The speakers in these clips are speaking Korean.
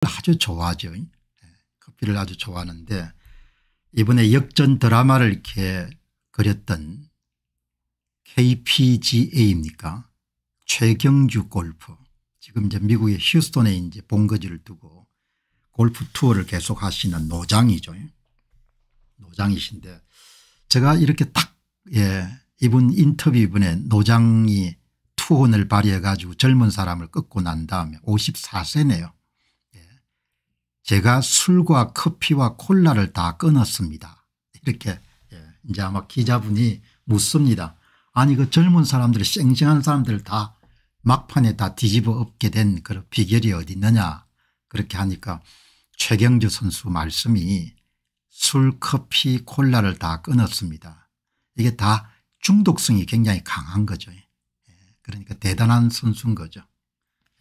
아주 좋아하죠. 예, 커피를 아주 좋아하는데 이번에 역전 드라마를 이렇게 그렸던 KPGA입니까 최경주 골프 지금 이제 미국의 휴스턴에 이제 본거지를 두고 골프 투어를 계속 하시는 노장이죠. 노장이신데 제가 이렇게 딱 예, 이분 인터뷰 이번에 노장이 투혼을 발휘해 가지고 젊은 사람을 끊고 난 다음에 54세네요. 예. 제가 술과 커피와 콜라를 다 끊었습니다. 이렇게 예. 이제 아마 기자분이 묻습니다. 아니 그 젊은 사람들 쌩쌩한 사람들 다 막판에 다 뒤집어 엎게 된 그런 비결이 어디 있느냐 그렇게 하니까 최경주 선수 말씀이 술 커피 콜라를 다 끊었습니다. 이게 다 중독성이 굉장히 강한 거죠. 예. 그러니까 대단한 선수인 거죠.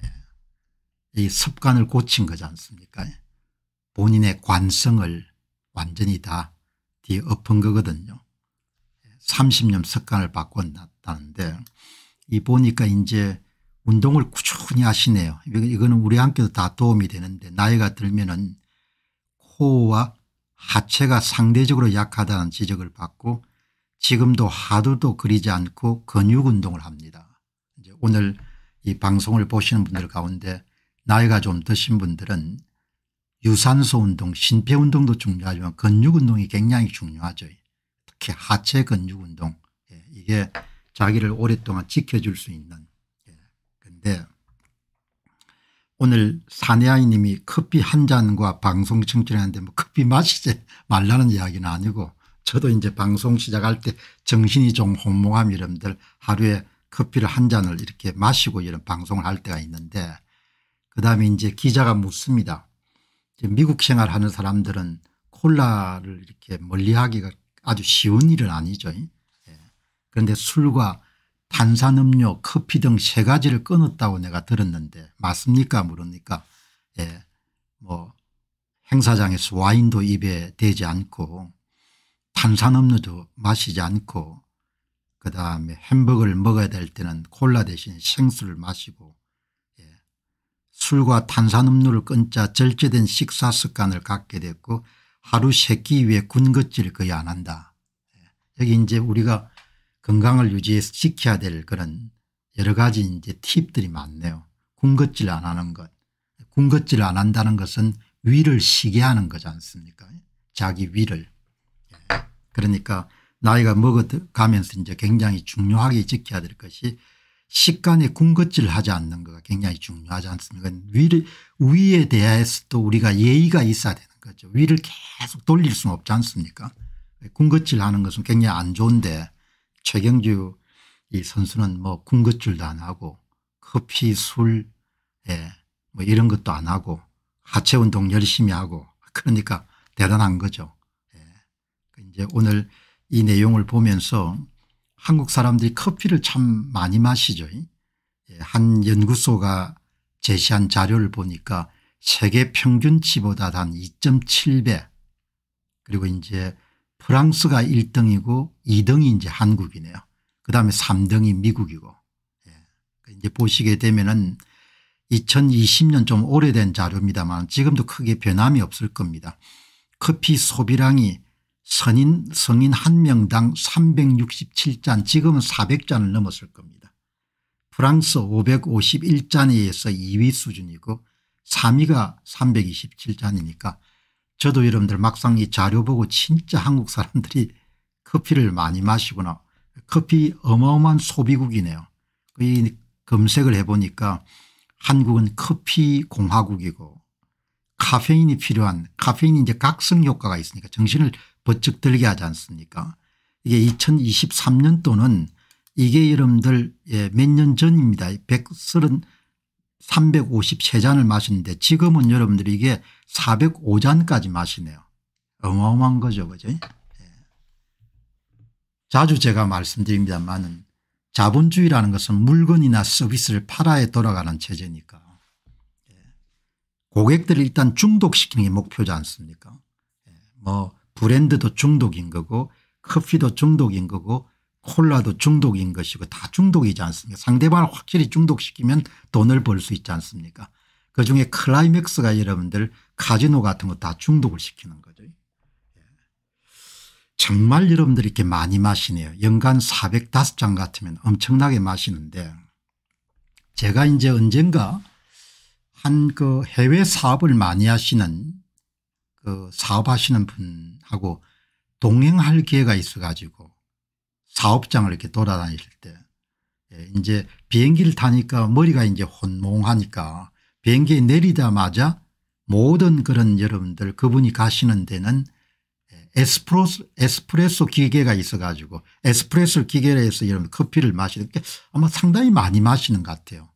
예. 이 습관을 고친 거지 않습니까 본인의 관성을 완전히 다 뒤엎은 거거든요. 30년 습관을 바꿔놨다는데 이 보니까 이제 운동을 꾸준히 하시네요. 이거는 우리한테도 다 도움이 되는데 나이가 들면은 코와 하체가 상대적으로 약하다는 지적을 받고 지금도 하루도 그리지 않고 근육 운동을 합니다. 오늘 이 방송을 보시는 분들 가운데 나이가 좀 드신 분들은 유산소 운동 심폐 운동도 중요하지만 근육 운동이 굉장히 중요하죠. 특히 하체 근육 운동 예, 이게 자기를 오랫동안 지켜줄 수 있는 그런데 오늘 사내아이 님이 커피 한 잔과 방송 청취하는데 뭐 커피 마시지 말라는 이야기는 아니고 저도 이제 방송 시작할 때 정신이 좀 혼몽함 여러분들 하루에 커피를 한 잔을 이렇게 마시고 이런 방송을 할 때가 있는데 그다음에 이제 기자가 묻습니다. 미국 생활하는 사람들은 콜라를 이렇게 멀리하기가 아주 쉬운 일은 아니죠. 예. 그런데 술과 탄산음료 커피 등 세 가지를 끊었다고 내가 들었는데 맞습니까 물으니까 예. 뭐 행사장에서 와인도 입에 대지 않고 탄산음료도 마시지 않고 그다음에 햄버거를 먹어야 될 때는 콜라 대신 생수를 마시고 예. 술과 탄산음료를 끊자 절제된 식사 습관을 갖게 됐고 하루 세 끼 위에 군것질을 거의 안 한다. 예. 여기 이제 우리가 건강을 유지해서 지켜야 될 그런 여러 가지 이제 팁들이 많네요. 군것질 안 하는 것. 군것질 안 한다는 것은 위를 쉬게 하는 거지 않습니까 자기 위를. 예. 그러니까 나이가 먹어가면서 이제 굉장히 중요하게 지켜야 될 것이 식간에 군것질 하지 않는 거가 굉장히 중요하지 않습니까 위를 위에 대해서도 우리가 예의가 있어야 되는 거죠. 위를 계속 돌릴 수는 없지 않습니까 군것질 하는 것은 굉장히 안 좋은데 최경주 이 선수는 뭐 군것질도 안 하고 커피 술 예, 뭐 이런 것도 안 하고 하체 운동 열심히 하고 그러니까 대단한 거죠. 예. 그 이제 오늘 이 내용을 보면서 한국 사람들이 커피를 참 많이 마시죠. 예. 한 연구소가 제시한 자료를 보니까 세계 평균치보다 한 2.7배 그리고 이제 프랑스가 1등이고 2등이 이제 한국이네요. 그 다음에 3등이 미국이고 예. 그 이제 보시게 되면은 2020년 좀 오래된 자료입니다만 지금도 크게 변함이 없을 겁니다. 커피 소비량이 선인 성인 한 명당 367잔 지금은 400잔을 넘었을 겁니다. 프랑스 551잔에 의해서 2위 수준이고 3위가 327잔이니까 저도 여러분들 막상 이 자료 보고 진짜 한국 사람들이 커피를 많이 마시구나. 커피 어마어마한 소비국이네요. 이 검색을 해보니까 한국은 커피 공화국이고 카페인이 필요한 카페인이 이제 각성 효과가 있으니까 정신을 버쩍 들게 하지 않습니까 이게 2023년도는 이게 여러분들 예, 몇 년 전입니다. 130 353잔을 마시는데 지금은 여러분들이 이게 405잔까지 마시네요. 어마어마한 거죠. 그죠? 예. 자주 제가 말씀드립니다만 자본주의라는 것은 물건이나 서비스를 팔아야 돌아가는 체제니까 예. 고객들을 일단 중독시키는 게 목표지 않습니까 예. 뭐 브랜드도 중독인 거고 커피도 중독인 거고 콜라도 중독인 것이고 다 중독이지 않습니까 상대방을 확실히 중독시키면 돈을 벌 수 있지 않습니까 그중에 클라이맥스가 여러분들 카지노 같은 거 다 중독을 시키는 거죠. 예. 정말 여러분들이 이렇게 많이 마시네요. 연간 405잔 같으면 엄청나게 마시는데 제가 이제 언젠가 한 그 해외 사업을 많이 하시는 그 사업하시는 분하고 동행할 기회가 있어 가지고 사업장을 이렇게 돌아다닐 때 예, 이제 비행기를 타니까 머리가 이제 혼몽하니까 비행기에 내리자마자 모든 그런 여러분들 그분이 가시는 데는 에스프레소, 에스프레소 기계가 있어 가지고 에스프레소 기계를 해서 여러분 커피를 마시는 게 아마 상당히 많이 마시는 것 같아요.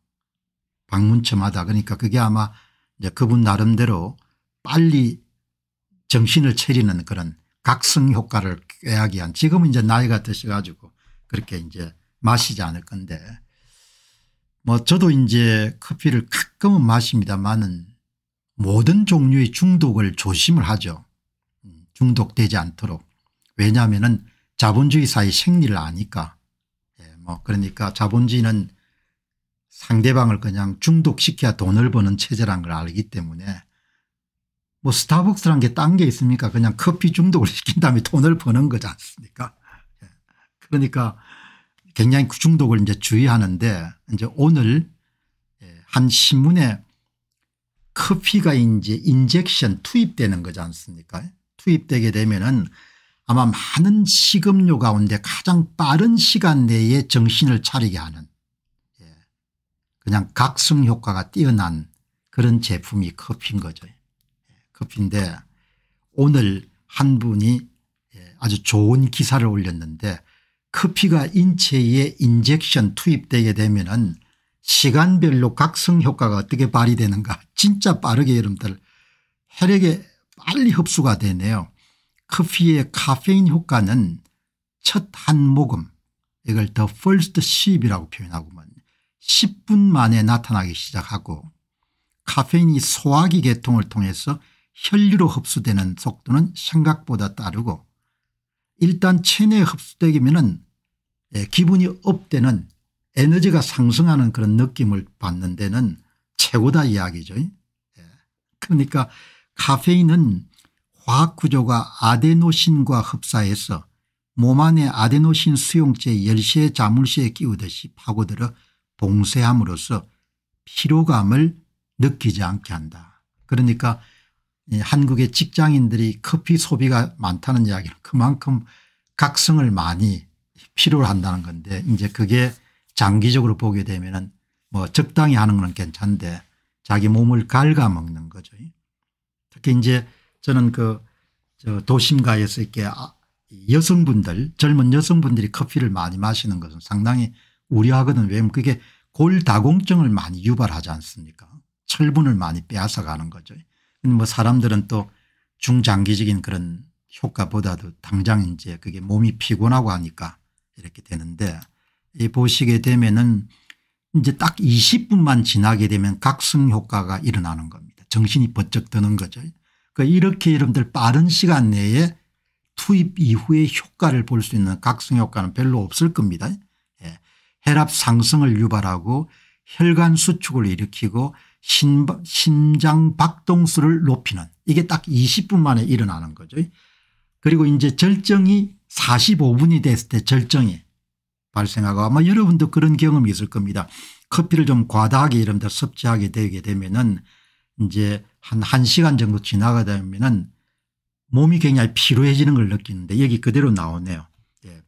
방문처마다 그러니까 그게 아마 이제 그분 나름대로 빨리 정신을 차리는 그런 각성 효과를 꾀하기 위한 지금은 이제 나이가 드셔 가지고 그렇게 이제 마시지 않을 건데 뭐 저도 이제 커피를 가끔은 마십니다만은 모든 종류의 중독을 조심을 하죠. 음, 중독되지 않도록. 왜냐하면 자본주의 사회 생리를 아니까. 예, 뭐 그러니까 자본주의는 상대방을 그냥 중독시켜야 돈을 버는 체제란 걸 알기 때문에 뭐 스타벅스란 게 딴 게 있습니까 그냥 커피 중독을 시킨 다음에 돈을 버는 거지 않습니까 예. 그러니까 굉장히 그 중독을 이제 주의하는데 이제 오늘 예, 한 신문에 커피가 이제 인젝션 투입되는 거지 않습니까 투입되게 되면은 아마 많은 식음료 가운데 가장 빠른 시간 내에 정신을 차리게 하는 예, 그냥 각성 효과가 뛰어난 그런 제품이 커피인 거죠. 예, 커피인데 오늘 한 분이 아주 좋은 기사를 올렸는데 커피가 인체에 인젝션 투입되게 되면 시간별로 각성 효과가 어떻게 발휘되는가 진짜 빠르게 여러분들 혈액에 빨리 흡수가 되네요. 커피의 카페인 효과는 첫 한 모금 이걸 더 first sip이라고 표현하고만 10분 만에 나타나기 시작하고 카페인이 소화기 계통을 통해서 혈류로 흡수되는 속도는 생각보다 빠르고 일단 체내에 흡수되기면 예, 기분이 업되는 에너지가 상승하는 그런 느낌을 받는 데는 최고다 이야기죠. 예. 그러니까 카페인은 화학구조가 아데노신과 흡사해서 몸 안에 아데노신 수용체 열시에 자물쇠에 끼우듯이 파고들어 봉쇄함으로써 피로감을 느끼지 않게 한다. 그러니까 한국의 직장인들이 커피 소비가 많다는 이야기는 그만큼 각성을 많이 필요로 한다는 건데 이제 그게 장기적으로 보게 되면은 뭐 적당히 하는 건 괜찮은데 자기 몸을 갉아먹는 거죠. 특히 이제 저는 그저 도심가에서 이렇게 아, 여성분들 젊은 여성분들이 커피를 많이 마시는 것은 상당히 우려하거든 왜냐하면 그게 골다공증을 많이 유발하지 않습니까 철분을 많이 빼앗아 가는 거죠. 뭐 사람들은 또 중장기적인 그런 효과보다도 당장 이제 그게 몸이 피곤하고 하니까 이렇게 되는데 이 보시게 되면은 이제 딱 20분만 지나게 되면 각성 효과가 일어나는 겁니다. 정신이 번쩍 드는 거죠. 그러니까 이렇게 여러분들 빠른 시간 내에 투입 이후에 효과를 볼 수 있는 각성 효과는 별로 없을 겁니다. 예. 혈압 상승을 유발하고 혈관 수축을 일으키고 신, 심장 박동수를 높이는 이게 딱 20분 만에 일어나는 거죠. 그리고 이제 절정이 45분이 됐을 때 절정이 발생하고 아마 여러분도 그런 경험이 있을 겁니다. 커피를 좀 과다하게 여러분들 섭취하게 되게 되면은 이제 한 1시간 정도 지나가다 보면은 몸이 굉장히 피로해지는 걸 느끼는데 여기 그대로 나오네요. 예.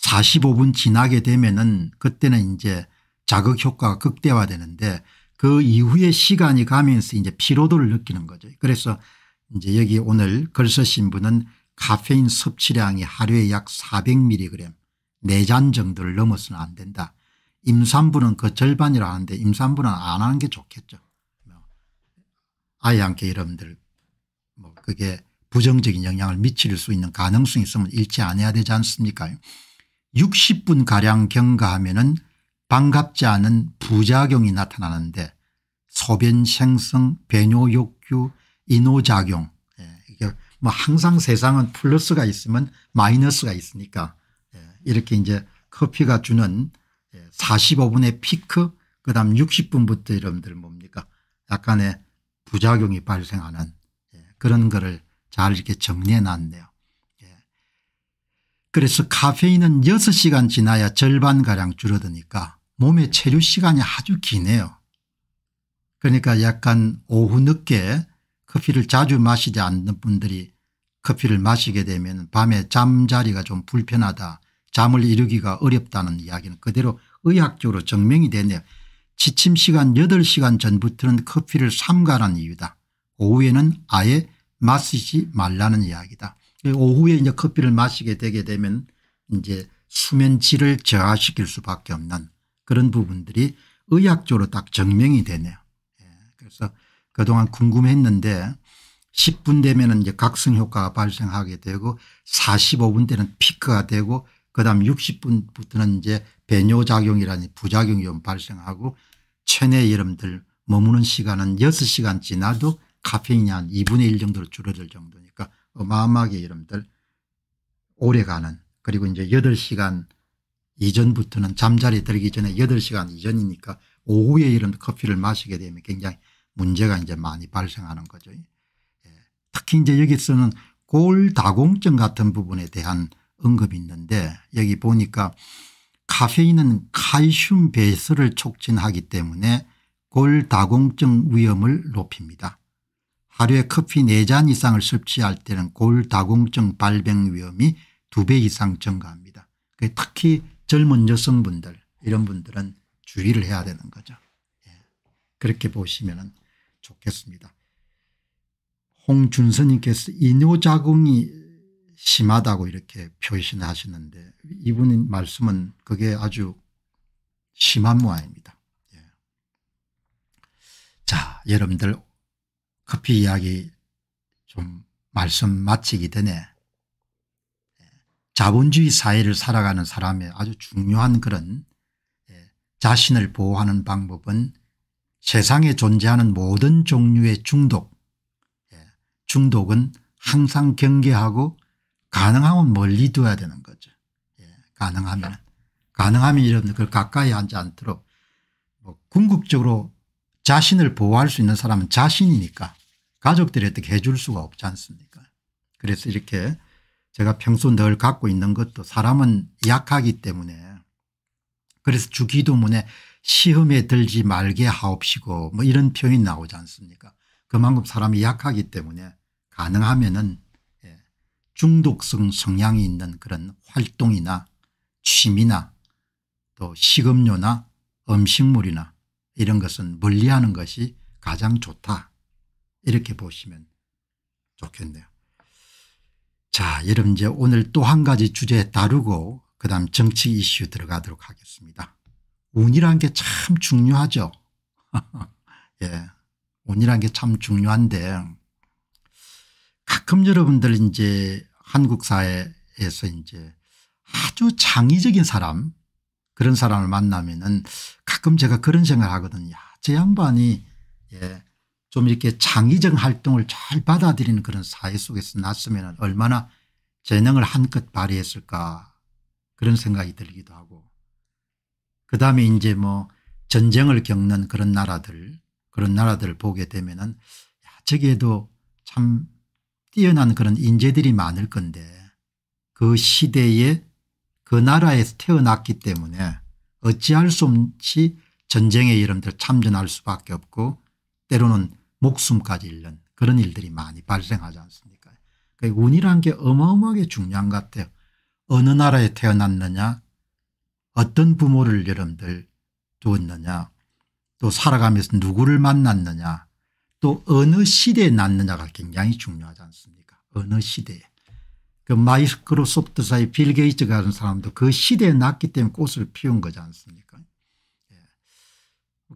45분 지나게 되면은 그때는 이제 자극 효과가 극대화되는데 그 이후에 시간이 가면서 이제 피로도를 느끼는 거죠. 그래서 이제 여기 오늘 글 쓰신 분은 카페인 섭취량이 하루에 약 400mg 4잔 정도를 넘어서는 안 된다. 임산부는 그 절반이라 하는데 임산부는 안 하는 게 좋겠죠. 뭐 아예 않게 여러분들 뭐 그게 부정적인 영향을 미칠 수 있는 가능성이 있으면 잃지 않아야 되지 않습니까 60분 가량 경과하면 은 반갑지 않은 부작용이 나타나는데 소변 생성 배뇨 욕구 인호작용 뭐 항상 세상은 플러스가 있으면 마이너스가 있으니까 예, 이렇게 이제 커피가 주는 45분의 예, 피크 그다음 60분부터 여러분들 뭡니까 약간의 부작용이 발생하는 예, 그런 거를 잘 이렇게 정리해 놨네요. 예. 그래서 카페인은 6시간 지나야 절반가량 줄어드니까 몸의 체류 시간이 아주 기네요. 그러니까 약간 오후 늦게 커피를 자주 마시지 않는 분들이 커피를 마시게 되면 밤에 잠자리가 좀 불편하다 잠을 이루기가 어렵다는 이야기는 그대로 의학적으로 증명이 되네요. 지침 시간 8시간 전부터는 커피를 삼가라는 이유다. 오후에는 아예 마시지 말라는 이야기다. 오후에 이제 커피를 마시게 되게 되면 이제 수면질을 저하시킬 수밖에 없는 그런 부분들이 의학적으로 딱 증명이 되네요. 예, 그래서 그동안 궁금했는데 10분 되면 이제 각성 효과가 발생하게 되고 45분 때는 피크가 되고 그다음 60분부터는 이제 배뇨 작용이라는 부작용이 좀 발생하고 체내 여러분들 머무는 시간은 6시간 지나도 카페인이 한 2분의 1 정도로 줄어들 정도니까 어마어마하게 여러분들 오래가는 그리고 이제 8시간 이전부터는 잠자리 들기 전에 8시간 이전이니까 오후에 이런 커피를 마시게 되면 굉장히 문제가 이제 많이 발생하는 거죠. 예. 특히 이제 여기서는 골다공증 같은 부분에 대한 언급이 있는데 여기 보니까 카페인은 칼슘 배설을 촉진하기 때문에 골다공증 위험을 높입니다. 하루에 커피 4잔 이상을 섭취할 때는 골다공증 발병 위험이 2배 이상 증가합니다. 특히 젊은 여성분들 이런 분들은 주의를 해야 되는 거죠. 예. 그렇게 보시면 좋겠습니다. 홍준서님께서 이뇨자궁이 심하다고 이렇게 표시는 하시는데 이분 말씀은 그게 아주 심한 모양입니다. 예. 자 여러분들 커피 이야기 좀 말씀 마치기 전에 예. 자본주의 사회를 살아가는 사람의 아주 중요한 그런 예, 자신을 보호하는 방법은 세상에 존재하는 모든 종류의 중독. 예, 중독은 항상 경계하고 가능하면 멀리 둬야 되는 거죠. 예, 가능하면. 가능하면 여러분들 그걸 가까이 하지 않도록 뭐 궁극적으로 자신을 보호할 수 있는 사람은 자신이니까 가족들이 어떻게 해줄 수가 없지 않습니까? 그래서 이렇게 제가 평소 늘 갖고 있는 것도 사람은 약하기 때문에. 그래서 주기도문에 시험에 들지 말게 하옵시고 뭐 이런 표현이 나오지 않습니까? 그만큼 사람이 약하기 때문에 가능하면 은 중독성 성향이 있는 그런 활동이나 취미나 또 식음료나 음식물이나 이런 것은 멀리하는 것이 가장 좋다. 이렇게 보시면 좋겠네요. 자 여러분 이제 오늘 또 한 가지 주제 다루고 그다음 정치 이슈 들어가도록 하겠습니다. 운이란 게 참 중요하죠. 예, 운이란 게 참 중요한데 가끔 여러분들 이제 한국 사회에서 이제 아주 창의적인 사람 그런 사람을 만나면은 가끔 제가 그런 생각을 하거든요. 저 양반이 예, 좀 이렇게 창의적 활동을 잘 받아들이는 그런 사회 속에서 났으면 얼마나 재능을 한껏 발휘했을까? 그런 생각이 들기도 하고. 그다음에 이제 뭐 전쟁을 겪는 그런 나라들 그런 나라들을 보게 되면은 야, 저기에도 참 뛰어난 그런 인재들이 많을 건데 그 시대에 그 나라에서 태어났기 때문에 어찌할 수 없이 전쟁에 이름들 참전할 수밖에 없고 때로는 목숨까지 잃는 그런 일들이 많이 발생하지 않습니까 그러니까 운이라는 게 어마어마하게 중요한 것 같아요. 어느 나라에 태어났느냐 어떤 부모를 여러분들 두었느냐 또 살아가면서 누구를 만났느냐 또 어느 시대에 났느냐가 굉장히 중요하지 않습니까 어느 시대에 그 마이크로소프트사의 빌 게이츠 같은 사람도 그 시대에 났기 때문에 꽃을 피운 거지 않습니까 예.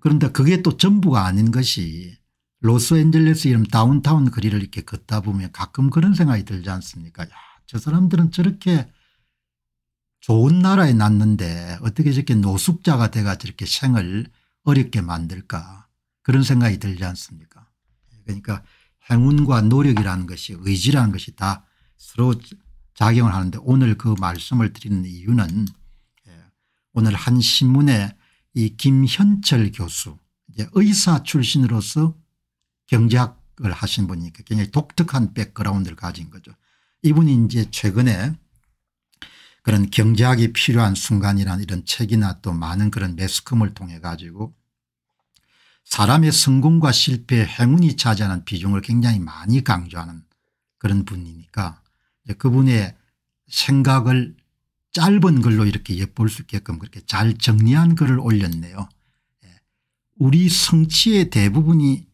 그런데 그게 또 전부가 아닌 것이 로스앤젤레스 이런 다운타운 거리를 이렇게 걷다 보면 가끔 그런 생각이 들지 않습니까? 야, 저 사람들은 저렇게 좋은 나라에 났는데 어떻게 저렇게 노숙자가 돼가 저렇게 생을 어렵게 만들까? 그런 생각이 들지 않습니까? 그러니까 행운과 노력이라는 것이 의지라는 것이 다 서로 작용을 하는데 오늘 그 말씀을 드리는 이유는 예, 오늘 한 신문에 이 김현철 교수 이제 의사 출신으로서 경제학을 하신 분이니까 굉장히 독특한 백그라운드를 가진 거죠. 이분이 이제 최근에 그런 경제학이 필요한 순간이라는 이런 책이나 또 많은 그런 매스컴을 통해 가지고 사람의 성공과 실패 행운이 차지하는 비중을 굉장히 많이 강조하는 그런 분이니까 그분의 생각을 짧은 글로 이렇게 엿볼 수 있게끔 그렇게 잘 정리한 글을 올렸네요. 예. 우리 성취의 대부분이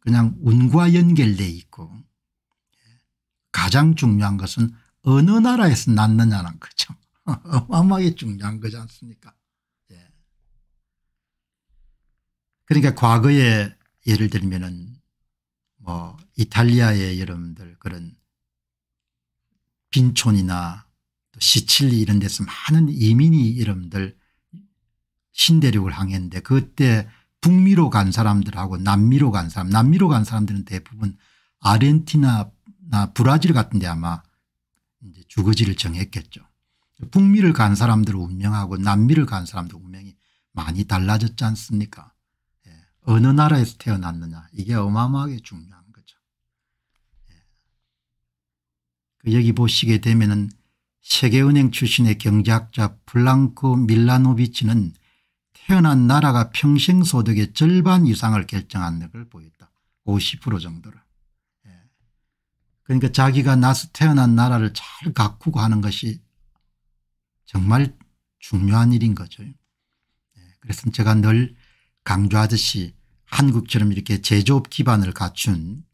그냥 운과 연결돼 있고 예. 가장 중요한 것은 어느 나라에서 낳느냐는 거죠. 어마어마하게 중요한 거지 않습니까 예. 그러니까 과거에 예를 들면 뭐 이탈리아의 여러분들 그런 빈촌이나 시칠리 이런 데서 많은 이민이 여러분들 신대륙을 항했는데 그때 북미로 간 사람들하고 남미로 간 사람 남미로 간 사람들은 대부분 아르헨티나나 브라질 같은 데 아마 이제 주거지를 정했겠죠. 북미를 간 사람들 운명하고 남미를 간 사람들 운명이 많이 달라졌지 않습니까 예. 어느 나라에서 태어났느냐 이게 어마어마하게 중요한 거죠. 예. 그 여기 보시게 되면 은 세계은행 출신의 경제학자 플랑크 밀라노비치는 태어난 나라가 평생소득의 절반 이상을 결정하는 걸 보였다. 50% 정도를. 예. 그러니까 자기가 나서 태어난 나라를 잘 가꾸고 하는 것이 정말 중요한 일인 거죠. 예. 그래서 제가 늘 강조하듯이 한국처럼 이렇게 제조업 기반을 갖춘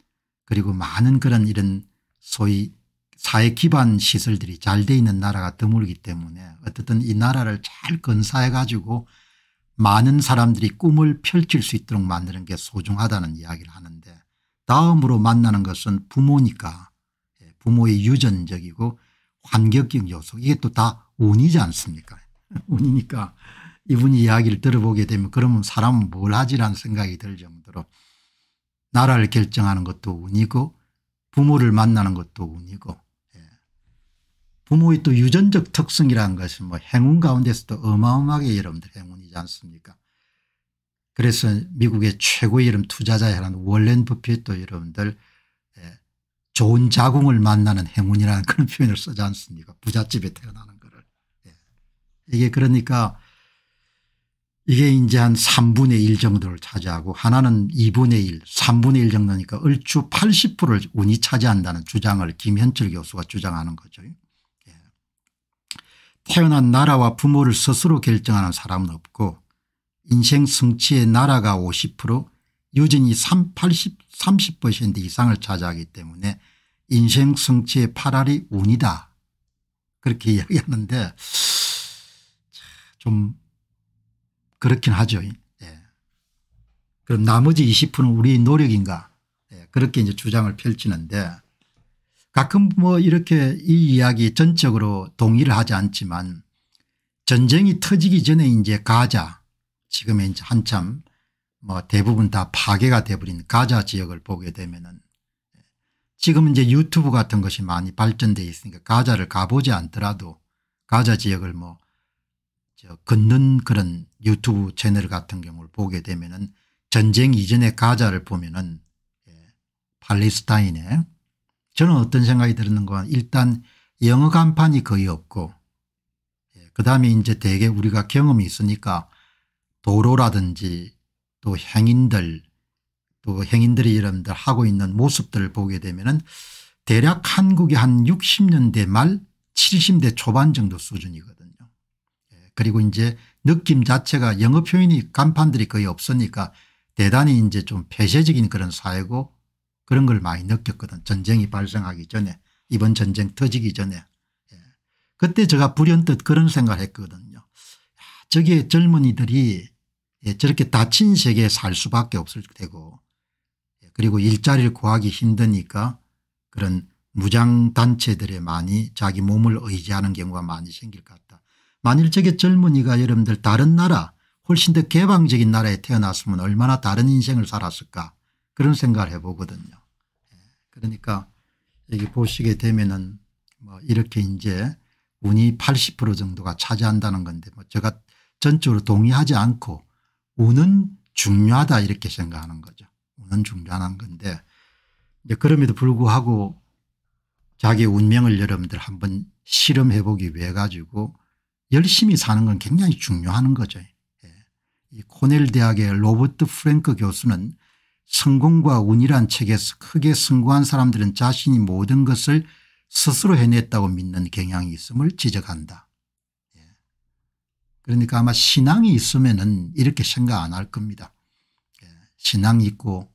그리고 많은 그런 이런 소위 사회 기반 시설들이 잘 돼 있는 나라가 드물기 때문에 어떻든 이 나라를 잘 건사해 가지고 많은 사람들이 꿈을 펼칠 수 있도록 만드는 게 소중하다는 이야기를 하는데 다음으로 만나는 것은 부모니까 예, 부모의 유전적이고 환경적 요소. 이게 또 다 운이지 않습니까? 운이니까 이분이 이야기를 들어보게 되면 그러면 사람은 뭘 하지라는 생각이 들 정도로 나라를 결정하는 것도 운이고 부모를 만나는 것도 운이고 부모의 또 유전적 특성이라는 것은 뭐 행운 가운데서도 어마어마하게 여러분들 행운이지 않습니까 그래서 미국의 최고의 여러분 투자자라는 월렌 버핏도 여러분들 예, 좋은 자궁을 만나는 행운이라는 그런 표현을 쓰지 않습니까 부잣집에 태어나는 거를 예. 이게 그러니까 이게 이제 한 3분의 1 정도를 차지하고 하나는 2분의 1 3분의 1 정도니까 얼추 80%를 운이 차지한다는 주장을 김현철 교수가 주장하는 거죠. 태어난 나라와 부모를 스스로 결정하는 사람은 없고 인생 성취의 나라가 50% 유전이 3, 80, 30% 이상을 차지하기 때문에 인생 성취의 8알이 운이다. 그렇게 이야기하는데 좀 그렇긴 하죠. 예. 그럼 나머지 20%는 우리의 노력인가 예. 그렇게 이제 주장을 펼치는데 가끔 뭐 이렇게 이 이야기 전적으로 동의를 하지 않지만 전쟁이 터지기 전에 이제 가자. 지금 이제 한참 뭐 대부분 다 파괴가 돼버린 가자 지역을 보게 되면은 지금 이제 유튜브 같은 것이 많이 발전돼 있으니까 가자를 가보지 않더라도 가자 지역을 뭐저 걷는 그런 유튜브 채널 같은 경우를 보게 되면은 전쟁 이전에 가자를 보면은 예, 팔레스타인에 저는 어떤 생각이 들었는가 일단 영어 간판이 거의 없고 예, 그다음에 이제 대개 우리가 경험이 있으니까 도로라든지 또 행인들 또 행인들이 여러분들 하고 있는 모습들을 보게 되면은 대략 한국이 한 60년대 말 70대 초반 정도 수준이거든요. 예, 그리고 이제 느낌 자체가 영어 표현이 간판들이 거의 없으니까 대단히 이제 좀 폐쇄적인 그런 사회고 그런 걸 많이 느꼈거든 전쟁이 발생하기 전에 이번 전쟁 터지기 전에 예. 그때 제가 불현듯 그런 생각을 했거든요. 저게 젊은이들이 예, 저렇게 닫힌 세계에 살 수밖에 없을 테고 예, 그리고 일자리를 구하기 힘드니까 그런 무장단체들에 많이 자기 몸을 의지하는 경우가 많이 생길 것 같다. 만일 저게 젊은이가 여러분들 다른 나라 훨씬 더 개방적인 나라에 태어났으면 얼마나 다른 인생을 살았을까 그런 생각을 해보거든요. 예, 그러니까 여기 보시게 되면은 뭐 이렇게 이제 운이 80% 정도가 차지한다는 건데 뭐 제가 전적으로 동의하지 않고 운은 중요하다 이렇게 생각하는 거죠. 운은 중요한 건데 이제 그럼에도 불구하고 자기 운명을 여러분들 한번 실험해 보기 위해 가지고 열심히 사는 건 굉장히 중요한 거죠. 예. 이 코넬 대학의 로버트 프랭크 교수는 성공과 운이란 책에서 크게 성공한 사람들은 자신이 모든 것을 스스로 해냈다고 믿는 경향이 있음을 지적한다. 예. 그러니까 아마 신앙이 있으면 이렇게 생각 안 할 겁니다. 예. 신앙이 있고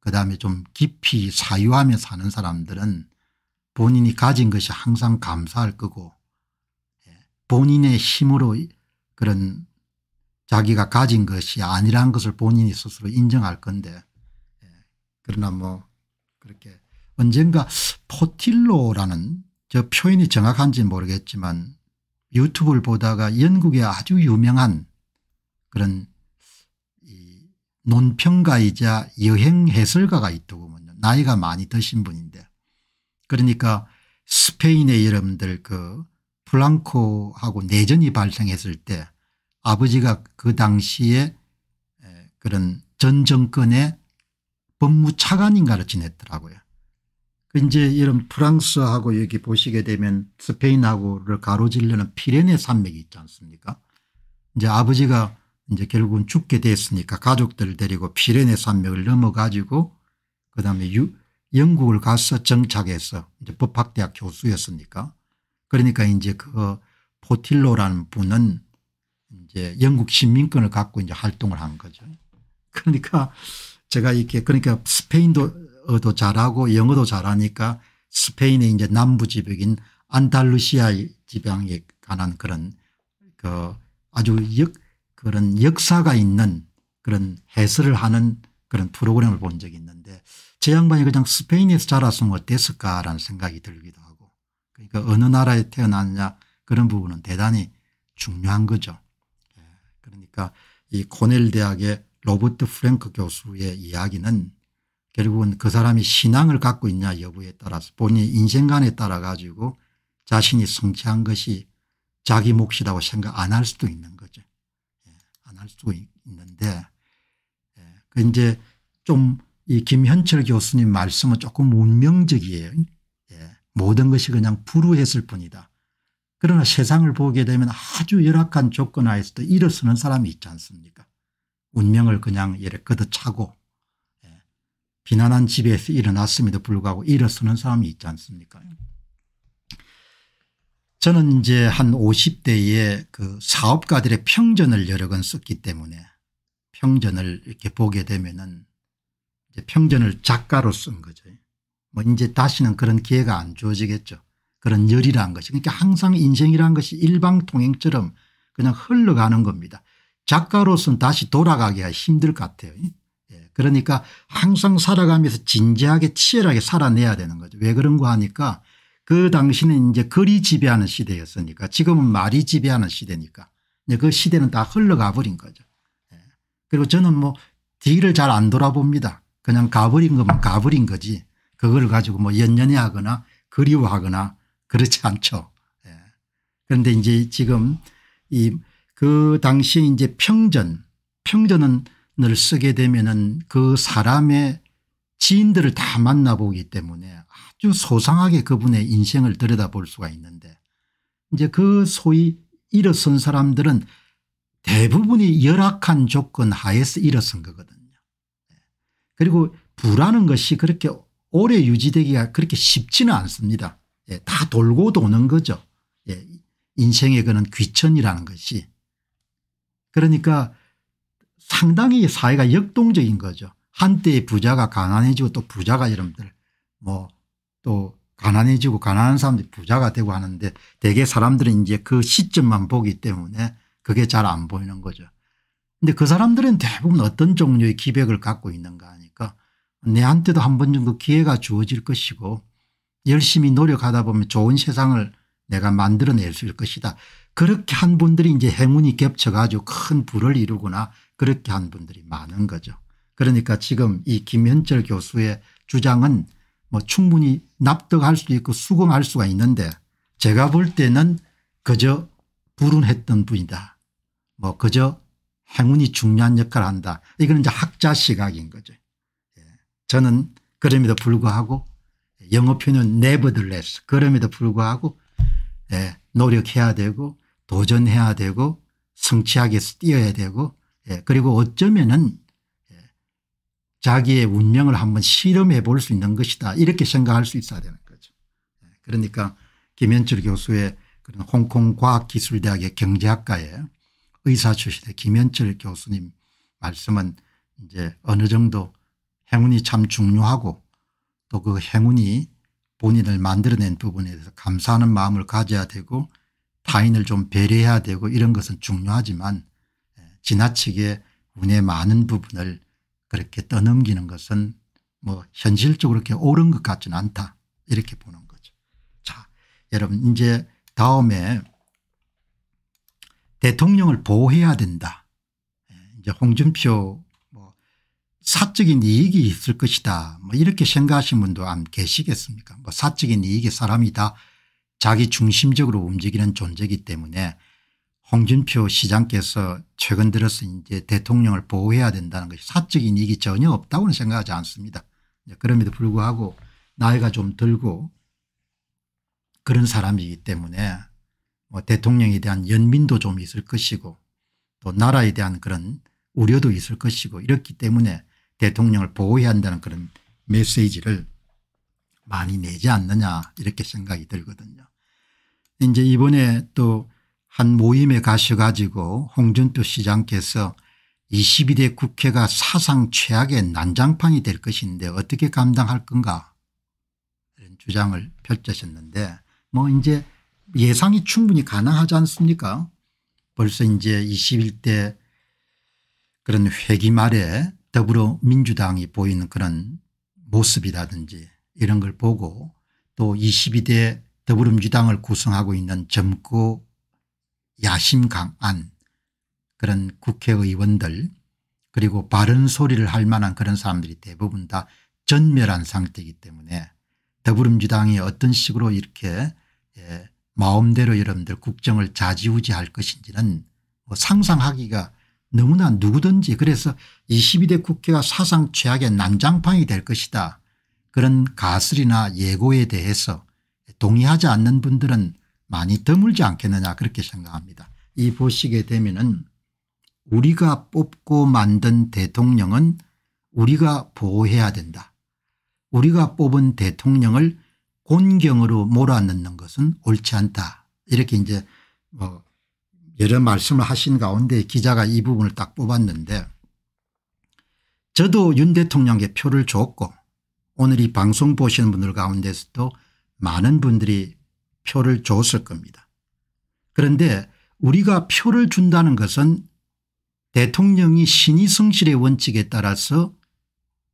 그다음에 좀 깊이 사유하며 사는 사람들은 본인이 가진 것이 항상 감사할 거고 예. 본인의 힘으로 그런 자기가 가진 것이 아니라는 것을 본인이 스스로 인정할 건데 그러나 뭐 그렇게 언젠가 포틸로라는 저 표현이 정확한지 모르겠지만 유튜브를 보다가 영국의 아주 유명한 그런 이 논평가이자 여행 해설가가 있더군요. 나이가 많이 드신 분인데 그러니까 스페인의 여러분들 그 플랑코하고 내전이 발생했을 때 아버지가 그 당시에 그런 전 정권의 법무차관인가를 지냈더라고요. 그 이제 이런 프랑스하고 여기 보시게 되면 스페인하고를 가로질르는 피레네 산맥이 있지 않습니까 이제 아버지가 이제 결국은 죽게 됐으니까 가족들을 데리고 피레네 산맥을 넘어 가지고 그다음에 유, 영국을 가서 정착해서 이제 법학대학 교수였으니까 그러니까 이제 그 포틸로라는 분은 이제 영국 시민권을 갖고 이제 활동을 한 거죠. 그러니까 제가 이렇게 그러니까 스페인도 어도 잘하고 영어도 잘하니까 스페인의 이제 남부 지역인 안달루시아 지방에 관한 그런 그 아주 역 그런 역사가 있는 그런 해설을 하는 그런 프로그램을 본 적이 있는데 제 양반이 그냥 스페인에서 자랐으면 어땠을까라는 생각이 들기도 하고 그러니까 어느 나라에 태어났냐 그런 부분은 대단히 중요한 거죠. 예, 그러니까 이 코넬 대학의 로버트 프랭크 교수의 이야기는 결국은 그 사람이 신앙을 갖고 있냐 여부에 따라서 본인의 인생관에 따라 가지고 자신이 성취한 것이 자기 몫이라고 생각 안 할 수도 있는 거죠. 예, 안할 수도 있는데 예, 그 이제 좀 이 김현철 교수님 말씀은 조금 운명적이에요. 예, 모든 것이 그냥 불우했을 뿐이다. 그러나 세상을 보게 되면 아주 열악한 조건 하에서도 일어서는 사람이 있지 않습니까 운명을 그냥 이렇게 걷어차고 비난한 집에서 일어났음에도 불구하고 일어서는 사람이 있지 않습니까 저는 이제 한 50대에 그 사업가들의 평전을 여러 번 썼기 때문에 평전을 이렇게 보게 되면은 평전을 작가로 쓴 거죠. 뭐 이제 다시는 그런 기회가 안 주어지겠죠. 그런 열이라는 것이 그러니까 항상 인생이라는 것이 일방통행처럼 그냥 흘러가는 겁니다. 작가로서는 다시 돌아가기가 힘들 것 같아요. 그러니까 항상 살아가면서 진지하게 치열하게 살아내야 되는 거죠. 왜 그런가 하니까 그 당시는 이제 글이 지배하는 시대였으니까 지금은 말이 지배하는 시대니까 그 시대는 다 흘러가 버린 거죠. 예. 그리고 저는 뭐 뒤를 잘 안 돌아봅니다. 그냥 가버린 거면 가버린 거지 그걸 가지고 뭐 연연해 하거나 그리워하거나 그렇지 않죠. 예. 그런데 이제 지금 이 그 당시에 이제 평전 평전은 을 쓰게 되면은 그 사람의 지인들을 다 만나보기 때문에 아주 소상하게 그분의 인생을 들여다볼 수가 있는데 이제 그 소위 일어선 사람들은 대부분이 열악한 조건 하에서 일어선 거거든요. 네. 그리고 부라는 것이 그렇게 오래 유지되기가 그렇게 쉽지는 않습니다. 예, 다 돌고 도는 거죠. 예, 인생의 그는 귀천이라는 것이. 그러니까 상당히 사회가 역동적인 거죠. 한때 부자가 가난해지고 또 부자가 여러분들 뭐 또 가난해지고 가난한 사람들이 부자가 되고 하는데 대개 사람들은 이제 그 시점만 보기 때문에 그게 잘 안 보이는 거죠. 근데 그 사람들은 대부분 어떤 종류의 기백을 갖고 있는가 하니까 내한테도 한 번 정도 기회가 주어질 것이고 열심히 노력하다 보면 좋은 세상을 내가 만들어낼 수 있을 것이다. 그렇게 한 분들이 이제 행운이 겹쳐 가지고 큰 부를 이루거나 그렇게 한 분들이 많은 거죠. 그러니까 지금 이 김현철 교수의 주장은 뭐 충분히 납득할 수도 있고 수긍할 수가 있는데 제가 볼 때는 그저 불운했던 분이다. 뭐 그저 행운이 중요한 역할을 한다. 이거는 이제 학자 시각인 거죠. 예. 저는 그럼에도 불구하고 영어 표현은 nevertheless 그럼에도 불구하고 예. 노력해야 되고 도전해야 되고 성취하게 뛰어야 되고 예. 그리고 어쩌면은 예. 자기의 운명을 한번 실험해 볼 수 있는 것이다 이렇게 생각할 수 있어야 되는 거죠. 예. 그러니까 김현철 교수의 그런 홍콩 과학기술대학의 경제학과에 의사 출신의 김현철 교수님 말씀은 이제 어느 정도 행운이 참 중요하고 또 그 행운이 본인을 만들어낸 부분에 대해서 감사하는 마음을 가져야 되고 타인을 좀 배려해야 되고 이런 것은 중요하지만 예, 지나치게 운의 많은 부분을 그렇게 떠넘기는 것은 뭐 현실적으로 그렇게 옳은 것 같지는 않다 이렇게 보는 거죠. 자 여러분 이제 다음에 대통령을 보호해야 된다. 예, 이제 홍준표 뭐 사적인 이익이 있을 것이다. 뭐 이렇게 생각하시는 분도 안 계시겠습니까? 뭐 사적인 이익의 사람이 다 자기 중심적으로 움직이는 존재이기 때문에 홍준표 시장께서 최근 들어서 이제 대통령을 보호해야 된다는 것이 사적인 이익이 전혀 없다고는 생각하지 않습니다. 그럼에도 불구하고 나이가 좀 들고 그런 사람이기 때문에 뭐 대통령에 대한 연민도 좀 있을 것이고 또 나라에 대한 그런 우려도 있을 것이고 이렇기 때문에 대통령을 보호해야 한다는 그런 메시지를 많이 내지 않느냐 이렇게 생각이 들거든요. 이제 이번에 또 한 모임에 가셔가지고 홍준표 시장께서 22대 국회가 사상 최악의 난장판이 될 것인데 어떻게 감당할 건가 이런 주장을 펼치셨는데 뭐 이제 예상이 충분히 가능하지 않습니까 벌써 이제 21대 그런 회기 말에 더불어민주당이 보이는 그런 모습이라든지 이런 걸 보고 또 22대 더불어민주당을 구성하고 있는 젊고 야심 강한 그런 국회의원들 그리고 바른 소리를 할 만한 그런 사람들이 대부분 다 전멸한 상태이기 때문에 더불어민주당이 어떤 식으로 이렇게 예, 마음대로 여러분들 국정을 좌지우지할 것인지는 뭐 상상하기가 너무나 누구든지 그래서 22대 국회가 사상 최악의 난장판이 될 것이다. 그런 가설이나 예고에 대해서 동의하지 않는 분들은 많이 드물지 않겠느냐 그렇게 생각합니다. 이 보시게 되면은 우리가 뽑고 만든 대통령은 우리가 보호해야 된다. 우리가 뽑은 대통령을 곤경으로 몰아넣는 것은 옳지 않다. 이렇게 이제 뭐 여러 말씀을 하신 가운데 기자가 이 부분을 딱 뽑았는데 저도 윤 대통령에게 표를 줬고 오늘 이 방송 보시는 분들 가운데서도 많은 분들이 표를 줬을 겁니다. 그런데 우리가 표를 준다는 것은 대통령이 신의 성실의 원칙에 따라서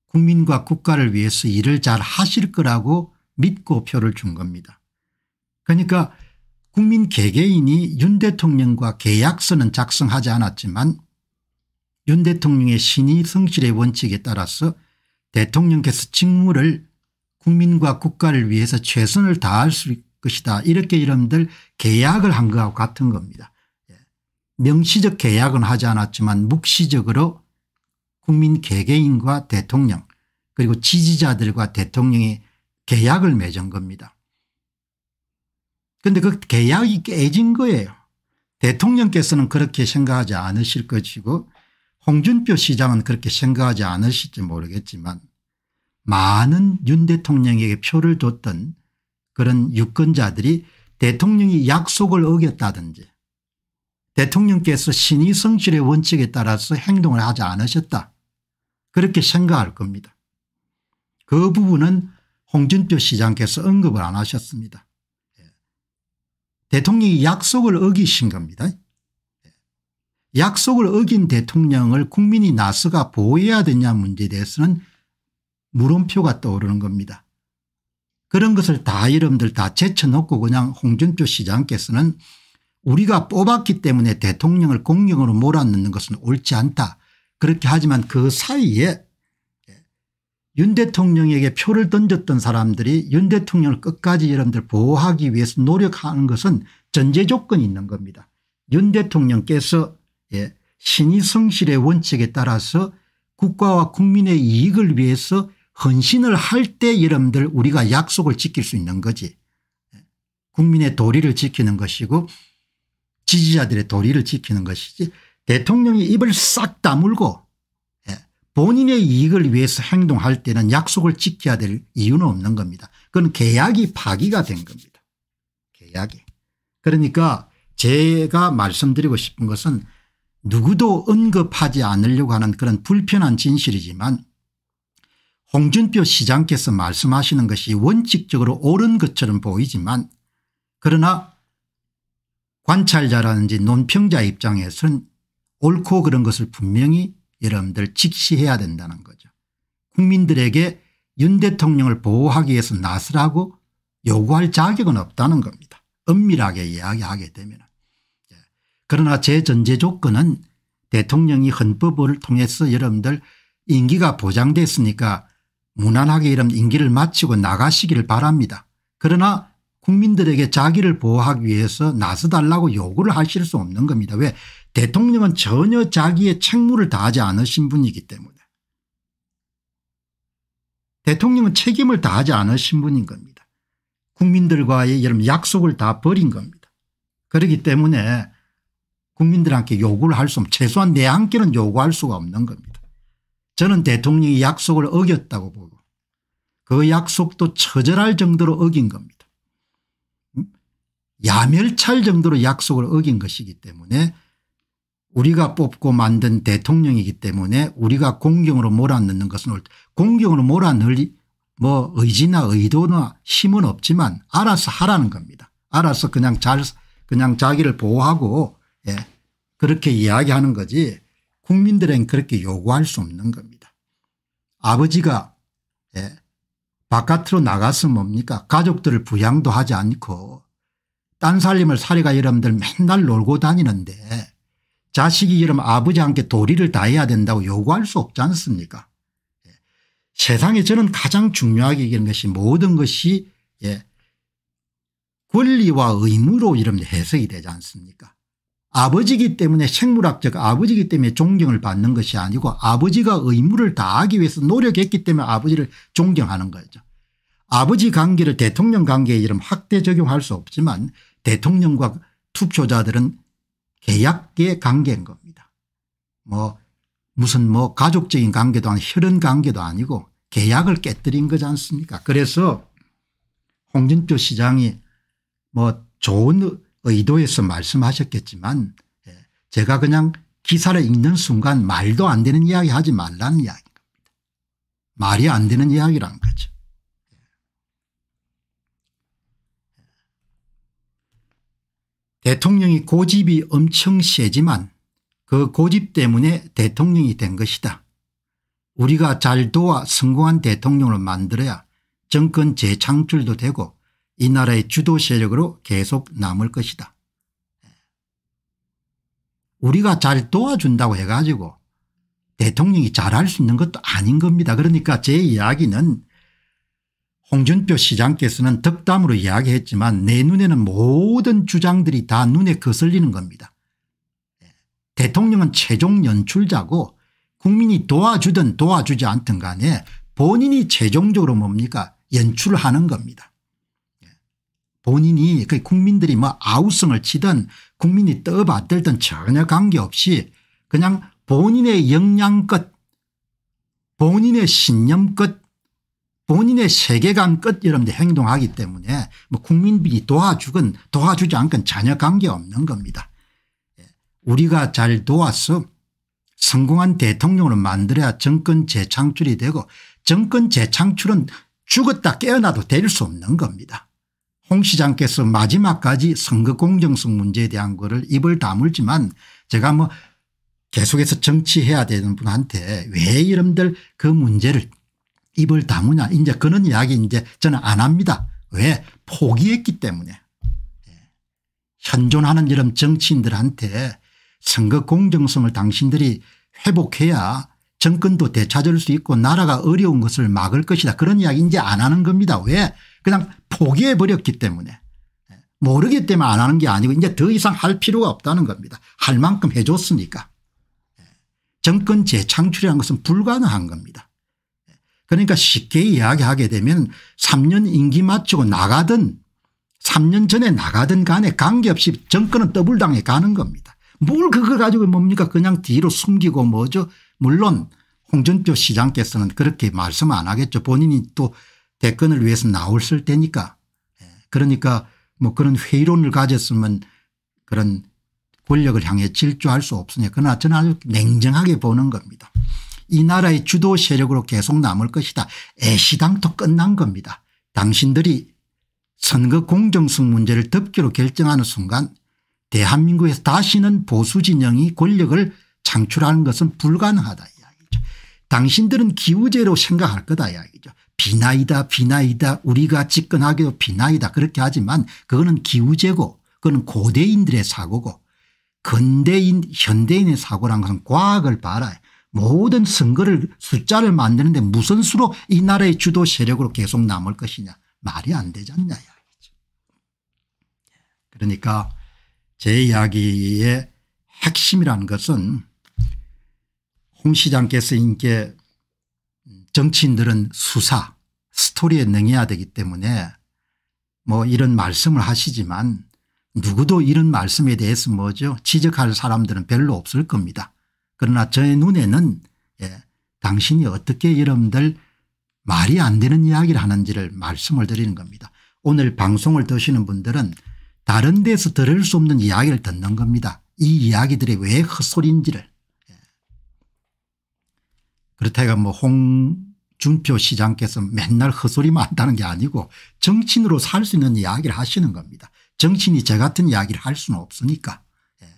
국민과 국가를 위해서 일을 잘 하실 거라고 믿고 표를 준 겁니다. 그러니까 국민 개개인이 윤 대통령과 계약서는 작성하지 않았지만 윤 대통령의 신의 성실의 원칙에 따라서 대통령께서 직무를 국민과 국가를 위해서 최선을 다할 수 것이다 이렇게 여러분들 계약을 한 것하고 같은 겁니다. 예. 명시적 계약은 하지 않았지만 묵시적으로 국민 개개인과 대통령 그리고 지지자들과 대통령이 계약을 맺은 겁니다. 그런데 그 계약이 깨진 거예요. 대통령께서는 그렇게 생각하지 않으실 것이고 홍준표 시장은 그렇게 생각하지 않으실지 모르겠지만 많은 윤 대통령에게 표를 줬던 그런 유권자들이 대통령이 약속을 어겼다든지 대통령께서 신의 성실의 원칙에 따라서 행동을 하지 않으셨다. 그렇게 생각할 겁니다. 그 부분은 홍준표 시장께서 언급을 안 하셨습니다. 예. 대통령이 약속을 어기신 겁니다. 예. 약속을 어긴 대통령을 국민이 나서가 보호해야 되냐 문제에 대해서는 물음표가 떠오르는 겁니다. 그런 것을 다 여러분들 다 제쳐놓고 그냥 홍준표 시장께서는 우리가 뽑았기 때문에 대통령을 공경으로 몰아넣는 것은 옳지 않다. 그렇게 하지만 그 사이에 윤 대통령에게 표를 던졌던 사람들이 윤 대통령을 끝까지 여러분들 보호하기 위해서 노력하는 것은 전제 조건이 있는 겁니다. 윤 대통령께서 예, 신의 성실의 원칙에 따라서 국가와 국민의 이익을 위해서 헌신을 할 때 여러분들 우리가 약속을 지킬 수 있는 거지. 국민의 도리를 지키는 것이고 지지자들의 도리를 지키는 것이지 대통령이 입을 싹 다물고 예, 본인의 이익을 위해서 행동할 때는 약속을 지켜야 될 이유는 없는 겁니다. 그건 계약이 파기가 된 겁니다. 계약이. 그러니까 제가 말씀드리고 싶은 것은 누구도 언급하지 않으려고 하는 그런 불편한 진실이지만 홍준표 시장께서 말씀하시는 것이 원칙적으로 옳은 것처럼 보이지만 그러나 관찰자라든지 논평자 입장에서는 옳고 그런 것을 분명히 여러분들 직시해야 된다는 거죠. 국민들에게 윤 대통령을 보호하기 위해서 나서라고 요구할 자격은 없다는 겁니다. 엄밀하게 이야기하게 되면. 예. 그러나 제 전제 조건은 대통령이 헌법을 통해서 여러분들 임기가 보장됐으니까 무난하게 이런 임기를 마치고 나가시기를 바랍니다. 그러나 국민들에게 자기를 보호하기 위해서 나서달라고 요구를 하실 수 없는 겁니다. 왜 대통령은 전혀 자기의 책무를 다하지 않으신 분이기 때문에 대통령은 책임을 다하지 않으신 분인 겁니다. 국민들과의 여러 약속을 다 버린 겁니다. 그렇기 때문에 국민들한테 요구를 할 수 없는 최소한 내 한께는 요구할 수가 없는 겁니다. 저는 대통령이 약속을 어겼다고 보고 그 약속도 처절할 정도로 어긴 겁니다. 음? 야멸찰 정도로 약속을 어긴 것이기 때문에 우리가 뽑고 만든 대통령이기 때문에 우리가 공경으로 몰아넣는 것은 공경으로 몰아넣을 뭐 의지나 의도나 힘은 없지만 알아서 하라는 겁니다. 알아서 그냥 잘 그냥 자기를 보호하고 예 그렇게 이야기하는 거지 국민들은 그렇게 요구할 수 없는 겁니다. 아버지가 예 바깥으로 나가서 뭡니까 가족들을 부양도 하지 않고 딴 살림을 사리가 여러분들 맨날 놀고 다니는데 자식이 여러분 아버지한테 도리를 다해야 된다고 요구할 수 없지 않습니까 예. 세상에 저는 가장 중요하게 여기는 것이 모든 것이 예. 권리와 의무로 이런 해석이 되지 않습니까 아버지기 때문에 생물학적 아버지기 때문에 존경을 받는 것이 아니고 아버지가 의무를 다하기 위해서 노력했기 때문에 아버지를 존경하는 거죠. 아버지 관계를 대통령 관계에 이런 확대 적용할 수 없지만 대통령과 투표자들은 계약의 관계인 겁니다. 뭐 무슨 뭐 가족적인 관계도 아니고 혈연 관계도 아니고 계약을 깨뜨린 거지 않습니까 그래서 홍준표 시장이 뭐 좋은 의도에서 말씀하셨겠지만 예, 제가 그냥 기사를 읽는 순간 말도 안 되는 이야기 하지 말라는 이야기인 겁니다. 말이 안 되는 이야기라는 거죠. 대통령이 고집이 엄청 세지만 그 고집 때문에 대통령이 된 것이다. 우리가 잘 도와 성공한 대통령을 만들어야 정권 재창출도 되고 이 나라의 주도 세력으로 계속 남을 것이다. 우리가 잘 도와준다고 해가지고 대통령이 잘할 수 있는 것도 아닌 겁니다. 그러니까 제 이야기는 홍준표 시장께서는 덕담으로 이야기했지만 내 눈에는 모든 주장들이 다 눈에 거슬리는 겁니다. 대통령은 최종 연출자고 국민이 도와주든 도와주지 않든 간에 본인이 최종적으로 뭡니까 연출을 하는 겁니다. 본인이 그 국민들이 뭐 아우성을 치든 국민이 떠받들든 전혀 관계없이 그냥 본인의 역량껏 본인의 신념껏 본인의 세계관 끝 여러분들 행동하기 때문에 뭐 국민들이 도와주건 도와주지 않건 전혀 관계없는 겁니다. 예. 우리가 잘 도와서 성공한 대통령으로 만들어야 정권 재창출이 되고 정권 재창출은 죽었다 깨어나도 될 수 없는 겁니다. 홍 시장께서 마지막까지 선거 공정성 문제에 대한 거를 입을 다물지만 제가 뭐 계속해서 정치해야 되는 분한테 왜 여러분들 그 문제를 입을 다무냐 이제 그런 이야기 이제 저는 안 합니다. 왜 포기했기 때문에 예. 현존하는 이런 정치인들한테 선거 공정성을 당신들이 회복해야 정권도 되찾을 수 있고 나라가 어려운 것을 막을 것이다 그런 이야기 이제 안 하는 겁니다. 왜 그냥 포기해 버렸기 때문에 예. 모르기 때문에 안 하는 게 아니고 이제 더 이상 할 필요가 없다는 겁니다. 할 만큼 해줬으니까 정권 재창출이라는 것은 불가능한 겁니다. 그러니까 쉽게 이야기하게 되면 3년 임기 마치고 나가든 3년 전에 나가든 간에 관계없이 정권은 더블당에 가는 겁니다. 뭘 그걸 가지고 뭡니까 그냥 뒤로 숨기고 뭐죠 물론 홍준표 시장께서는 그렇게 말씀 안 하겠죠. 본인이 또 대권을 위해서 나올을 테니까. 예. 그러니까 뭐 그런 회의론을 가졌으면 그런 권력을 향해 질주할 수 없으니 그러나 저는 아주 냉정하게 보는 겁니다. 이 나라의 주도 세력으로 계속 남을 것이다. 애시당토 끝난 겁니다. 당신들이 선거 공정성 문제를 덮기로 결정하는 순간 대한민국에서 다시는 보수 진영이 권력을 창출하는 것은 불가능하다 이야기죠. 당신들은 기우제로 생각할 거다 이야기죠. 비나이다 비나이다 우리가 집권하기도 비나이다 그렇게 하지만 그거는 기우제고 그거는 고대인들의 사고고 근대인 현대인의 사고란 것은 과학을 봐라. 모든 선거를 숫자를 만드는데 무슨 수로 이 나라의 주도 세력으로 계속 남을 것이냐 말이 안 되지 않냐 이야기죠. 그러니까 제 이야기의 핵심이라는 것은 홍 시장께서 이게 정치인들은 수사 스토리에 능해야 되기 때문에 뭐 이런 말씀을 하시지만 누구도 이런 말씀에 대해서 뭐죠 지적할 사람들은 별로 없을 겁니다. 그러나 저의 눈에는 예, 당신이 어떻게 여러분들 말이 안 되는 이야기를 하는지를 말씀을 드리는 겁니다. 오늘 방송을 드시는 분들은 다른 데서 들을 수 없는 이야기를 듣는 겁니다. 이 이야기들이 왜 헛소리인지를. 예. 그렇다가 뭐 홍준표 시장께서 맨날 헛소리만 한다는 게 아니고 정치인으로 살 수 있는 이야기를 하시는 겁니다. 정치인이 저 같은 이야기를 할 수는 없으니까. 예.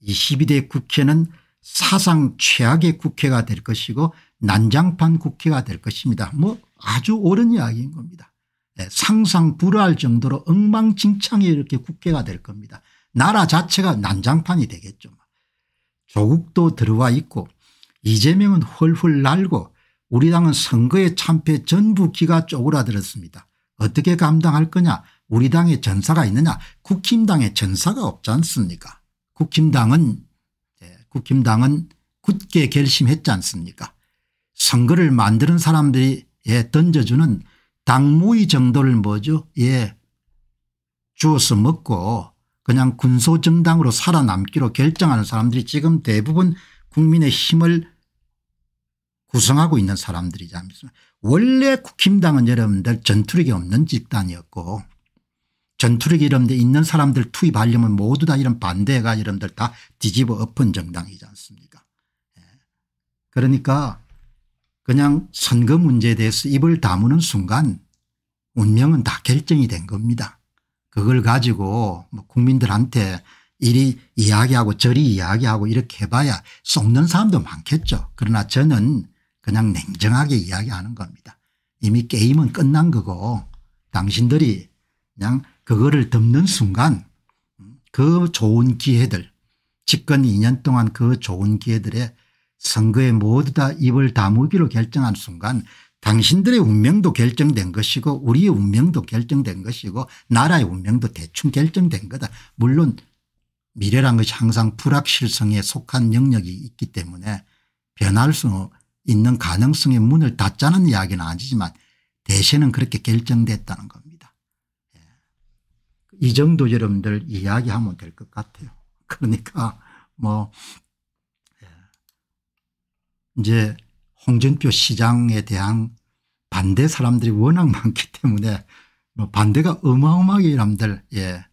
이 12대 국회는 사상 최악의 국회가 될 것이고 난장판 국회가 될 것입니다. 뭐 아주 옳은 이야기인 겁니다. 네, 상상 불허할 정도로 엉망진창이 이렇게 국회가 될 겁니다. 나라 자체가 난장판이 되겠죠. 조국도 들어와 있고 이재명은 훌훌 날고 우리 당은 선거에 참패 전부 기가 쪼그라들었습니다. 어떻게 감당할 거냐 우리 당에 전사가 있느냐 국힘당에 전사가 없지 않습니까 국힘당은 예, 국힘당은 굳게 결심했지 않습니까? 선거를 만드는 사람들이 예, 던져주는 당무의 정도를 뭐죠? 예 주어서 먹고 그냥 군소정당으로 살아남기로 결정하는 사람들이 지금 대부분 국민의 힘을 구성하고 있는 사람들이지 않습니까? 원래 국힘당은 여러분들 전투력이 없는 집단이었고 전투력이 이런 데 있는 사람들 투입하려면 모두 다 이런 반대가 여러분들 다 뒤집어 엎은 정당이지 않습니까 예. 그러니까 그냥 선거 문제에 대해서 입을 다무는 순간 운명은 다 결정이 된 겁니다. 그걸 가지고 뭐 국민들한테 이리 이야기하고 저리 이야기하고 이렇게 해봐야 속는 사람도 많겠죠. 그러나 저는 그냥 냉정하게 이야기하는 겁니다. 이미 게임은 끝난 거고 당신들이 그냥 그거를 덮는 순간 그 좋은 기회들 집권 2년 동안 그 좋은 기회들에 선거에 모두 다 입을 다무기로 결정한 순간 당신들의 운명도 결정된 것이고 우리의 운명도 결정된 것이고 나라의 운명도 대충 결정된 거다. 물론 미래란 것이 항상 불확실성에 속한 영역이 있기 때문에 변할 수 있는 가능성의 문을 닫자는 이야기는 아니지만 대세는 그렇게 결정됐다는 겁니다. 예. 이 정도 여러분들 이야기하면 될 것 같아요. 그러니까 뭐 이제 홍준표 시장에 대한 반대 사람들이 워낙 많기 때문에 뭐 반대가 어마어마하게 여러분들 예.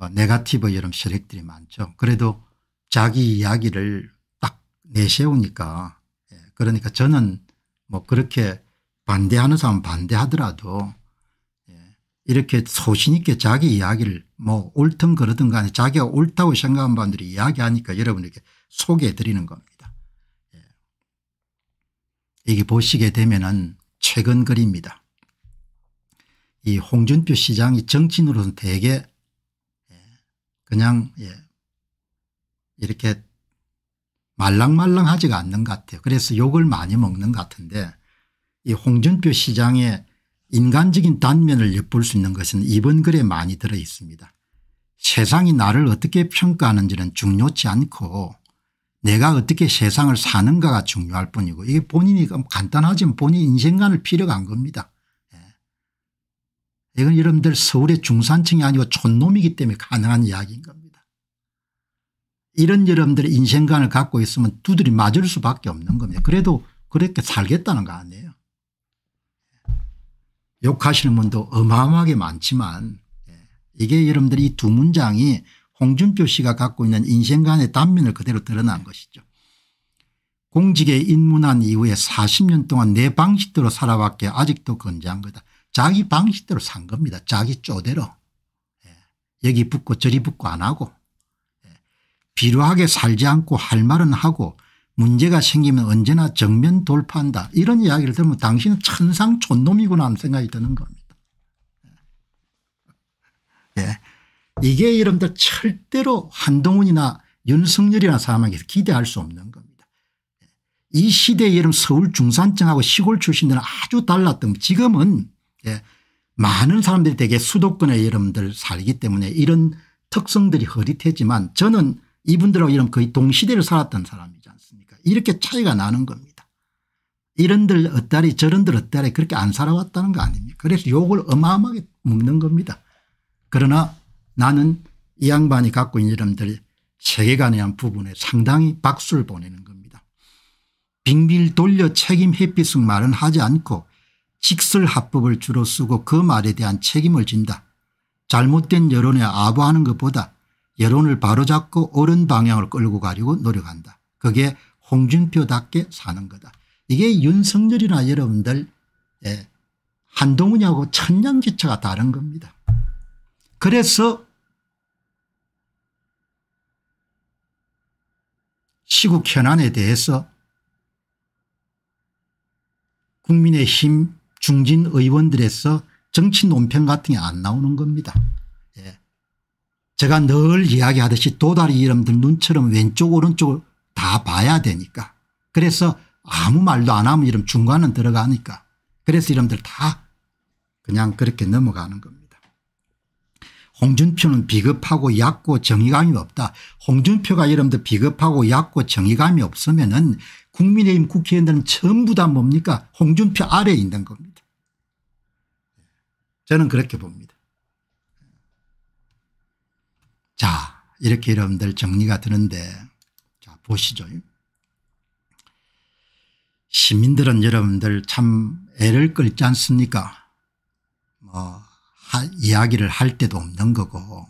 어, 네가티브 여러분 세력들이 많죠. 그래도 자기 이야기를 딱 내세우니까 예. 그러니까 저는 뭐 그렇게 반대하는 사람 반대하더라도 예. 이렇게 소신 있게 자기 이야기를 뭐 옳든 그러든 간에 자기가 옳다고 생각하는 분들이 이야기하니까 여러분에게 소개해 드리는 겁니다. 이게 보시게 되면은 최근 글입니다. 이 홍준표 시장이 정치인으로는 되게 예, 그냥 예, 이렇게 말랑말랑하지가 않는 것 같아요. 그래서 욕을 많이 먹는 것 같은데 이 홍준표 시장의 인간적인 단면을 엿볼 수 있는 것은 이번 글에 많이 들어 있습니다. 세상이 나를 어떻게 평가하는지는 중요치 않고 내가 어떻게 세상을 사는가가 중요할 뿐이고 이게 본인이 간단하지만 본인 인생관을 필요가 한 겁니다. 예. 이건 여러분들 서울의 중산층이 아니고 촌놈이기 때문에 가능한 이야기인 겁니다. 이런 여러분들의 인생관을 갖고 있으면 두드리 맞을 수밖에 없는 겁니다. 그래도 그렇게 살겠다는 거 아니에요. 욕하시는 분도 어마어마하게 많지만 예. 이게 여러분들이 이두 문장이 홍준표 씨가 갖고 있는 인생관의 단면을 그대로 드러난 것이죠. 공직에 입문한 이후에 40년 동안 내 방식대로 살아왔기에 아직도 건재한 거다. 자기 방식대로 산 겁니다. 자기 쪼대로. 예. 여기 붙고 저리 붙고 안 하고 예. 비루하게 살지 않고 할 말은 하고 문제가 생기면 언제나 정면 돌파한다. 이런 이야기를 들으면 당신은 천상 촌놈이구나 하는 생각이 드는 겁니다. 예. 이게 여러분들 절대로 한동훈이나 윤석열이나 사람에게 기대할 수 없는 겁니다. 이 시대에 여러분 서울 중산층하고 시골 출신들은 아주 달랐던 지금은 예, 많은 사람들이 되게 수도권에 여러분들 살기 때문에 이런 특성들이 흐릿하지만 저는 이분들하고 이런 거의 동시대를 살았던 사람이지 않습니까 이렇게 차이가 나는 겁니다. 이런들 어따리 저런들 어따리 그렇게 안 살아왔다는 거 아닙니까 그래서 욕을 어마어마하게 먹는 겁니다. 그러나 나는 이 양반이 갖고 있는 여러분들 세계관에 한 부분에 상당히 박수를 보내는 겁니다. 빙빌 돌려 책임 회피성 말은 하지 않고 직설합법을 주로 쓰고 그 말에 대한 책임을 진다. 잘못된 여론에 아부하는 것보다 여론을 바로잡고 옳은 방향을 끌고 가려고 노력한다. 그게 홍준표답게 사는 거다. 이게 윤석열이나 여러분들 예, 한동훈이하고 천냥지차가 다른 겁니다. 그래서 시국 현안에 대해서 국민의힘 중진 의원들에서 정치 논평 같은 게 안 나오는 겁니다. 예. 제가 늘 이야기하듯이 도다리 이름들 눈처럼 왼쪽 오른쪽을 다 봐야 되니까 그래서 아무 말도 안 하면 이름 중간은 들어가니까 그래서 이름들 다 그냥 그렇게 넘어가는 겁니다. 홍준표는 비겁하고 얕고 정의감이 없다. 홍준표가 여러분들 비겁하고 얕고 정의감이 없으면 은 국민의힘 국회의원들은 전부 다 뭡니까 홍준표 아래에 있는 겁니다. 저는 그렇게 봅니다. 자 이렇게 여러분들 정리가 되는데 자 보시죠. 시민들은 여러분들 참 애를 끌지 않습니까 뭐 하, 이야기를 할 때도 없는 거고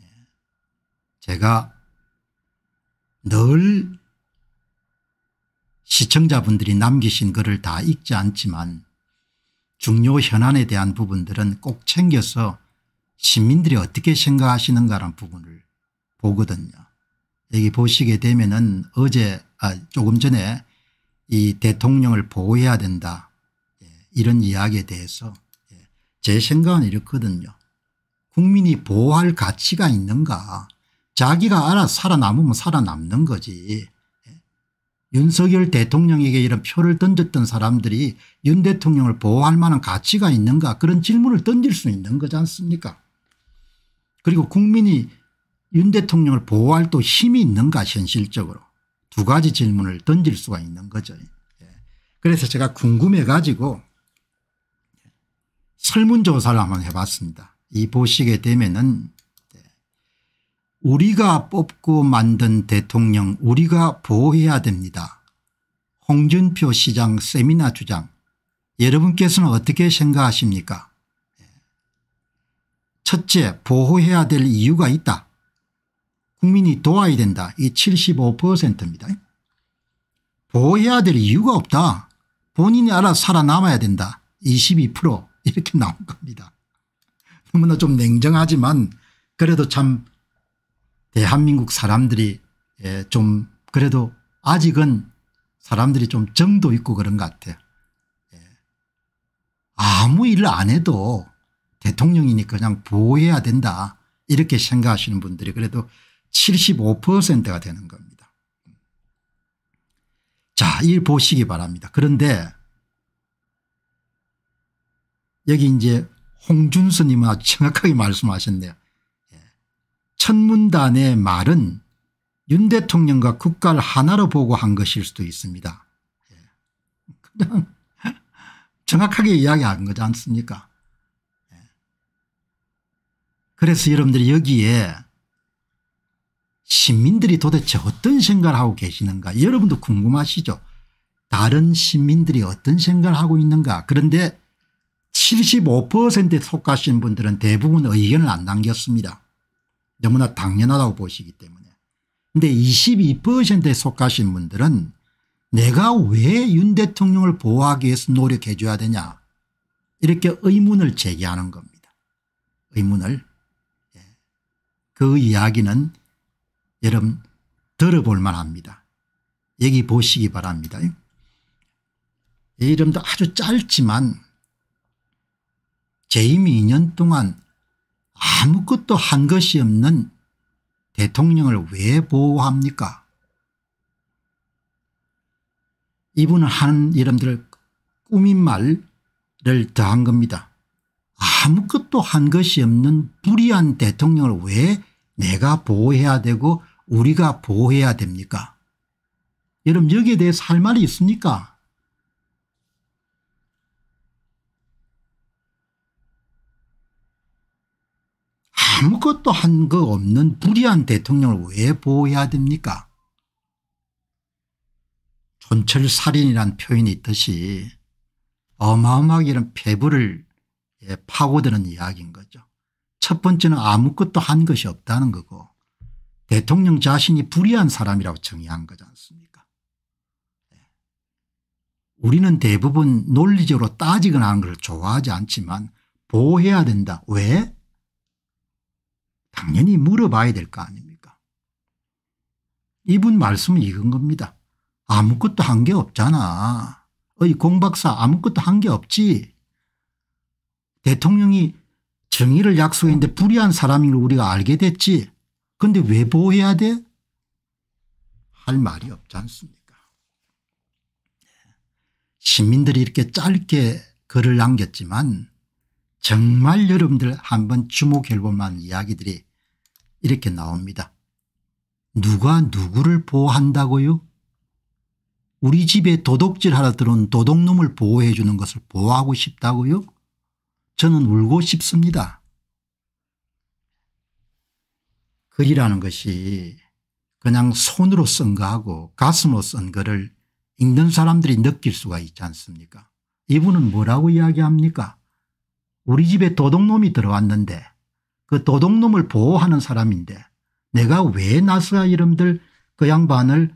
예. 제가 늘 시청자분들이 남기신 글을 다 읽지 않지만 중요 현안에 대한 부분들은 꼭 챙겨서 시민들이 어떻게 생각하시는가라는 부분을 보거든요. 여기 보시게 되면은 어제 아 조금 전에 이 대통령을 보호해야 된다. 예, 이런 이야기에 대해서 제 생각은 이렇거든요. 국민이 보호할 가치가 있는가? 자기가 알아 살아남으면 살아남는 거지. 윤석열 대통령에게 이런 표를 던졌던 사람들이 윤 대통령을 보호할 만한 가치가 있는가? 그런 질문을 던질 수 있는 거지 않습니까? 그리고 국민이 윤 대통령을 보호할 또 힘이 있는가 현실적으로 두 가지 질문을 던질 수가 있는 거죠. 예. 그래서 제가 궁금해 가지고 설문조사를 한번 해봤습니다. 이 보시게 되면은 네. 우리가 뽑고 만든 대통령 우리가 보호해야 됩니다. 홍준표 시장 세미나 주장 여러분께서는 어떻게 생각하십니까 네. 첫째 보호해야 될 이유가 있다. 국민이 도와야 된다. 이 75%입니다. 보호해야 될 이유가 없다. 본인이 알아서 살아남아야 된다. 22% 이렇게 나온 겁니다. 너무나 좀 냉정하지만 그래도 참 대한민국 사람들이 예, 좀 그래도 아직은 사람들이 좀 정도 있고 그런 것 같아요. 예. 아무 일을 안 해도 대통령이니까 그냥 보호해야 된다 이렇게 생각하시는 분들이 그래도 75%가 되는 겁니다. 자, 이 보시기 바랍니다. 그런데 여기 이제 홍준수님은 아주 정확하게 말씀하셨네요. 예. 천문단의 말은 윤 대통령과 국가를 하나로 보고 한 것일 수도 있습니다. 예. 그냥 정확하게 이야기한 거지 않습니까 예. 그래서 여러분들이 여기에 시민들이 도대체 어떤 생각을 하고 계시는가 여러분도 궁금하시죠 다른 시민들이 어떤 생각을 하고 있는가 그런데 75%에 속하신 분들은 대부분 의견을 안 남겼습니다. 너무나 당연하다고 보시기 때문에. 근데 22%에 속하신 분들은 내가 왜 윤 대통령을 보호하기 위해서 노력해 줘야 되냐 이렇게 의문을 제기하는 겁니다. 의문을. 예. 그 이야기는 여러분 들어볼 만합니다. 여기 보시기 바랍니다. 이 이름도 아주 짧지만 재임 2년 동안 아무것도 한 것이 없는 대통령을 왜 보호합니까 이분은 하는 이름들 꾸민 말을 더한 겁니다. 아무것도 한 것이 없는 불의한 대통령을 왜 내가 보호해야 되고 우리가 보호해야 됩니까? 여러분 여기에 대해서 할 말이 있습니까? 아무것도 한 거 없는 불의한 대통령을 왜 보호해야 됩니까? 촌철살인이란 표현이 있듯이 어마어마하게 이런 폐부를 예, 파고드는 이야기인 거죠. 첫 번째는 아무것도 한 것이 없다는 거고 대통령 자신이 불의한 사람이라고 정의한 거지 않습니까 예. 우리는 대부분 논리적으로 따지거나 하는 걸 좋아하지 않지만 보호해야 된다. 왜? 당연히 물어봐야 될 거 아닙니까 이분 말씀은 이건 겁니다. 아무것도 한 게 없잖아. 어이 공 박사 아무것도 한 게 없지. 대통령이 정의를 약속했는데 불의한 사람인 걸 우리가 알게 됐지. 그런데 왜 보호해야 돼? 할 말이 없지 않습니까 시민들이 이렇게 짧게 글을 남겼지만 정말 여러분들 한번 주목해 볼 만한 이야기들이 이렇게 나옵니다. 누가 누구를 보호한다고요? 우리 집에 도둑질 하러 들어온 도둑놈을 보호해 주는 것을 보호하고 싶다고요? 저는 울고 싶습니다. 글이라는 것이 그냥 손으로 쓴 거하고 가슴으로 쓴 거를 읽는 사람들이 느낄 수가 있지 않습니까? 이분은 뭐라고 이야기합니까? 우리 집에 도둑놈이 들어왔는데 그 도둑놈을 보호하는 사람인데 내가 왜 나서야 이름들 그 양반을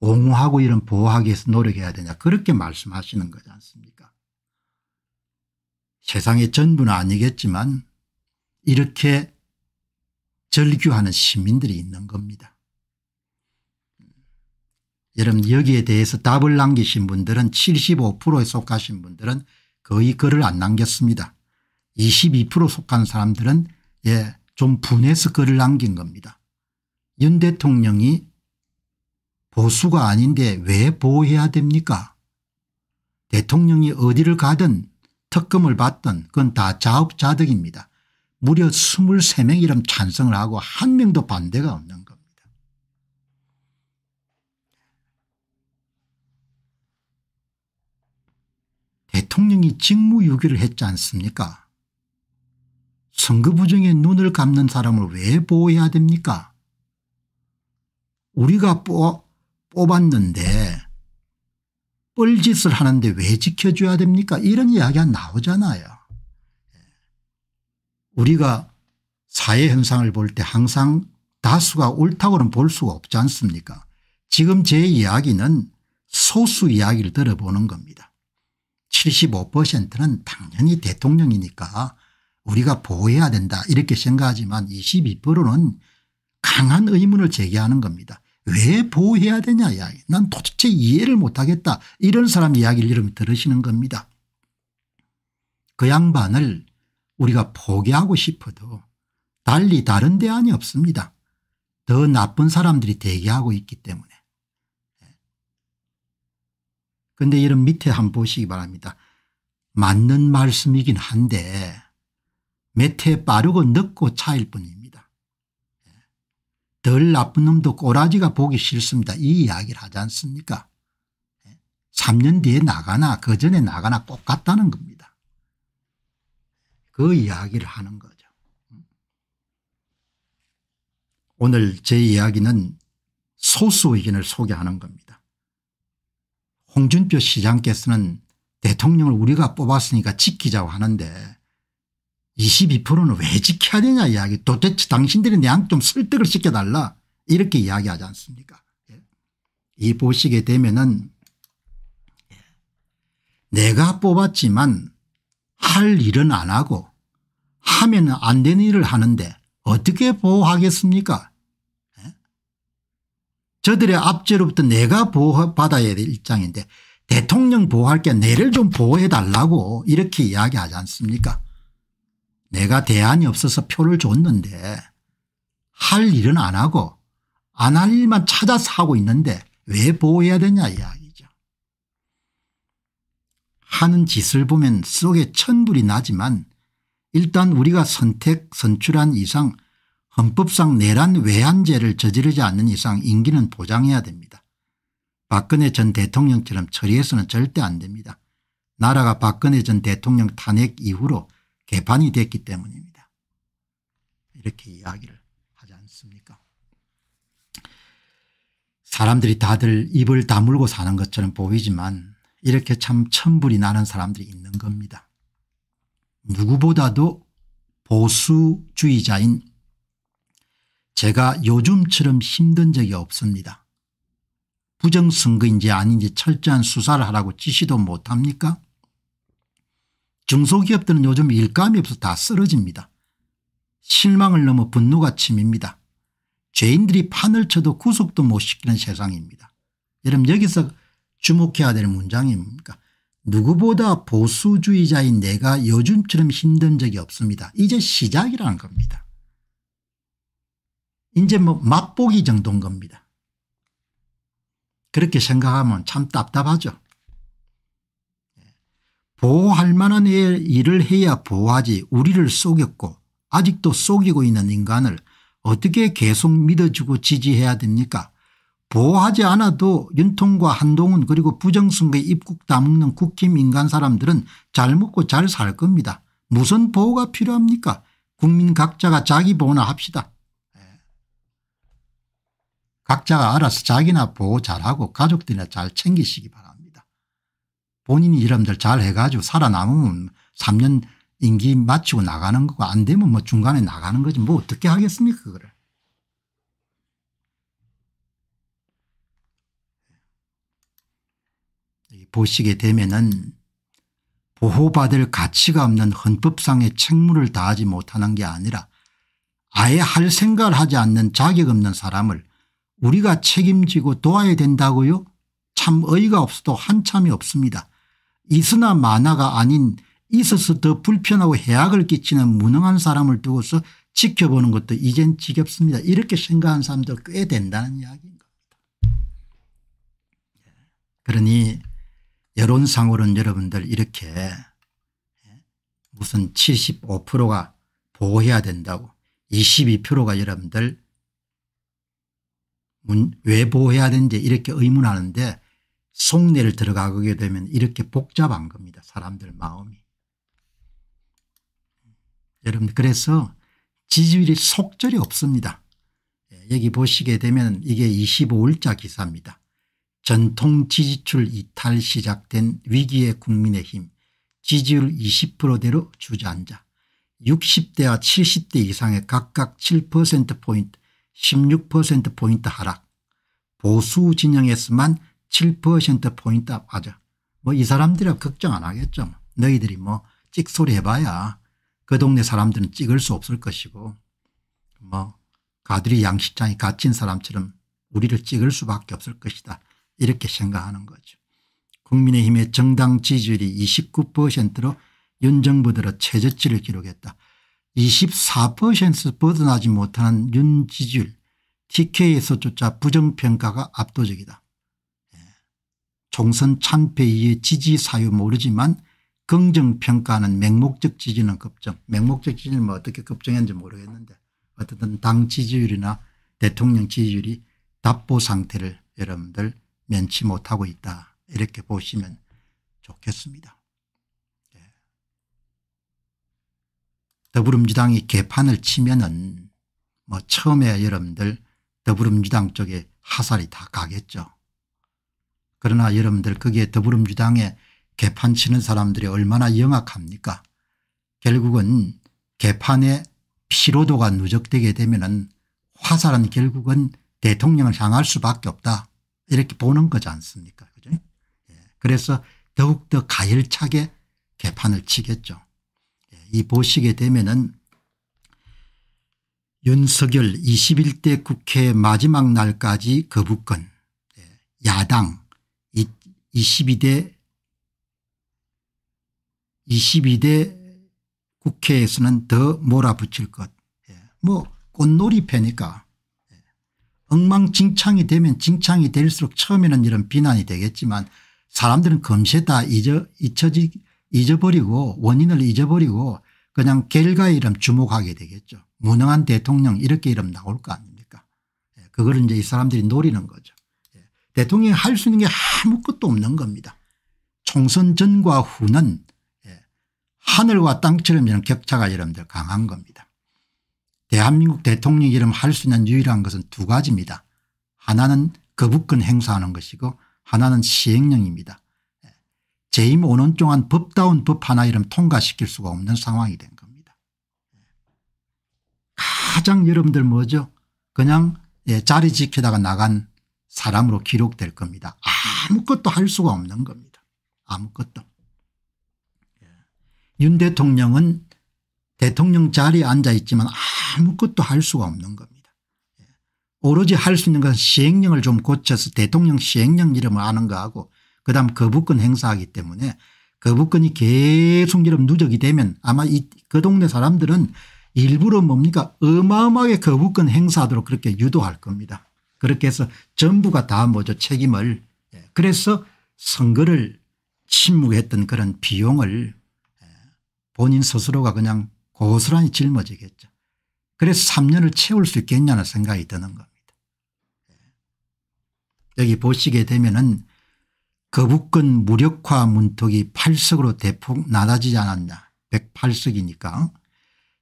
옹호하고 이런 보호하기 위해서 노력해야 되냐? 그렇게 말씀하시는 거지 않습니까? 세상의 전부는 아니겠지만 이렇게 절규하는 시민들이 있는 겁니다. 여러분 여기에 대해서 답을 남기신 분들은 75%에 속하신 분들은 거의 글을 안 남겼습니다. 22% 속한 사람들은 예, 좀 분해서 글을 남긴 겁니다. 윤 대통령이 보수가 아닌데 왜 보호해야 됩니까 대통령이 어디를 가든 특검을 받든 그건 다 자업자득입니다. 무려 23명이름 찬성을 하고 한 명도 반대가 없는 겁니다. 대통령이 직무유기를 했지 않습니까 선거 부정에 눈을 감는 사람을 왜 보호해야 됩니까 우리가 뽑, 뽑았는데 뻘짓을 하는데 왜 지켜줘야 됩니까 이런 이야기가 나오잖아요. 우리가 사회 현상을 볼 때 항상 다수가 옳다고는 볼 수가 없지 않습니까 지금 제 이야기는 소수 이야기를 들어보는 겁니다. 75%는 당연히 대통령이니까 우리가 보호해야 된다 이렇게 생각하지만 22%는 강한 의문을 제기하는 겁니다. 왜 보호해야 되냐 이야기. 난 도대체 이해를 못하겠다 이런 사람 이야기를 여러분 들으시는 겁니다. 그 양반을 우리가 포기하고 싶어도 달리 다른 대안이 없습니다. 더 나쁜 사람들이 대기하고 있기 때문에. 그런데 이런 밑에 한번 보시기 바랍니다. 맞는 말씀이긴 한데 몇해 빠르고 늦고 차일 뿐입니다. 덜 나쁜 놈도 꼬라지가 보기 싫습니다. 이 이야기를 하지 않습니까 3년 뒤에 나가나 그 전에 나가나 똑같다는 겁니다. 그 이야기를 하는 거죠. 오늘 제 이야기는 소수 의견을 소개하는 겁니다. 홍준표 시장께서는 대통령을 우리가 뽑았으니까 지키자고 하는데 22%는 왜 지켜야 되냐 이야기 도대체 당신들이 내한테 좀 설득을 시켜달라 이렇게 이야기하지 않습니까 예. 이 보시게 되면은 예. 내가 뽑았지만 할 일은 안 하고 하면 안 되는 일을 하는데 어떻게 보호하겠습니까 예. 저들의 압제로부터 내가 보호받아야 될 입장인데 대통령 보호할 게 내를 좀 보호해 달라고 이렇게 이야기하지 않습니까 내가 대안이 없어서 표를 줬는데 할 일은 안 하고 안 할 일만 찾아서 하고 있는데 왜 보호해야 되냐 이야기죠. 하는 짓을 보면 속에 천불이 나지만 일단 우리가 선택 선출한 이상 헌법상 내란 외환죄를 저지르지 않는 이상 임기는 보장해야 됩니다. 박근혜 전 대통령처럼 처리해서는 절대 안 됩니다. 나라가 박근혜 전 대통령 탄핵 이후로 개판이 됐기 때문입니다. 이렇게 이야기를 하지 않습니까 사람들이 다들 입을 다물고 사는 것처럼 보이지만 이렇게 참 천불이 나는 사람들이 있는 겁니다. 누구보다도 보수주의자인 제가 요즘처럼 힘든 적이 없습니다. 부정선거인지 아닌지 철저한 수사를 하라고 지시도 못합니까 중소기업들은 요즘 일감이 없어 다 쓰러집니다. 실망을 넘어 분노가 침입니다. 죄인들이 판을 쳐도 구속도 못 시키는 세상입니다. 여러분 여기서 주목해야 될 문장이 뭡니까 누구보다 보수주의자인 내가 요즘처럼 힘든 적이 없습니다. 이제 시작이라는 겁니다. 이제 뭐 맛보기 정도인 겁니다. 그렇게 생각하면 참 답답하죠. 보호할 만한 일을 해야 보호하지 우리를 속였고 아직도 속이고 있는 인간을 어떻게 계속 믿어주고 지지해야 됩니까 보호하지 않아도 윤통과 한동훈 그리고 부정선거에 입국 다먹는 국힘 인간 사람들은 잘 먹고 잘 살 겁니다. 무슨 보호가 필요합니까 국민 각자가 자기 보호나 합시다. 예. 각자가 알아서 자기나 보호 잘하고 가족들이나 잘 챙기시기 바랍니다. 본인이 이름들 잘 해가지고 살아남으면 3년 임기 마치고 나가는 거고 안 되면 뭐 중간에 나가는 거지 뭐 어떻게 하겠습니까 그거를. 보시게 되면은 보호받을 가치가 없는 헌법상의 책무를 다하지 못하는 게 아니라 아예 할 생각을 하지 않는 자격 없는 사람을 우리가 책임지고 도와야 된다고요 참 어이가 없어도 한참이 없습니다. 있으나 마나가 아닌 있어서 더 불편하고 해악을 끼치는 무능한 사람을 두고서 지켜보는 것도 이젠 지겹습니다. 이렇게 생각하는 사람도 꽤 된다는 이야기인 겁니다. 그러니 여론상으로는 여러분들 이렇게 무슨 75%가 보호해야 된다고 22%가 여러분들 왜 보호해야 되는지 이렇게 의문하는데 속내를 들어가게 되면 이렇게 복잡한 겁니다. 사람들 마음이. 여러분 그래서 지지율이 속절이 없습니다. 예, 여기 보시게 되면 이게 25일자 기사입니다. 전통 지지출 이탈 시작된 위기의 국민의힘 지지율 20%대로 주저앉아 60대와 70대 이상의 각각 7%포인트 16%포인트 하락 보수 진영에서만 7%포인트 빠져. 뭐 이 사람들이 걱정 안 하겠죠. 너희들이 뭐 찍소리 해봐야 그 동네 사람들은 찍을 수 없을 것이고 뭐 가두리 양식장이 갇힌 사람처럼 우리를 찍을 수밖에 없을 것이다. 이렇게 생각하는 거죠. 국민의힘의 정당 지지율이 29%로 윤 정부 들어 최저치를 기록했다. 24% 벗어나지 못하는 윤 지지율 TK에서조차 부정평가가 압도적이다. 총선 참패 이의 지지 사유 모르지만 긍정평가는 맹목적 지지는 급정 맹목적 지지는 뭐 어떻게 급정했는지 모르겠는데 어쨌든 당 지지율이나 대통령 지지율이 답보 상태를 여러분들 면치 못하고 있다 이렇게 보시면 좋겠습니다. 예. 더불어민주당이 개판을 치면은 뭐 처음에 여러분들 더불어민주당 쪽에 하살이 다 가겠죠. 그러나 여러분들 거기에 더불어민주당에 개판 치는 사람들이 얼마나 영악합니까 결국은 개판의 피로도가 누적되게 되면 화살은 결국은 대통령을 향할 수밖에 없다 이렇게 보는 거지 않습니까 그죠? 예. 그래서 더욱더 가열차게 개판을 치겠죠. 예. 이 보시게 되면은 윤석열 21대 국회 마지막 날까지 거부권 예. 야당 22대 22대 국회에서는 더 몰아붙일 것. 예. 뭐 꽃놀이 패니까 예. 엉망진창이 되면 진창이 될수록 처음에는 이런 비난이 되겠지만 사람들은 금세 다 잊어, 잊혀지, 잊어버리고 원인을 잊어버리고 그냥 결과에 이름 주목하게 되겠죠. 무능한 대통령 이렇게 이름 나올 거 아닙니까 예. 그걸 이제 이 사람들이 노리는 거죠. 대통령이 할 수 있는 게 아무것도 없는 겁니다. 총선 전과 후는 하늘과 땅처럼 이런 격차가 여러분들 강한 겁니다. 대한민국 대통령 이름 할 수 있는 유일한 것은 두 가지입니다. 하나는 거부권 행사하는 것이고 하나는 시행령입니다. 재임 5년 동안 법다운 법 하나 이름 통과시킬 수가 없는 상황이 된 겁니다. 가장 여러분들 뭐죠 그냥 예, 자리 지키다가 나간 사람으로 기록될 겁니다. 아무것도 할 수가 없는 겁니다. 아무것도. 윤 대통령은 대통령 자리에 앉아 있지만 아무것도 할 수가 없는 겁니다. 예. 오로지 할 수 있는 것은 시행령을 좀 고쳐서 대통령 시행령 이름을 아는 거하고 그다음 거부권 행사하기 때문에 거부권이 계속 이름 누적이 되면 아마 이 그 동네 사람들은 일부러 뭡니까 어마어마하게 거부권 행사하도록 그렇게 유도할 겁니다. 그렇게 해서 전부가 다 뭐죠 책임을 예. 그래서 선거를 침묵했던 그런 비용을 본인 스스로가 그냥 고스란히 짊어지겠죠. 그래서 3년을 채울 수 있겠냐는 생각이 드는 겁니다. 예. 여기 보시게 되면은 거부권 무력화 문턱이 8석으로 대폭 낮아지지 않았냐 108석이니까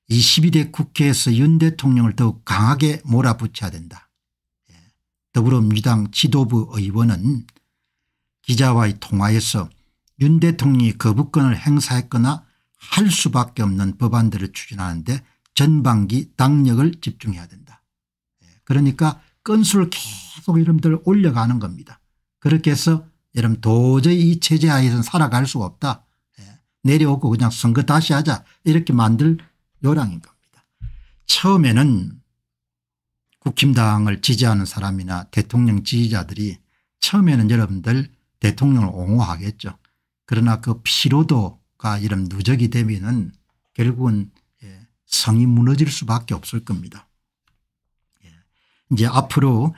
22대 국회에서 윤 대통령을 더욱 강하게 몰아붙여야 된다. 예. 더불어민주당 지도부 의원은 기자와의 통화에서 윤 대통령이 거부권을 행사했거나 할 수밖에 없는 법안들을 추진하는데 전반기 당력을 집중해야 된다. 예, 그러니까 건수를 계속 여러분들 올려가는 겁니다. 그렇게 해서 여러분 도저히 이 체제 하에서는 살아갈 수가 없다. 예, 내려오고 그냥 선거 다시 하자 이렇게 만들 요량인 겁니다. 처음에는 국힘당을 지지하는 사람이나 대통령 지지자들이 처음에는 여러분들 대통령을 옹호하겠죠. 그러나 그 피로도 가 이런 누적이 되면은 결국은 예, 성이 무너질 수밖에 없을 겁니다. 예. 이제 앞으로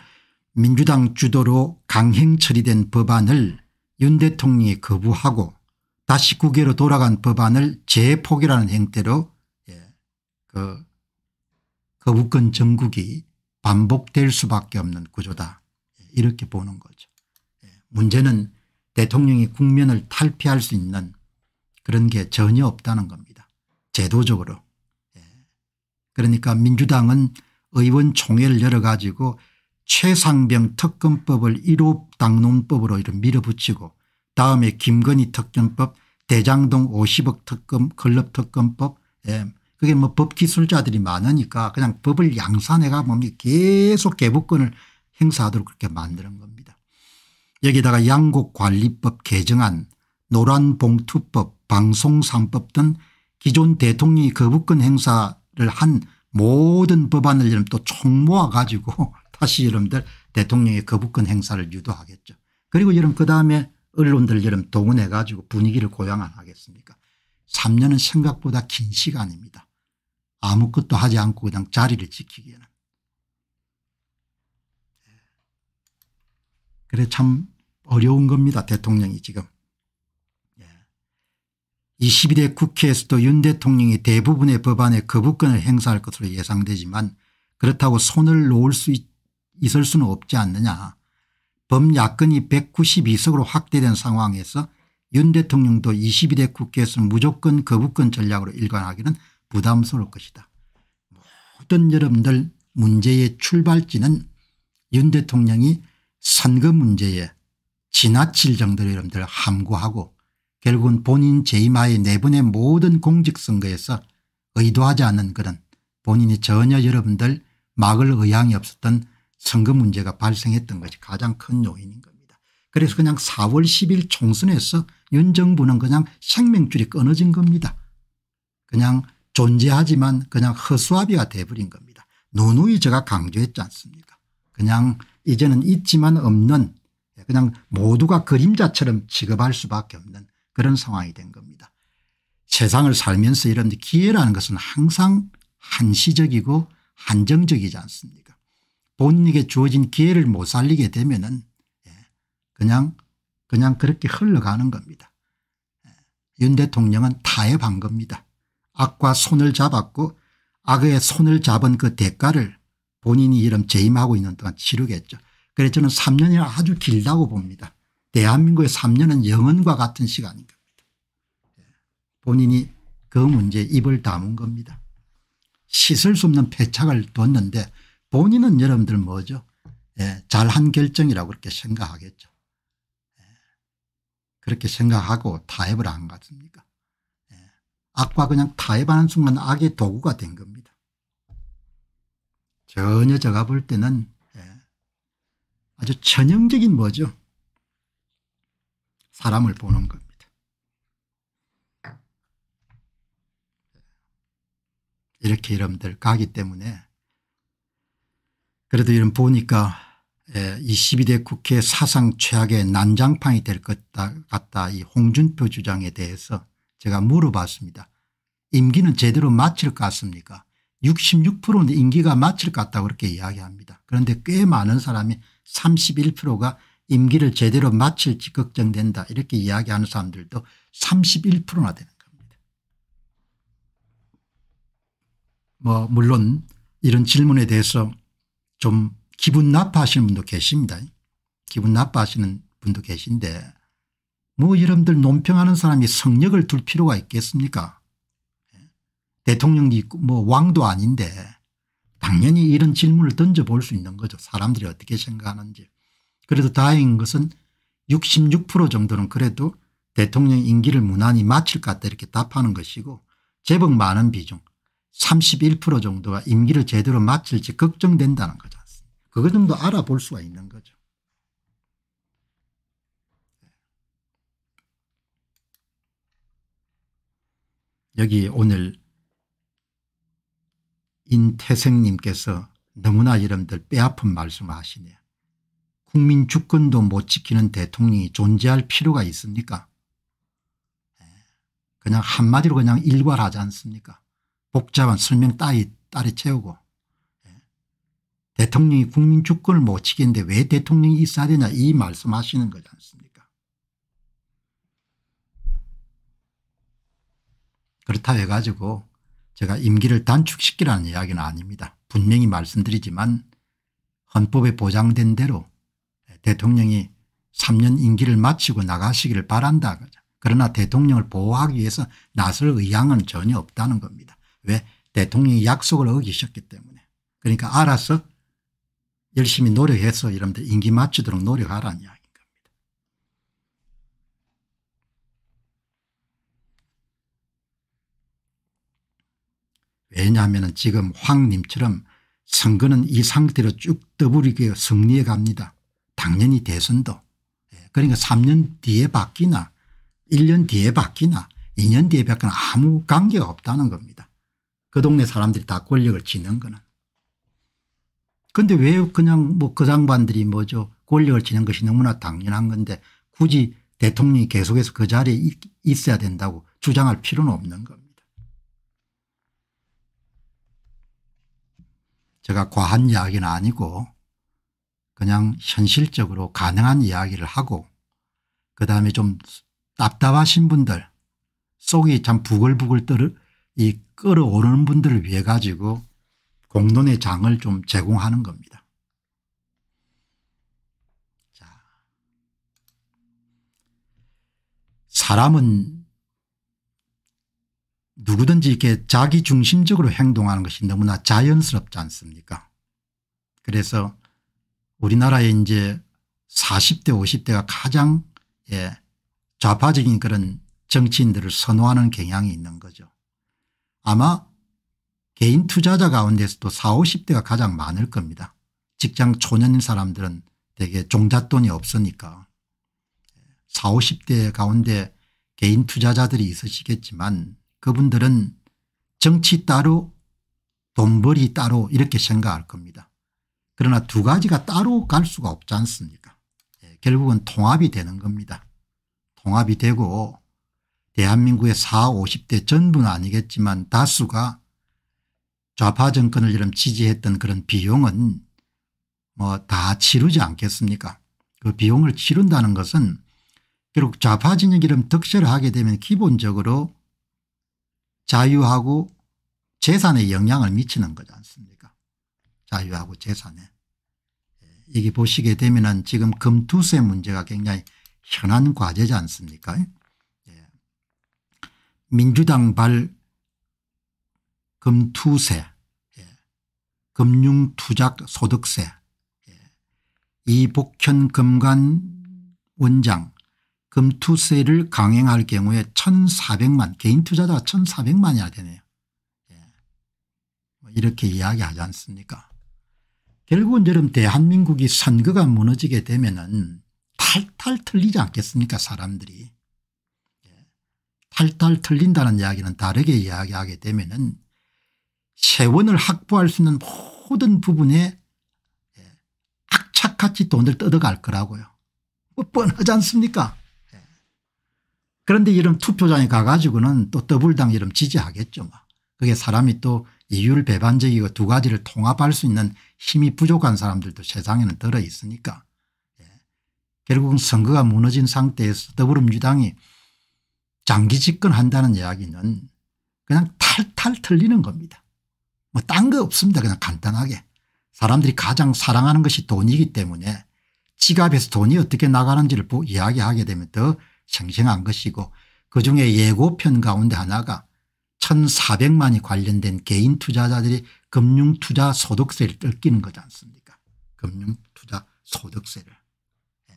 민주당 주도로 강행 처리된 법안을 윤 대통령이 거부하고 다시 국회로 돌아간 법안을 재포기라는 형태로 예, 그 거부권 정국이 반복될 수밖에 없는 구조다 이렇게 보는 거죠. 문제는 대통령이 국면을 탈피할 수 있는 그런 게 전혀 없다는 겁니다. 제도적으로. 예. 그러니까 민주당은 의원총회를 열어가지고 최상병 특검법을 1호 당론법으로 이렇게 밀어붙이고 다음에 김건희 특검법 대장동 50억 특검 클럽 특검법 예. 그게 뭐 법기술자들이 많으니까 그냥 법을 양산해가 보면 계속 개부권을 행사하도록 그렇게 만드는 겁니다. 여기다가 양곡관리법 개정안 노란봉투법 방송 3법 등 기존 대통령이 거부권 행사를 한 모든 법안을 또 총 모아 가지고 다시 여러분들 대통령의 거부권 행사를 유도하겠죠. 그리고 여러분 그다음에 언론들 여러분 동원해 가지고 분위기를 고양하겠습니까 3년은 생각보다 긴 시간입니다. 아무것도 하지 않고 그냥 자리를 지키기에는. 그래 참 어려운 겁니다 대통령이 지금. 22대 국회에서도 윤 대통령이 대부분의 법안에 거부권을 행사할 것으로 예상되지만 그렇다고 손을 놓을 수 있을 수는 없지 않느냐. 범야권이 192석으로 확대된 상황에서 윤 대통령도 22대 국회에서 무조건 거부권 전략으로 일관하기는 부담스러울 것이다. 모든 여러분들 문제의 출발지는 윤 대통령이 선거 문제에 지나칠 정도로 여러분들 함구하고 결국은 본인 재임하에 내분의 모든 공직선거에서 의도하지 않는 그런 본인이 전혀 여러분들 막을 의향이 없었던 선거 문제가 발생했던 것이 가장 큰 요인인 겁니다. 그래서 그냥 4월 10일 총선에서 윤 정부는 그냥 생명줄이 끊어진 겁니다. 그냥 존재하지만 그냥 허수아비가 돼버린 겁니다. 누누이 제가 강조했지 않습니까 그냥 이제는 있지만 없는 그냥 모두가 그림자처럼 취급할 수밖에 없는 그런 상황이 된 겁니다. 세상을 살면서 이런 기회라는 것은 항상 한시적이고 한정적이지 않습니까 본인에게 주어진 기회를 못 살리게 되면 예, 그냥 그냥 그렇게 흘러가는 겁니다. 예, 윤 대통령은 타협한 겁니다. 악과 손을 잡았고 악의 손을 잡은 그 대가를 본인이 이름 재임하고 있는 동안 치르겠죠. 그래서 저는 3년이 아주 길다고 봅니다. 대한민국의 3년은 영원과 같은 시간인 겁니다. 예, 본인이 그 문제에 입을 다문 겁니다. 씻을 수 없는 패착을 뒀는데 본인은 여러분들 뭐죠 예, 잘한 결정이라고 그렇게 생각하겠죠. 예, 그렇게 생각하고 타협을 한 것 같습니까 예, 악과 그냥 타협하는 순간 악의 도구가 된 겁니다. 전혀 제가 볼 때는 예, 아주 전형적인 뭐죠 사람을 보는 겁니다. 이렇게 여러분들 가기 때문에 그래도 이런 보니까 22대 예, 국회 사상 최악의 난장판이 될 것 같다 이 홍준표 주장에 대해서 제가 물어봤습니다. 임기는 제대로 마칠 것 같습니까 66%는 임기가 마칠 것 같다고 그렇게 이야기합니다. 그런데 꽤 많은 사람이 31%가 임기를 제대로 마칠지 걱정된다 이렇게 이야기하는 사람들도 31%나 되는 겁니다. 뭐 물론 이런 질문에 대해서 좀 기분 나빠하시는 분도 계십니다. 기분 나빠하시는 분도 계신데 뭐 여러분들 논평하는 사람이 성력을 둘 필요가 있겠습니까 예? 대통령이 뭐 왕도 아닌데 당연히 이런 질문을 던져볼 수 있는 거죠. 사람들이 어떻게 생각하는지. 그래도 다행인 것은 66% 정도는 그래도 대통령 임기를 무난히 마칠 것 같다 이렇게 답하는 것이고 제법 많은 비중 31% 정도가 임기를 제대로 마칠지 걱정된다는 거죠. 그거 정도 알아볼 수가 있는 거죠. 여기 오늘 인태생님께서 너무나 여러분들 뼈아픈 말씀을 하시네요. 국민 주권도 못 지키는 대통령이 존재할 필요가 있습니까 예. 그냥 한마디로 그냥 일괄하지 않습니까 복잡한 설명 따위 딸에 채우고 예. 대통령이 국민 주권을 못 지키는데 왜 대통령이 있어야 되냐 이 말씀하시는 거지 않습니까 그렇다 해가지고 제가 임기를 단축시키라는 이야기는 아닙니다. 분명히 말씀드리지만 헌법에 보장된 대로 대통령이 3년 임기를 마치고 나가시기를 바란다. 그러나 대통령을 보호하기 위해서 나설 의향은 전혀 없다는 겁니다. 왜 대통령이 약속을 어기셨기 때문에 그러니까 알아서 열심히 노력해서 여러분들 임기 맞추도록 노력하라는 이야기인 겁니다. 왜냐하면 지금 황님처럼 선거는 이 상태로 쭉 더부리게 승리해 갑니다. 당연히 대선도 예, 그러니까 3년 뒤에 바뀌나 1년 뒤에 바뀌나 2년 뒤에 바뀌나 아무 관계가 없다는 겁니다. 그 동네 사람들이 다 권력을 지는 거는. 그런데 왜 그냥 뭐 그 장반들이 뭐죠 권력을 지는 것이 너무나 당연한 건데 굳이 대통령이 계속해서 그 자리에 있어야 된다고 주장할 필요는 없는 겁니다. 제가 과한 이야기는 아니고 그냥 현실적으로 가능한 이야기를 하고 그다음에 좀 답답하신 분들 속이 참 부글부글 떠를 이 끌어오르는 분들을 위해 가지고 공론의 장을 좀 제공하는 겁니다. 자, 사람은 누구든지 이렇게 자기 중심적으로 행동하는 것이 너무나 자연스럽지 않습니까 그래서 우리나라에 이제 40대 50대가 가장 예, 좌파적인 그런 정치인들을 선호하는 경향이 있는 거죠. 아마 개인 투자자 가운데서도 40, 50대가 가장 많을 겁니다. 직장 초년인 사람들은 되게 종잣돈이 없으니까 40, 50대 가운데 개인 투자자들이 있으시겠지만 그분들은 정치 따로 돈벌이 따로 이렇게 생각할 겁니다. 그러나 두 가지가 따로 갈 수가 없지 않습니까? 예, 결국은 통합이 되는 겁니다. 통합이 되고 대한민국의 4 50대 전부는 아니겠지만 다수가 좌파 정권을 이름 지지했던 그런 비용은 뭐 다 치르지 않겠습니까? 그 비용을 치른다는 것은 결국 좌파 진영 이름 득세를 하게 되면 기본적으로 자유하고 재산에 영향을 미치는 거지 않습니까 자유하고 재산에. 이게 보시게 되면 지금 금투세 문제가 굉장히 현안 과제지 않습니까 예. 민주당 발 금투세 예. 금융투자 소득세 예. 이복현 금관 원장 금투세를 강행할 경우에 1400만 개인 투자자가 1400만이야 되네요. 뭐 이렇게 이야기하지 않습니까 결국은 여러분 대한민국이 선거가 무너지게 되면 은 탈탈 틀리지 않겠습니까 사람들이. 예. 탈탈 틀린다는 이야기는 다르게 이야기하게 되면 은 세원을 확보할 수 있는 모든 부분에 예. 악착같이 돈을 뜯어갈 거라고요. 뭐 뻔하지 않습니까 예. 그런데 이런 투표장에 가가지고는 또 더불당 이름 지지하겠죠. 뭐. 그게 사람이 또 이율 배반적이고 두 가지를 통합할 수 있는 힘이 부족한 사람들도 세상에는 들어 있으니까 예. 결국은 선거가 무너진 상태에서 더불어민주당이 장기 집권한다는 이야기는 그냥 탈탈 틀리는 겁니다. 뭐 딴 거 없습니다. 그냥 간단하게 사람들이 가장 사랑하는 것이 돈이기 때문에 지갑에서 돈이 어떻게 나가는지를 이야기하게 되면 더 생생한 것이고 그중에 예고편 가운데 하나가 1400만이 관련된 개인 투자자들이 금융투자 소득세를 뜯기는 거지 않습니까 금융투자 소득세를. 예.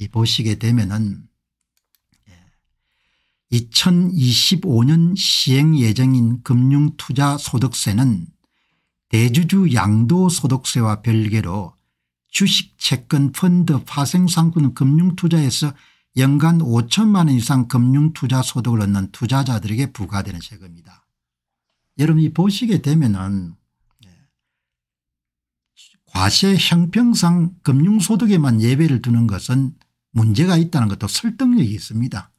이 보시게 되면은 2025년 예. 시행 예정인 금융투자 소득세는 대주주 양도소득세와 별개로 주식 채권 펀드 파생상품 금융투자에서 연간 5천만 원 이상 금융투자 소득을 얻는 투자자들에게 부과되는 세금이다. 여러분이 보시게 되면은 예, 과세 형평상 금융소득에만 예배를 두는 것은 문제가 있다는 것도 설득력이 있습니다.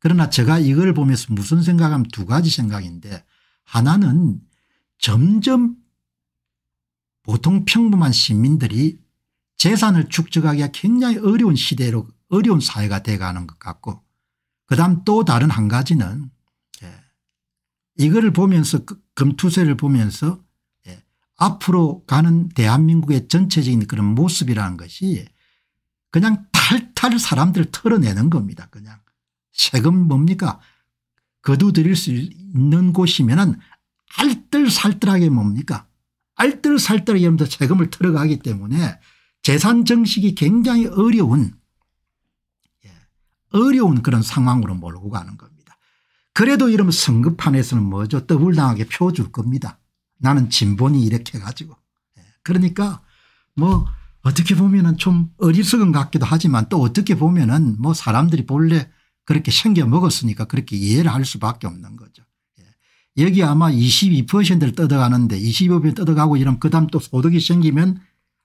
그러나 제가 이걸 보면서 무슨 생각하면 두 가지 생각인데 하나는 점점 보통 평범한 시민들이 재산을 축적하기가 굉장히 어려운 시대로 어려운 사회가 돼가는 것 같고 그다음 또 다른 한 가지는 예, 이거를 보면서 그 금투세를 보면서 예, 앞으로 가는 대한민국의 전체적인 그런 모습이라는 것이 그냥 탈탈 사람들을 털어내는 겁니다. 그냥 세금 뭡니까 거두드릴 수 있는 곳이면 알뜰살뜰하게 뭡니까 알뜰살뜰하게 하면서 세금을 털어가기 때문에 재산 정식이 굉장히 어려운 어려운 그런 상황으로 몰고 가는 겁니다. 그래도 이러면 선거판에서는 뭐죠 더블당하게 표 줄 겁니다. 나는 진본이 이렇게 가지고 예. 그러니까 뭐 어떻게 보면은 좀 어리석은 같기도 하지만 또 어떻게 보면은 뭐 사람들이 본래 그렇게 생겨 먹었으니까 그렇게 이해를 할 수밖에 없는 거죠. 예. 여기 아마 22%를 뜯어가는데 25% 뜯어가고 이러면 그 다음 또 소득이 생기면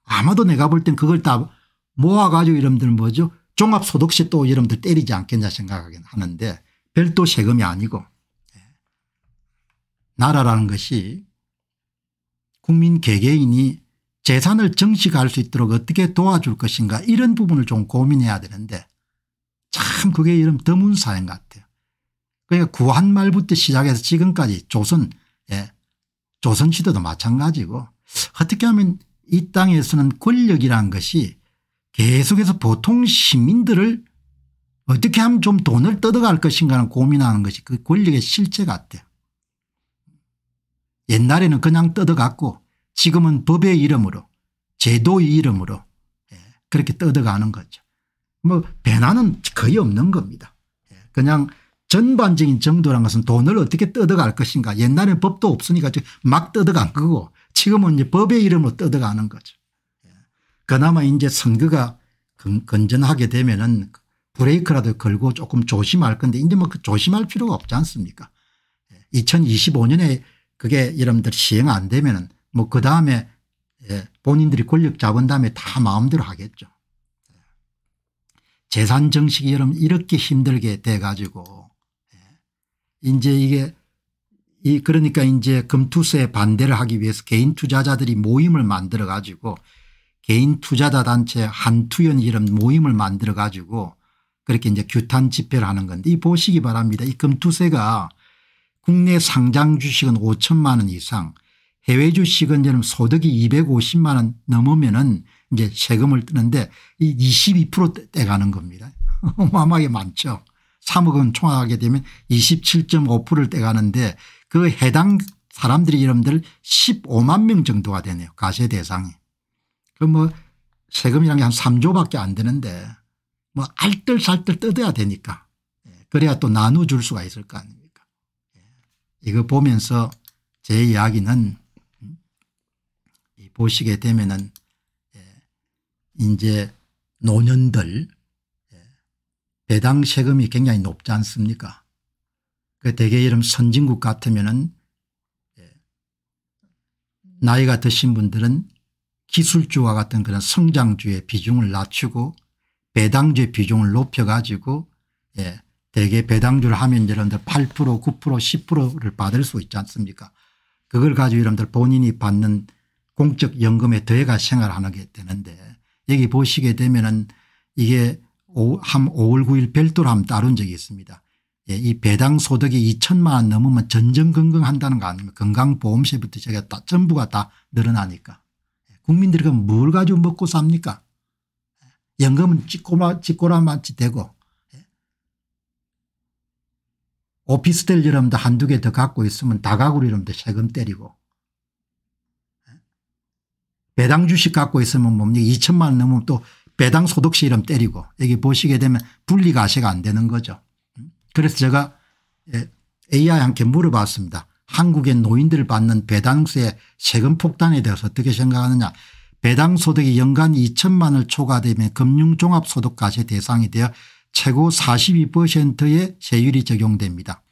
아마도 내가 볼 땐 그걸 다 모아가지고 이름들 뭐죠 종합소득세 또 여러분들 때리지 않겠냐 생각하긴 하는데 별도 세금이 아니고 예. 나라라는 것이 국민 개개인이 재산을 정식할 수 있도록 어떻게 도와줄 것인가 이런 부분을 좀 고민해야 되는데 참 그게 이런 드문 사연 같아요. 그러니까 구한 말부터 시작해서 지금까지 조선 예. 조선시대도 마찬가지고 어떻게 하면 이 땅에서는 권력이라는 것이 계속해서 보통 시민들을 어떻게 하면 좀 돈을 뜯어갈 것인가는 고민하는 것이 그 권력의 실체 같아요. 옛날에는 그냥 뜯어갔고 지금은 법의 이름으로 제도의 이름으로 예, 그렇게 뜯어가는 거죠. 뭐 배나는 거의 없는 겁니다. 예, 그냥 전반적인 정도란 것은 돈을 어떻게 뜯어갈 것인가 옛날에는 법도 없으니까 막 뜯어간 거고 지금은 이제 법의 이름으로 뜯어가는 거죠. 예, 그나마 이제 선거가 건전하게 되면은 브레이크라도 걸고 조금 조심할 건데 이제 뭐그 조심할 필요가 없지 않습니까 2025년에 그게 여러분들 시행 안 되면은 뭐 그 다음에 예, 본인들이 권력 잡은 다음에 다 마음대로 하겠죠. 재산 정식이 여러분 이렇게 힘들게 돼 가지고 예. 이제 이게 이 그러니까 이제 금투세 반대를 하기 위해서 개인 투자자들이 모임을 만들어 가지고 개인 투자자 단체 한투연 이런 모임을 만들어 가지고 그렇게 이제 규탄 집회를 하는 건데 이 보시기 바랍니다. 이 금투세가 국내 상장 주식은 5천만 원 이상 해외 주식은 지금 소득이 250만 원 넘으면은 이제 세금을 뜨는데 이 22% 떼가는 겁니다. 어마어마하게 많죠. 3억 원 총합하게 되면 27.5%를 떼가는데 그 해당 사람들이 여러분들 15만 명 정도가 되네요. 가세 대상이. 그뭐 세금이란 게 한 3조밖에 안 되는데 뭐 알뜰살뜰 뜯어야 되니까. 예, 그래야 또 나눠줄 수가 있을 거 아닙니까? 예, 이거 보면서 제 이야기는 음, 보시게 되면은 예, 이제 노년들 배당 세금이 굉장히 높지 않습니까? 그 대개 이런 선진국 같으면은 나이가 드신 분들은 기술주와 같은 그런 성장주의 비중을 낮추고 배당주 비중을 높여가지고 예, 대개 배당주를 하면 여러분들 8% 9% 10%를 받을 수 있지 않습니까? 그걸 가지고 여러분들 본인이 받는 공적 연금에 더해가 생활하게 되는데 여기 보시게 되면 은 이게 한 5월 9일 별도로 한번 다룬 적이 있습니다. 예, 이 배당 소득이 2천만 원 넘으면 전전긍긍한다는 거 아닙니까? 건강보험세부터 제가 다 전부가 다 늘어나니까. 예, 국민들이 뭘 가지고 먹고 삽니까 연금은 찍고라, 찍고라마치 되고 예. 오피스텔 여러분들 한두 개 더 갖고 있으면 다가구로 여러분들 세금 때리고 예. 배당 주식 갖고 있으면 뭡니까 2천만 원 넘으면 또 배당 소득세 이름 때리고 여기 보시게 되면 분리가세가 안 되는 거죠. 음. 그래서 제가 AI한테 물어봤습니다. 한국의 노인들 받는 배당세 세금 폭탄에 대해서 어떻게 생각하느냐 배당 소득이 연간 2천만 원을 초과되면 금융종합소득과세 대상이 되어 최고 42%의 세율이 적용됩니다.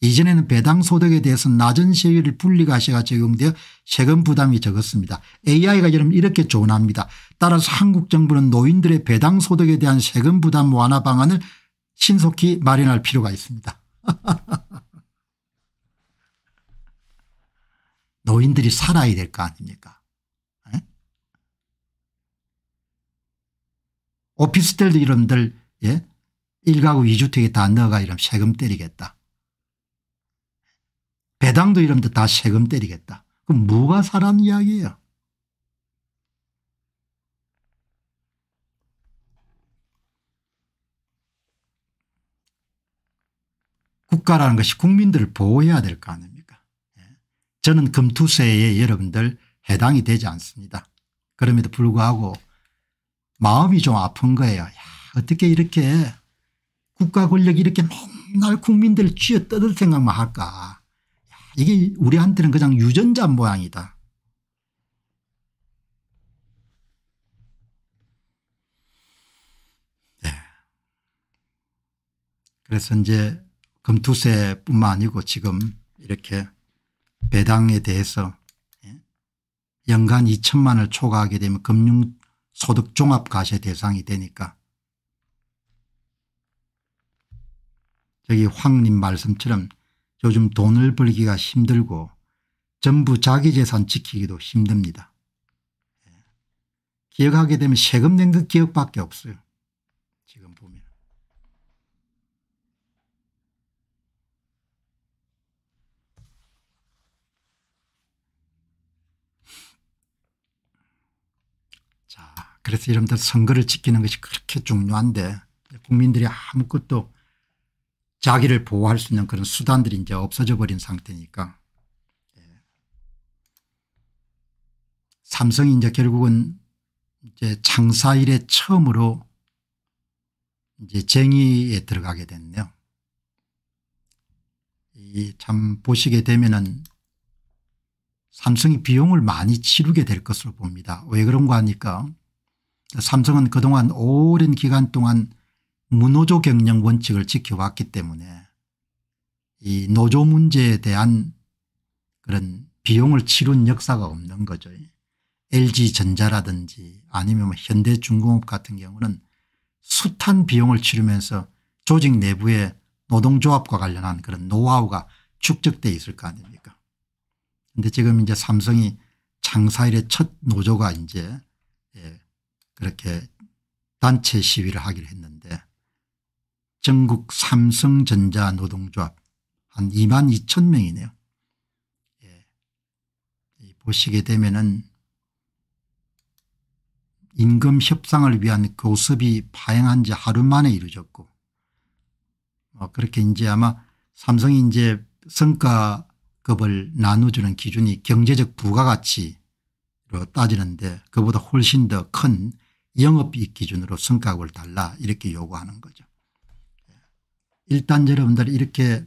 이전에는 배당 소득에 대해서 낮은 세율의 분리과세가 적용되어 세금 부담이 적었습니다. AI가 여러분 이렇게 조언합니다. 따라서 한국 정부는 노인들의 배당 소득에 대한 세금 부담 완화 방안을 신속히 마련할 필요가 있습니다. 노인들이 살아야 될 거 아닙니까 오피스텔도 이런들 예? 1가구 2주택에 다 넣어가 이러면 세금 때리겠다. 배당도 이런데 다 세금 때리겠다. 그럼 뭐가 사람 이야기예요. 국가라는 것이 국민들을 보호해야 될 거 아닙니까 예. 저는 금투세에 여러분들 해당이 되지 않습니다. 그럼에도 불구하고 마음이 좀 아픈 거예요. 야, 어떻게 이렇게 국가 권력이 이렇게 맨날 국민들 쥐어 뜯을 생각만 할까. 야, 이게 우리한테는 그냥 유전자 모양이다. 네. 그래서 이제 금투세뿐만 아니고 지금 이렇게 배당에 대해서 예, 연간 2천만 원을 초과하게 되면 금융 소득종합과세 대상이 되니까 저기 황님 말씀처럼 요즘 돈을 벌기가 힘들고 전부 자기 재산 지키기도 힘듭니다. 예. 기억하게 되면 세금 낸 그 기억밖에 없어요. 지금 보면. 그래서 여러분들 선거를 지키는 것이 그렇게 중요한데 국민들이 아무것도 자기를 보호할 수 있는 그런 수단들이 이제 없어져 버린 상태니까 예. 삼성이 이제 결국은 이제 창사 일에 처음으로 이제 쟁의에 들어가게 됐네요. 이 참 보시게 되면은 삼성이 비용을 많이 치르게 될 것으로 봅니다. 왜 그런가 하니까 삼성은 그동안 오랜 기간 동안 무노조 경영 원칙을 지켜왔기 때문에 이 노조 문제에 대한 그런 비용을 치른 역사가 없는 거죠. LG전자라든지 아니면 뭐 현대중공업 같은 경우는 숱한 비용을 치르면서 조직 내부에 노동조합과 관련한 그런 노하우가 축적돼 있을 거 아닙니까 그런데 지금 이제 삼성이 창사일의 첫 노조가 이제 예 그렇게 단체 시위를 하기로 했는데 전국 삼성전자 노동조합 한 2만 2천 명이네요. 예. 보시게 되면은 임금 협상을 위한 교섭이 파행한 지 하루 만에 이루어졌고 어, 그렇게 이제 아마 삼성이 이제 성과급을 나눠주는 기준이 경제적 부가가치로 따지는데 그보다 훨씬 더 큰 영업이익 기준으로 성과급을 달라 이렇게 요구하는 거죠. 일단 여러분들 이렇게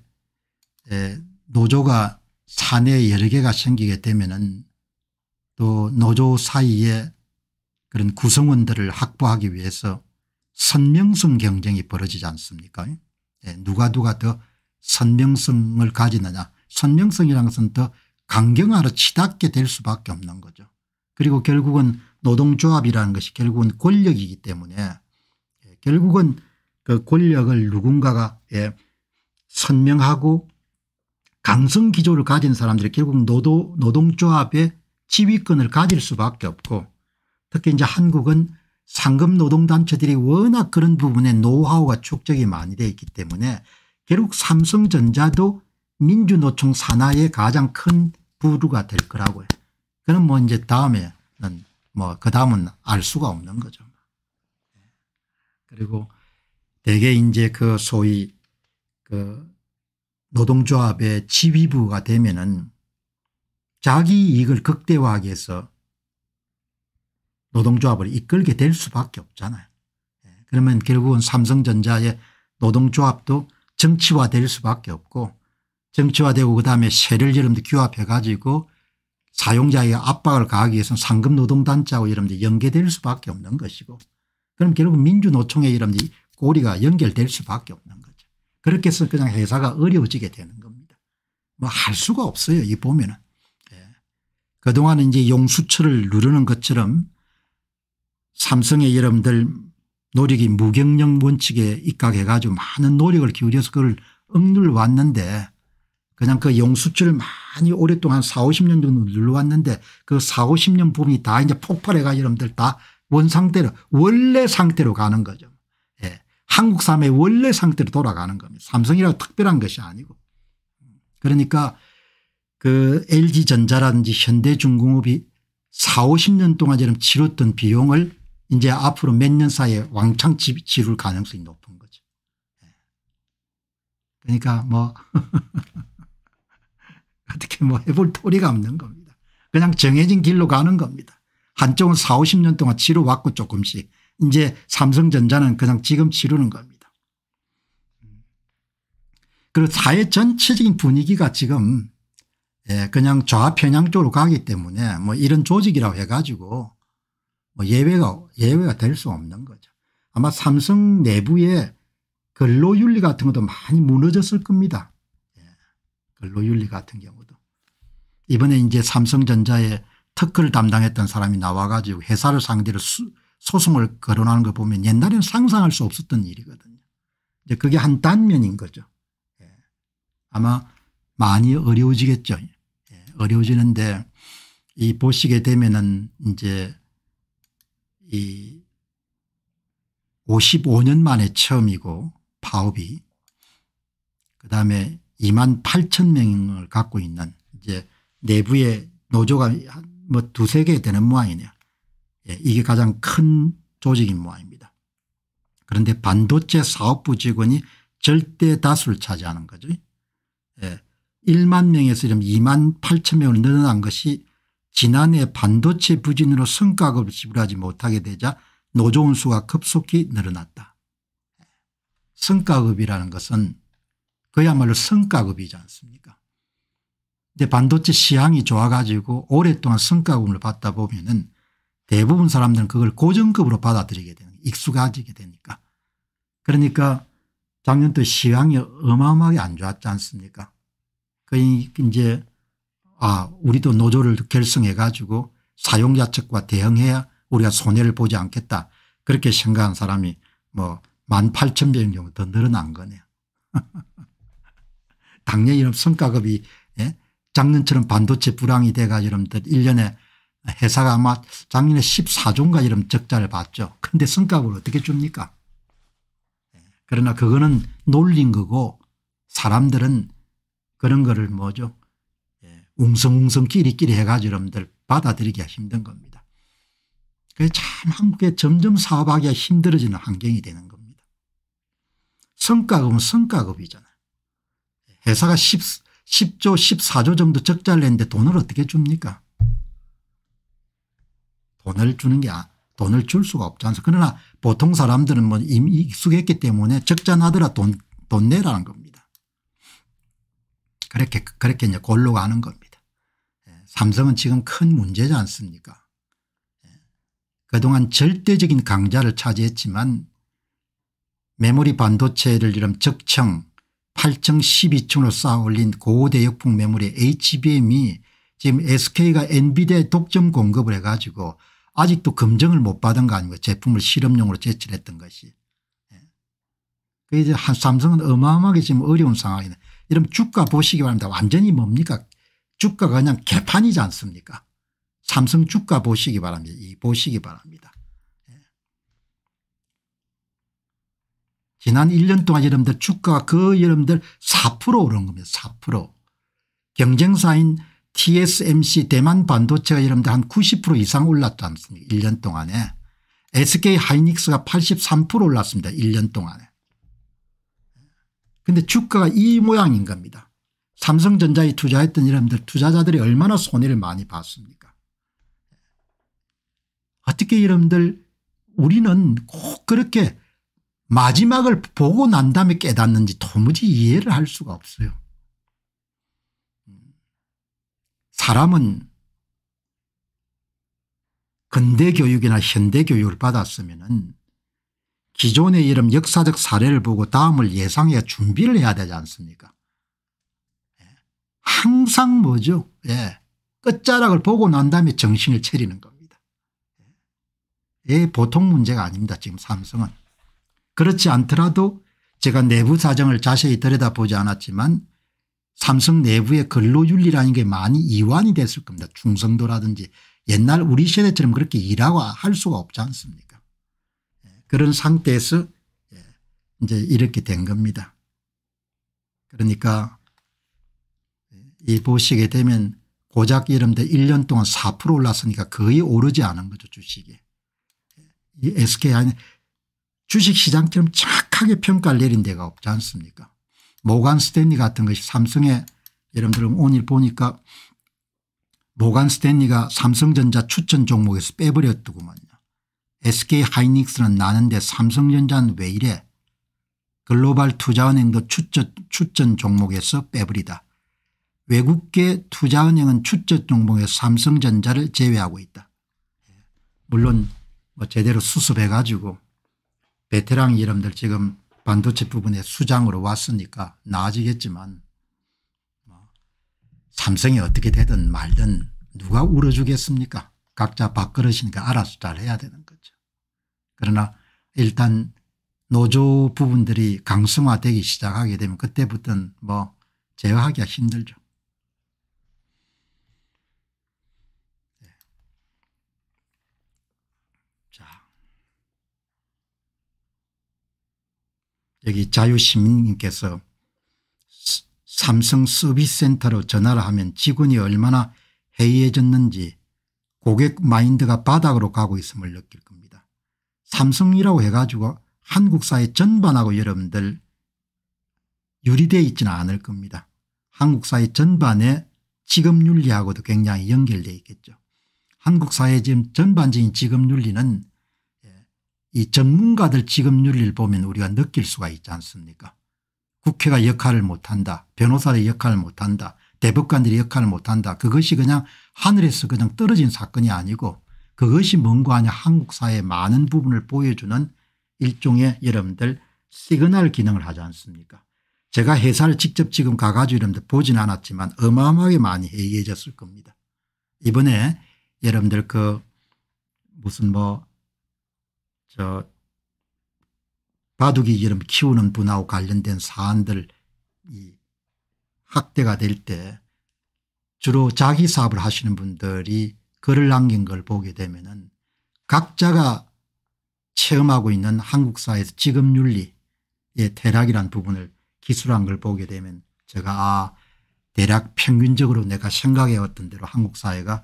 노조가 사내 여러 개가 생기게 되면은 또 노조 사이에 그런 구성원들을 확보하기 위해서 선명성 경쟁이 벌어지지 않습니까 예, 누가 누가 더 선명성을 가지느냐 선명성이라는 것은 더 강경하러 치닫게 될 수밖에 없는 거죠. 그리고 결국은 노동조합이라는 것이 결국은 권력이기 때문에 예, 결국은 그 권력을 누군가가 예, 선명하고 강성 기조를 가진 사람들이 결국 노도, 노동조합의 지휘권을 가질 수밖에 없고 특히 이제 한국은 상급 노동단체들이 워낙 그런 부분에 노하우가 축적이 많이 되어 있기 때문에 결국 삼성전자도 민주노총 산하의 가장 큰 부류가 될 거라고요. 그럼 뭐 이제 다음에는 뭐 그 다음은 알 수가 없는 거죠. 그리고 대개 이제 그 소위 그 노동조합의 지휘부가 되면은 자기 이익을 극대화하기 위해서 노동조합을 이끌게 될 수밖에 없잖아요. 예, 그러면 결국은 삼성전자의 노동조합도 정치화될 수밖에 없고 정치화되고 그다음에 세를 여러분들 규합해 가지고 사용자의 압박을 가하기 위해서는 상급 노동단체하고 여러분들 연계될 수밖에 없는 것이고 그럼 결국 민주노총에 여러분들 꼬리가 연결될 수밖에 없는 거죠. 그렇게 해서 그냥 회사가 어려워지게 되는 겁니다. 뭐 할 수가 없어요. 이 보면은. 예. 그동안은 이제 용수철을 누르는 것처럼 삼성의 여러분들 노력이 무경영 원칙에 입각해 가지고 많은 노력을 기울여서 그걸 억눌러 왔는데 그냥 그 용수철을 많이 오랫동안 4 50년 정도 눌러왔는데 그4 50년 부분이 다 이제 폭발해 가 여러분들 다 원상태로 원래 상태로 가는 거죠. 예. 한국 사회의 원래 상태로 돌아가는 겁니다. 삼성이라고 특별한 것이 아니고. 그러니까 그 LG전자라든지 현대중공업이 4 50년 동안 지금 치렀던 비용을 이제 앞으로 몇 년 사이에 왕창 지를 가능성이 높은 거죠. 예. 그러니까 뭐 어떻게 뭐 해볼 도리가 없는 겁니다. 그냥 정해진 길로 가는 겁니다. 한쪽은 4 50년 동안 치러왔고 조금씩 이제 삼성전자는 그냥 지금 치르는 겁니다. 그리고 사회 전체적인 분위기가 지금 예, 그냥 좌편향 쪽으로 가기 때문에 뭐 이런 조직이라고 해가지고 뭐 예외가 예외가 될 수 없는 거죠. 아마 삼성 내부에 근로윤리 같은 것도 많이 무너졌을 겁니다. 예. 근로윤리 같은 경우도. 이번에 이제 삼성전자에 특허를 담당했던 사람이 나와 가지고 회사를 상대로 수, 소송을 거론하는 거 보면 옛날에는 상상할 수 없었던 일이거든요. 이제 그게 한 단면인 거죠. 예. 아마 많이 어려워지겠죠. 예. 어려워지는데 이 보시게 되면은 이제 이 55년 만에 처음이고 파업이 그다음에 2만 8천 명을 갖고 있는 이제 내부에 노조가 뭐 두세 개 되는 모양이네요. 예, 이게 가장 큰 조직인 모양입니다. 그런데 반도체 사업부 직원이 절대 다수를 차지하는 거죠. 예. 1만 명에서 2만 8천 명으로 늘어난 것이 지난해 반도체 부진으로 성과급을 지불하지 못하게 되자 노조원 수가 급속히 늘어났다. 성과급이라는 것은 그야말로 성과급이지 않습니까 근데 반도체 시향이 좋아가지고 오랫동안 성과급을 받다 보면은 대부분 사람들은 그걸 고정급으로 받아들이게 되는 익숙해지게 되니까 그러니까 작년도 시향이 어마어마하게 안 좋았지 않습니까 그 이제 아 우리도 노조를 결성해 가지고 사용자 측과 대응해야 우리가 손해를 보지 않겠다 그렇게 생각한 사람이 뭐 18,000명 정도 더 늘어난 거네요. 당연히 이런 성과급이 예? 작년처럼 반도체 불황이 돼가지고 여러분들 1년에 회사가 아마 작년에 14조인가 이런 적자를 봤죠. 근데 성과급을 어떻게 줍니까 예. 그러나 그거는 놀린 거고 사람들은 그런 거를 뭐죠 예. 웅성웅성 끼리끼리 해가지고 여러분들 받아들이기가 힘든 겁니다. 그래서 참 한국에 점점 사업하기가 힘들어지는 환경이 되는 겁니다. 성과급은 성과급이잖아요. 회사가 10, 10조 14조 정도 적자를 냈는데 돈을 어떻게 줍니까 돈을 주는 게 아, 돈을 줄 수가 없지 않습니까 그러나 보통 사람들은 뭐 이미 익숙했기 때문에 적자 나더라 돈, 돈 내라는 겁니다. 그렇게 그렇게 이제 골로 가는 겁니다. 예, 삼성은 지금 큰 문제지 않습니까 그동안 절대적인 강자를 차지했지만 메모리 반도체를 이런 적청 8층 12층으로 쌓아 올린 고대 역풍 메모리 HBM이 지금 SK가 엔비디아에 독점 공급을 해가지고 아직도 검증을 못 받은 거 아닙니까 제품을 실험용으로 제출했던 것이. 예. 그 이제 삼성은 어마어마하게 지금 어려운 상황이네. 이런 주가 보시기 바랍니다. 완전히 뭡니까 주가가 그냥 개판이지 않습니까 삼성 주가 보시기 바랍니다. 이 보시기 바랍니다. 지난 1년 동안 여러분들 주가가 그 여러분들 4% 오른 겁니다. 4%. 경쟁사인 TSMC 대만 반도체가 여러분들 한 90% 이상 올랐지 않습니까 1년 동안에. SK 하이닉스가 83% 올랐습니다. 1년 동안에. 그런데 주가가 이 모양인 겁니다. 삼성전자에 투자했던 여러분들 투자자들이 얼마나 손해를 많이 봤습니까 어떻게 여러분들 우리는 꼭 그렇게 마지막을 보고 난 다음에 깨닫는지 도무지 이해를 할 수가 없어요. 사람은 근대 교육이나 현대 교육을 받았으면 기존의 이런 역사적 사례를 보고 다음을 예상해야 준비를 해야 되지 않습니까 예. 항상 뭐죠 예. 끝자락을 보고 난 다음에 정신을 차리는 겁니다. 예, 보통 문제가 아닙니다. 지금 삼성은. 그렇지 않더라도 제가 내부 사정을 자세히 들여다보지 않았지만 삼성 내부의 근로윤리라는 게 많이 이완이 됐을 겁니다. 충성도라든지 옛날 우리 세대처럼 그렇게 일하고 할 수가 없지 않습니까 예, 그런 상태에서 예, 이제 이렇게 된 겁니다. 그러니까 이 보시게 되면 고작 이름들 1년 동안 4% 올랐으니까 거의 오르지 않은 거죠 주식이. 이 SKI 주식시장처럼 정확하게 평가를 내린 데가 없지 않습니까 모간 스탠리 같은 것이 삼성에 여러분들 오늘 보니까 모간 스탠리가 삼성전자 추천 종목에서 빼버렸더구먼요. SK 하이닉스는 나는데 삼성전자는 왜 이래 글로벌 투자은행도 추천, 추천 종목에서 빼버리다. 외국계 투자은행은 추천 종목에서 삼성전자를 제외하고 있다. 물론 뭐 제대로 수습해 가지고 베테랑 이름들 지금 반도체 부분에 수장으로 왔으니까 나아지겠지만 뭐 삼성이 어떻게 되든 말든 누가 울어주겠습니까 각자 밥그릇이니까 알아서 잘 해야 되는 거죠. 그러나 일단 노조 부분들이 강성화되기 시작하게 되면 그때부터는 뭐 제어하기가 힘들죠. 여기 자유시민님께서 삼성 서비스센터로 전화를 하면 직원이 얼마나 해이해졌는지 고객 마인드가 바닥으로 가고 있음을 느낄 겁니다. 삼성이라고 해가지고 한국 사회 전반하고 여러분들 유리되어 있지는 않을 겁니다. 한국 사회 전반에 직업윤리하고도 굉장히 연결되어 있겠죠. 한국 사회 지금 전반적인 직업윤리는 예, 이 전문가들 직업윤리를 보면 우리가 느낄 수가 있지 않습니까? 국회가 역할을 못한다 변호사의 역할을 못한다 대법관들이 역할을 못한다. 그것이 그냥 하늘에서 그냥 떨어진 사건이 아니고 그것이 뭔가 하냐 한국 사회의 많은 부분을 보여주는 일종의 여러분들 시그널 기능을 하지 않습니까? 제가 회사를 직접 지금 가가지고 여러분들 보진 않았지만 어마어마하게 많이 해이해졌을 겁니다. 이번에 여러분들 그 무슨 뭐 저 바둑이 여러분 키우는 분하고 관련된 사안들 이 확대가 될 때 주로 자기 사업을 하시는 분들이 글을 남긴 걸 보게 되면은 각자가 체험하고 있는 한국 사회에서 지급윤리의 태락이란 부분을 기술한 걸 보게 되면 제가 아 대략 평균적으로 내가 생각해왔던 대로 한국 사회가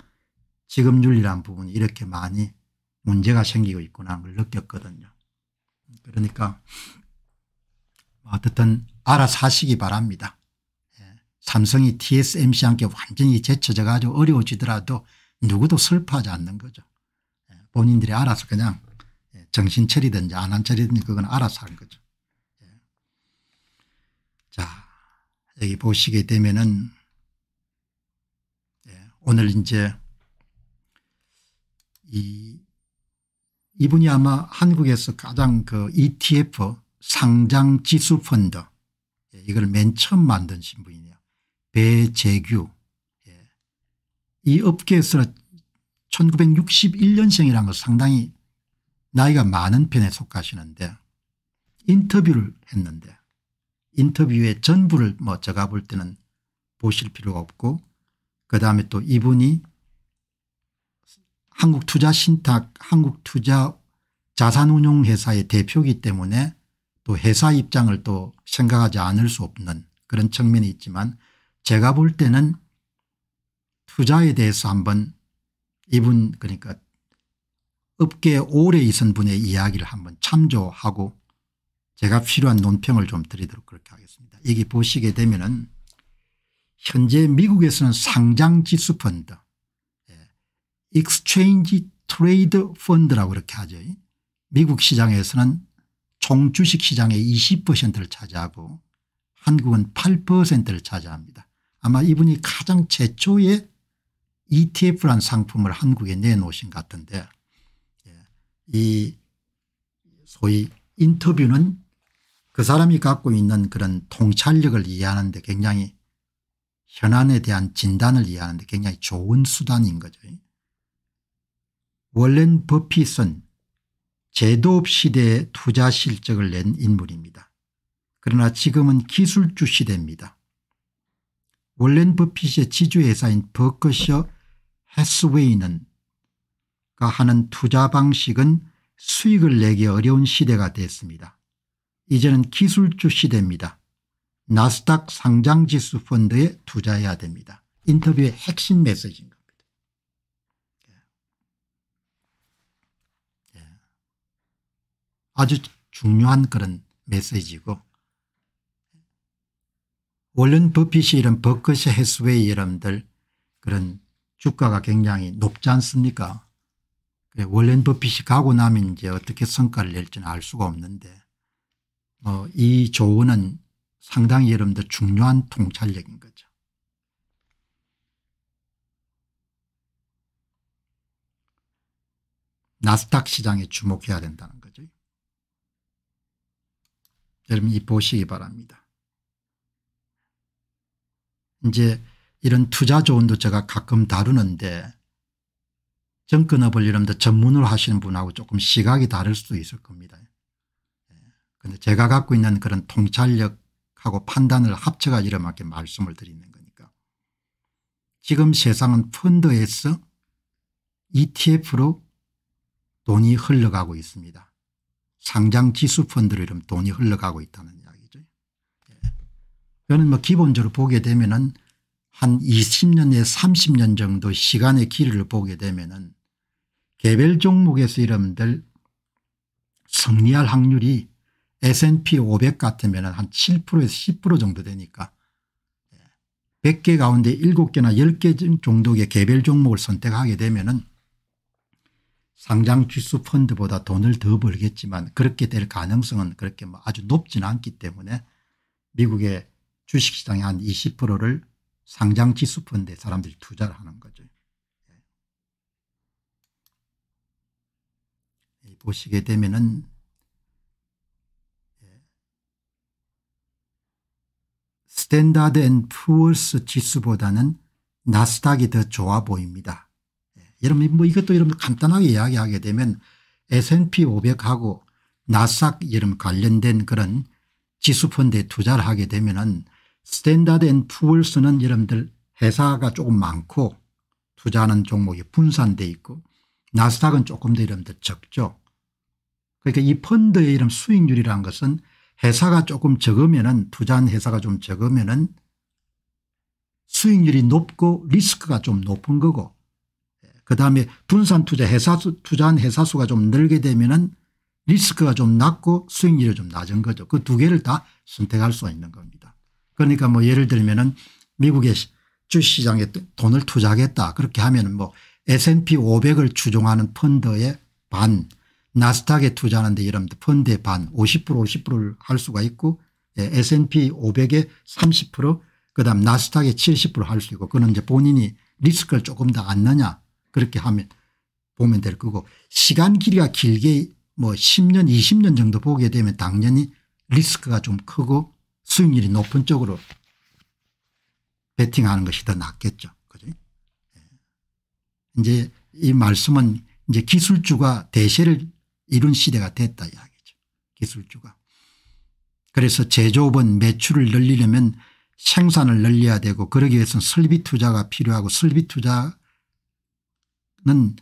지급윤리란 부분이 이렇게 많이 문제가 생기고 있구나 하는 걸 느꼈거든요. 그러니까 어떻든 알아서 하시기 바랍니다. 예. 삼성이 TSMC 함께 완전히 제쳐져 가지고 어려워지더라도 누구도 슬퍼하지 않는 거죠. 예. 본인들이 알아서 그냥 예. 정신 차리든지 안 한 차리든지 그건 알아서 한 거죠. 자, 여기 보시게 되면은 예, 오늘 이제 이 이분이 아마 한국에서 가장 그 ETF 상장 지수 펀드 예, 이걸 맨 처음 만드신 분이네요. 배재규 예. 이 업계에서 1961년생이라는 거 상당히 나이가 많은 편에 속하시는데 인터뷰를 했는데 인터뷰의 전부를 뭐 제가 볼 때는 보실 필요가 없고 그다음에 또 이분이 한국투자신탁 한국투자 자산운용회사의 대표이기 때문에 또 회사 입장을 또 생각하지 않을 수 없는 그런 측면이 있지만 제가 볼 때는 투자에 대해서 한번 이분 그러니까 업계에 오래 있은 분의 이야기를 한번 참조하고 제가 필요한 논평을 좀 드리도록 그렇게 하겠습니다. 여기 보시게 되면 은 현재 미국에서는 상장지수 펀드 Exchange Trade Fund라고 그렇게 하죠. 미국 시장에서는 총 주식 시장의 20%를 차지하고 한국은 8%를 차지합니다. 아마 이분이 가장 최초의 ETF란 상품을 한국에 내놓으신 것 같은데 예, 이 소위 인터뷰는 그 사람이 갖고 있는 그런 통찰력을 이해하는 데 굉장히 현안에 대한 진단을 이해하는 데 굉장히 좋은 수단인 거죠. 원렌 버핏은 제도업 시대에 투자 실적을 낸 인물입니다. 그러나 지금은 기술주 시대입니다. 원렌 버핏의 지주회사인 버커셔 해스웨이는 가 하는 투자 방식은 수익을 내기 어려운 시대가 됐습니다. 이제는 기술주 시대입니다. 나스닥 상장지수 펀드에 투자해야 됩니다. 인터뷰의 핵심 메시지인 겁니다. 예. 예. 아주 중요한 그런 메시지고 원런 버핏이 이런 버크셔 해스웨이 여러분들 그런 주가가 굉장히 높지 않습니까 원래 버핏이 가고 나면 이제 어떻게 성과를 낼지는 알 수가 없는데 어, 이 조언은 상당히 여러분들 중요한 통찰력인 거죠. 나스닥 시장에 주목해야 된다는 거죠. 여러분 이 보시기 바랍니다. 이제 이런 투자 조언도 제가 가끔 다루는데 정권업을 여러분들 전문으로 하시는 분하고 조금 시각이 다를 수도 있을 겁니다. 그런데 제가 갖고 있는 그런 통찰력하고 판단을 합쳐가 이렇게 말씀을 드리는 거니까 지금 세상은 펀드에서 ETF로 돈이 흘러가고 있습니다. 상장 지수 펀드로 이러면 돈이 흘러가고 있다는 이야기죠. 예. 저는 뭐 기본적으로 보게 되면은 한 20년 내 30년 정도 시간의 길이를 보게 되면은 개별 종목에서 여러분들 승리할 확률이 S&P 500 같으면 한 7%에서 10% 정도 되니까 100개 가운데 7개나 10개 정도의 개별 종목을 선택하게 되면 은 상장 지수 펀드보다 돈을 더 벌겠지만 그렇게 될 가능성은 그렇게 뭐 아주 높지는 않기 때문에 미국의 주식시장의 한 20%를 상장 지수 펀드에 사람들이 투자를 하는 거죠. 예. 보시게 되면은 예. 스탠더드 앤드 푸어스 지수보다는 나스닥이 더 좋아 보입니다. 여러분 뭐 이것도 여러분 간단하게 이야기하게 되면 S&P 500하고 나스닥 여러분 관련된 그런 지수 펀드에 투자를 하게 되면은 스탠더드 앤드 푸어스는 여러분들 회사가 조금 많고 투자하는 종목이 분산돼 있고 나스닥은 조금 더 여러분들 적죠. 그러니까 이 펀드의 이런 수익률이라는 것은 회사가 조금 적으면은 투자한 회사가 좀 적으면은 수익률이 높고 리스크가 좀 높은 거고 그다음에 분산 투자 회사 수, 투자한 회사 수가 좀 늘게 되면은 리스크가 좀 낮고 수익률이 좀 낮은 거죠. 그 두 개를 다 선택할 수 있는 겁니다. 그러니까 뭐 예를 들면은 미국의 주시장에 돈을 투자하겠다 그렇게 하면은 뭐 S&P 500을 추종하는 펀드의 반 나스닥에 투자하는데 이런 펀드의 반 50% 50%를 할 수가 있고 예, S&P 500에 30% 그다음 나스닥에 70%할 수 있고 그는 이제 본인이 리스크를 조금 더 안느냐 그렇게 하면 보면 될 거고 시간 길이가 길게 뭐 10년 20년 정도 보게 되면 당연히 리스크가 좀 크고 수익률이 높은 쪽으로 베팅하는 것이 더 낫겠죠. 그죠? 예. 이제 이 말씀은 이제 기술주가 대세를 이룬 시대가 됐다 이야기죠. 기술주가. 그래서 제조업은 매출을 늘리려면 생산을 늘려야 되고 그러기 위해서는 설비 투자가 필요하고 설비 투자 는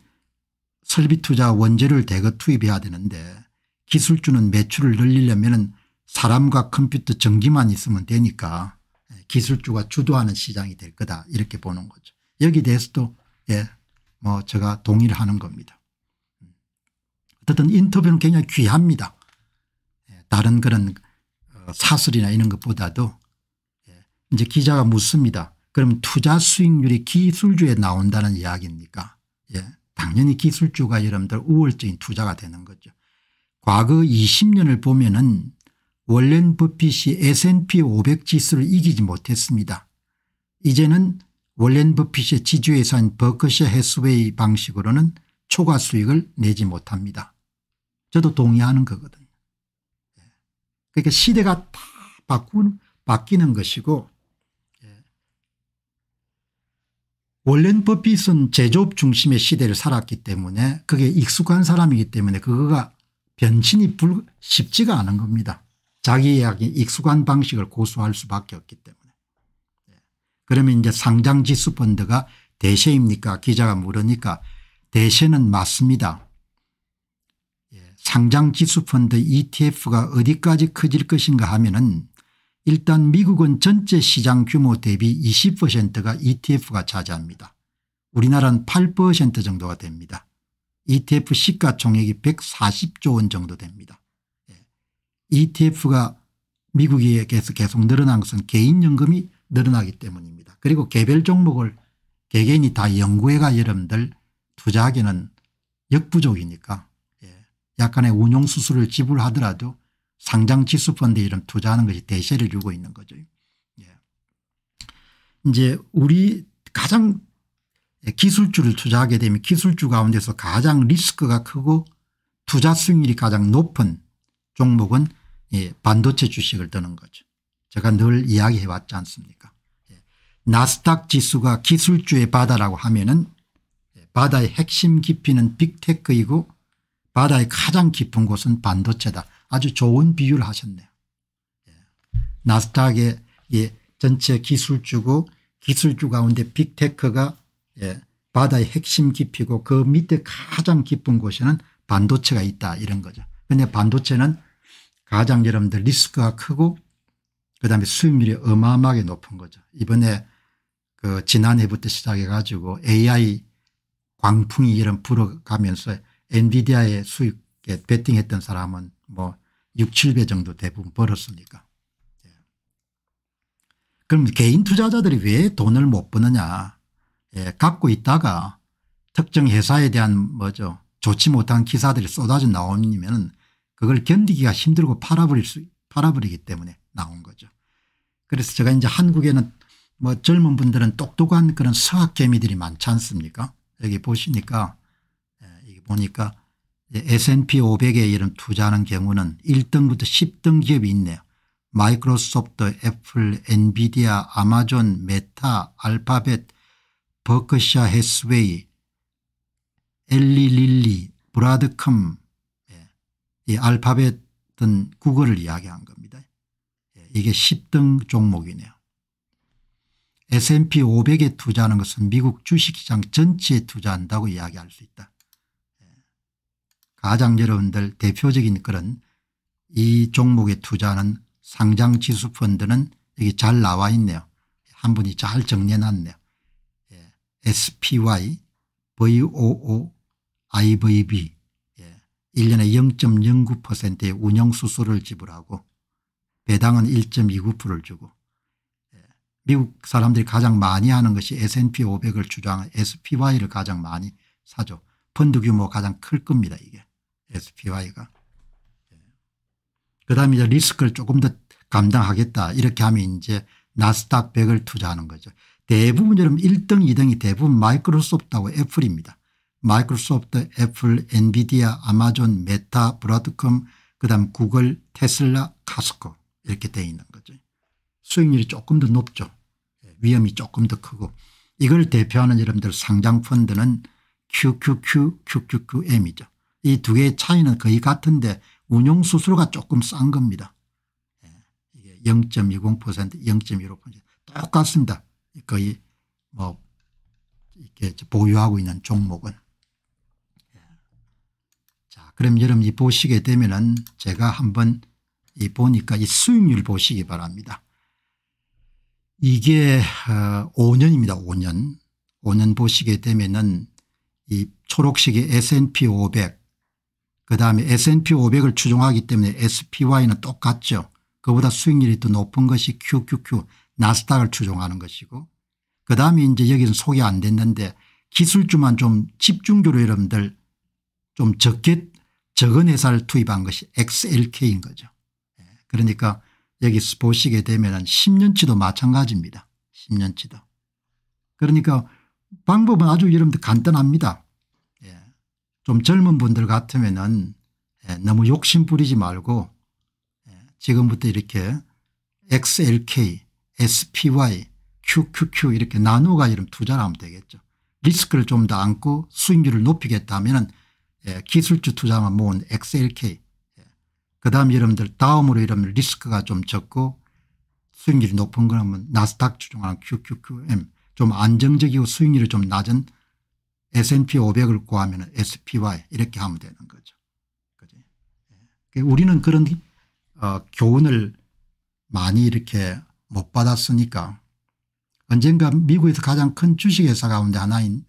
설비 투자 원재료를 대거 투입해야 되는데 기술주는 매출을 늘리려면 사람과 컴퓨터 전기만 있으면 되니까 기술주가 주도하는 시장이 될 거다 이렇게 보는 거죠. 여기 대해서도 예, 뭐 제가 동의를 하는 겁니다. 어쨌든 인터뷰는 굉장히 귀합니다. 예, 다른 그런 어, 사설이나 이런 것보다도 예, 이제 기자가 묻습니다. 그럼 투자 수익률이 기술주에 나온다는 이야기입니까 예, 당연히 기술주가 여러분들 우월적인 투자가 되는 거죠. 과거 20년을 보면은 월렌 버핏이 S&P 500 지수를 이기지 못했습니다. 이제는 월렌 버핏의 지주회사인 버크셔 해스웨이 방식으로는 초과 수익을 내지 못합니다. 저도 동의하는 거거든요. 예. 그러니까 시대가 다 바꾸는, 바뀌는 것이고 원래는 버핏은 제조업 중심의 시대를 살았기 때문에 그게 익숙한 사람이기 때문에 그거가 변신이 불 쉽지가 않은 겁니다. 자기에게 익숙한 방식을 고수할 수밖에 없기 때문에. 예. 그러면 이제 상장지수 펀드가 대세입니까 기자가 물으니까 대세는 맞습니다. 예. 상장지수 펀드 ETF가 어디까지 커질 것인가 하면 은 일단 미국은 전체 시장 규모 대비 20%가 ETF가 차지합니다. 우리나라는 8% 정도가 됩니다. ETF 시가총액이 140조 원 정도 됩니다. ETF가 미국에서 계속 늘어난 것은 개인연금이 늘어나기 때문입니다. 그리고 개별 종목을 개개인이 다 연구해가 여러분들 투자하기는 역부족이니까 예. 약간의 운용수수료를 지불하더라도 상장 지수 펀드에 이런 투자하는 것이 대세를 주고 있는 거죠. 예. 이제 우리 가장 기술주를 투자하게 되면 기술주 가운데서 가장 리스크가 크고 투자 수익률이 가장 높은 종목은 예, 반도체 주식을 드는 거죠. 제가 늘 이야기해 왔지 않습니까 예. 나스닥 지수가 기술주의 바다라고 하면은 예, 바다의 핵심 깊이는 빅테크이고 바다의 가장 깊은 곳은 반도체다. 아주 좋은 비유를 하셨네요. 예. 나스닥의 예, 전체 기술주고 기술주 가운데 빅테크가 예, 바다의 핵심 깊이고 그 밑에 가장 깊은 곳에는 반도체가 있다 이런 거죠. 그런데 반도체는 가장 여러분들 리스크가 크고 그다음에 수익률이 어마어마하게 높은 거죠. 이번에 그 지난해부터 시작해 가지고 AI 광풍이 이런 불어가면서 엔비디아의 수익에 베팅했던 사람은 뭐 6, 7배 정도 대부분 벌었으니까. 예. 그럼 개인 투자자들이 왜 돈을 못 버느냐. 예, 갖고 있다가 특정 회사에 대한 뭐죠. 좋지 못한 기사들이 쏟아져 나오면 그걸 견디기가 힘들고 팔아버릴 수, 팔아버리기 때문에 나온 거죠. 그래서 제가 이제 한국에는 뭐 젊은 분들은 똑똑한 그런 서학개미들이 많지 않습니까 여기 보시니까 여기 보니까 S&P 500에 이런 투자하는 경우는 1등부터 10등 기업이 있네요. 마이크로소프트, 애플, 엔비디아, 아마존, 메타, 알파벳, 버크셔 해서웨이, 일라이 릴리, 브로드컴 예. 이 알파벳은 구글을 이야기한 겁니다. 예. 이게 10등 종목이네요. S&P 500에 투자하는 것은 미국 주식시장 전체에 투자한다고 이야기할 수 있다. 예. 가장 여러분들 대표적인 그런 이 종목에 투자하는 상장지수 펀드는 여기 잘 나와 있네요. 한 분이 잘 정리해 놨네요. SPY, VOO, IVB 예. 1년에 0.09%의 운영수수료를 지불하고 배당은 1.29%를 주고 예. 미국 사람들이 가장 많이 하는 것이 S&P 500을 주장하는 SPY를 가장 많이 사죠. 펀드 규모 가장 클 겁니다. 이게 SPY가. 예. 그다음에 이제 리스크를 조금 더 감당하겠다 이렇게 하면 이제 나스닥 100을 투자하는 거죠. 대부분 여러분 1등 2등이 대부분 마이크로소프트하고 애플입니다. 마이크로소프트, 애플, 엔비디아, 아마존, 메타, 브로드컴 그다음 구글, 테슬라, 코스트코 이렇게 되어 있는 거죠. 수익률이 조금 더 높죠. 예, 위험이 조금 더 크고 이걸 대표하는 여러분들 상장 펀드는 QQQ, QQQM이죠. 이 두 개의 차이는 거의 같은데 운용수수료가 조금 싼 겁니다. 예, 이게 0.20% 0.15% 똑같습니다. 거의 뭐 이렇게 보유하고 있는 종목은. 자, 그럼 여러분이 보시게 되면은 제가 한번 이 보니까 이 수익률 보시기 바랍니다. 이게 5년입니다. 어, 5년. 5년 보시게 되면은 이 초록색이 S&P 500 그다음에 S&P 500을 추종하기 때문에 SPY는 똑같죠. 그보다 수익률이 더 높은 것이 QQQ 나스닥을 추종하는 것이고 그다음에 이제 여기는 소개 안 됐는데 기술주만 좀 집중적으로 여러분들 좀 적게 적은 회사를 투입한 것이 XLK인 거죠. 예, 그러니까 여기 보시게 되면 10년치도 마찬가지입니다. 10년치도. 그러니까 방법은 아주 여러분들 간단합니다. 예. 좀 젊은 분들 같으면 예, 너무 욕심 부리지 말고 지금부터 이렇게 XLK SPY, QQQ 이렇게 나누어가 이름 투자를 하면 되겠죠. 리스크를 좀 더 안고 수익률을 높이겠다 하면 예, 기술주 투자만 모은 XLK 예. 그다음 여러분들 다음으로 여러분들 리스크가 좀 적고 수익률이 높은 거라면 나스닥 추종하는 QQQM 좀 안정적이고 수익률이 좀 낮은 S&P 500을 구하면 SPY 이렇게 하면 되는 거죠. 그죠? 예. 우리는 그런 어, 교훈을 많이 이렇게 못 받았으니까 언젠가 미국에서 가장 큰 주식회사 가운데 하나인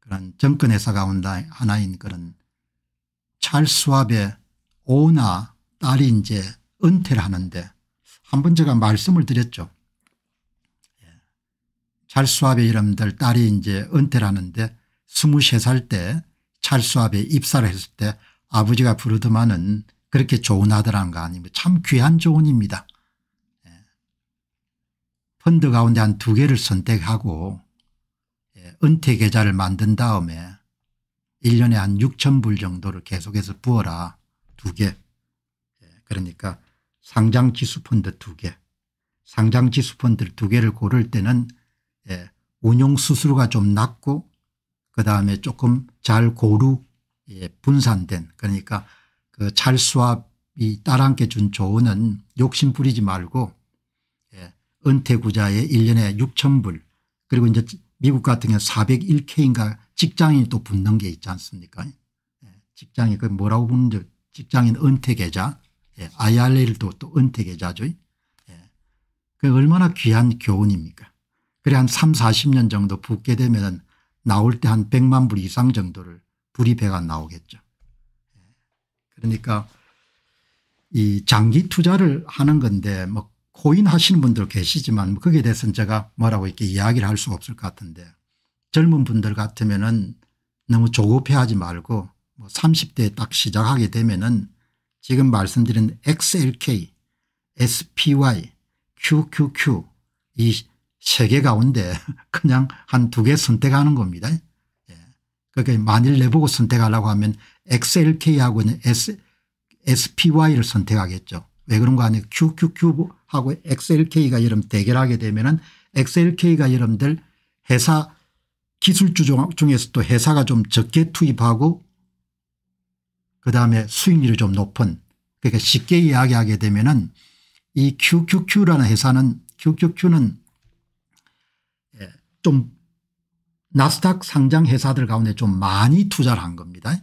그런 정권회사 가운데 하나인 그런 찰스 수압의 오나 딸이 이제 은퇴를 하는데 한 번 제가 말씀을 드렸죠. 예. 찰스 수압의 이름들 딸이 이제 은퇴를 하는데 23살 때 찰스 수압에 입사를 했을 때 아버지가 부르더만은 그렇게 좋은 아들한 거 아닙니까 참 귀한 조언입니다. 펀드 가운데 한 두 개를 선택하고 예, 은퇴 계좌를 만든 다음에 1년에 한 6천 불 정도를 계속해서 부어라 두 개. 예, 그러니까 상장 지수 펀드 두 개. 상장 지수 펀드를 두 개를 고를 때는 예, 운용 수수료가 좀 낮고 그다음에 조금 잘 고루 분산된 그러니까 그 찰수압이 딸한테 준 조언은 욕심 부리지 말고 은퇴구자에 1년에 6천 불 그리고 이제 미국 같은 경우 401K인가 직장인이 또 붙는 게 있지 않습니까 예, 직장인 그 뭐라고 부르는 직장인 은퇴계좌 예, IRA를 또, 또 은퇴계좌죠. 예. 그 얼마나 귀한 교훈입니까 그래 한 3, 40년 정도 붙게 되면 나올 때 한 100만 불 이상 정도를 불입해가 나오겠죠. 예. 그러니까 이 장기 투자를 하는 건데 뭐 코인 하시는 분들 계시지만 뭐 거기에 대해서는 제가 뭐라고 이렇게 이야기를 할 수가 없을 것 같은데 젊은 분들 같으면은 너무 조급해하지 말고 뭐 30대에 딱 시작하게 되면은 지금 말씀드린 XLK, SPY, QQQ 이 세 개 가운데 그냥 한 두 개 선택하는 겁니다. 예. 그러니까 만일 내보고 선택하려고 하면 XLK하고는 S, SPY를 선택하겠죠. 왜 그런가 하면 QQQ하고 XLK가 여러분 대결하게 되면 은 XLK가 여러분들 회사 기술주 중에서도 회사가 좀 적게 투입하고 그다음에 수익률이 좀 높은 그러니까 쉽게 이야기하게 되면 은 이 QQQ라는 회사는 QQQ는 예, 좀 나스닥 상장 회사들 가운데 좀 많이 투자를 한 겁니다.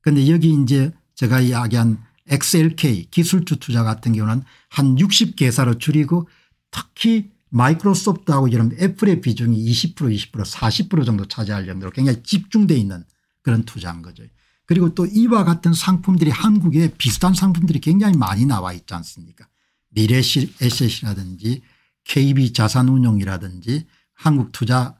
그런데 여기 이제 제가 이야기한 XLK 기술주 투자 같은 경우는 한 60개사로 줄이고 특히 마이크로소프트하고 이런 애플의 비중이 20% 20% 40% 정도 차지할 정도로 굉장히 집중되어 있는 그런 투자한 거죠. 그리고 또 이와 같은 상품들이 한국에 비슷한 상품들이 굉장히 많이 나와 있지 않습니까 미래에셋이라든지 KB자산운용이라든지 한국투자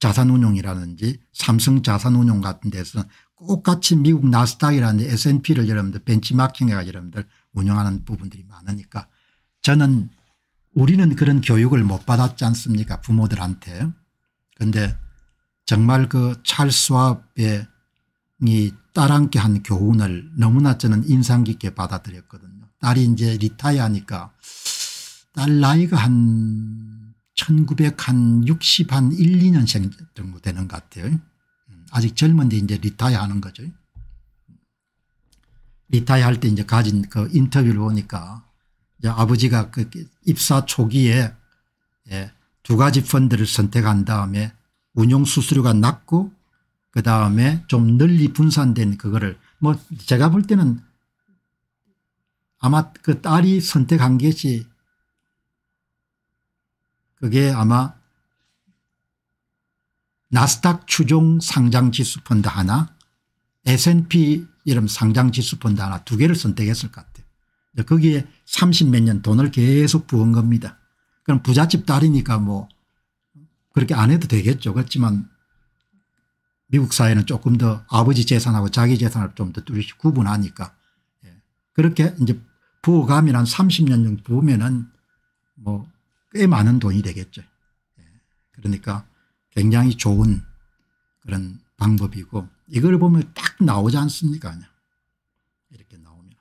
자산운용이라든지 삼성자산운용 같은 데서는 똑같이 미국 나스닥이라는 S&P를 여러분들 벤치마킹해가 여러분들 운영하는 부분들이 많으니까 저는 우리는 그런 교육을 못 받았지 않습니까 부모들한테. 그런데 정말 그 찰스 슈왑의 이 딸함께 한 교훈을 너무나 저는 인상 깊게 받아들였거든요. 딸이 이제 retire하니까 딸 나이가 한 1960, 한 1, 2년생 정도 되는 것 같아요. 음, 아직 젊은데 이제 retire 하는 거죠. retire 할때 이제 가진 그 인터뷰를 보니까 아버지가 그 입사 초기에 예, 두 가지 펀드를 선택한 다음에 운용 수수료가 낮고 그 다음에 좀 널리 분산된 그거를 뭐 제가 볼 때는 아마 그 딸이 선택한 것이 그게 아마 나스닥 추종 상장지수 펀드 하나 S&P 이름 상장지수 펀드 하나 두 개를 선택했을 것 같아요. 거기에 30 몇 년 돈을 계속 부은 겁니다. 그럼 부잣집 딸이니까 뭐 그렇게 안 해도 되겠죠. 그렇지만 미국 사회는 조금 더 아버지 재산하고 자기 재산을 좀 더 뚜렷이 구분하니까 예. 그렇게 이제 부어가면 한 30년 정도 부으면은 뭐 꽤 많은 돈이 되겠죠. 예. 그러니까 굉장히 좋은 그런 방법이고 이걸 보면 딱 나오지 않습니까 이렇게 나오면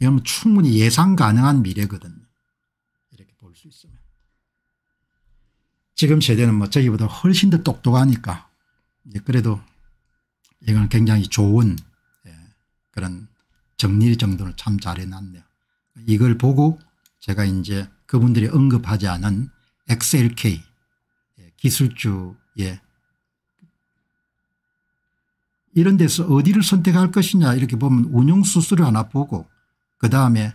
이러면 충분히 예상 가능한 미래거든요. 이렇게 볼 수 있으면. 지금 세대는 뭐 저희보다 훨씬 더 똑똑하니까 그래도 이건 굉장히 좋은 예, 그런 정리 정돈을 참 잘해놨네요. 이걸 보고 제가 이제 그분들이 언급하지 않은 XLK 예, 기술주의 이런 데서 어디를 선택할 것이냐 이렇게 보면 운용수수료 하나 보고 그다음에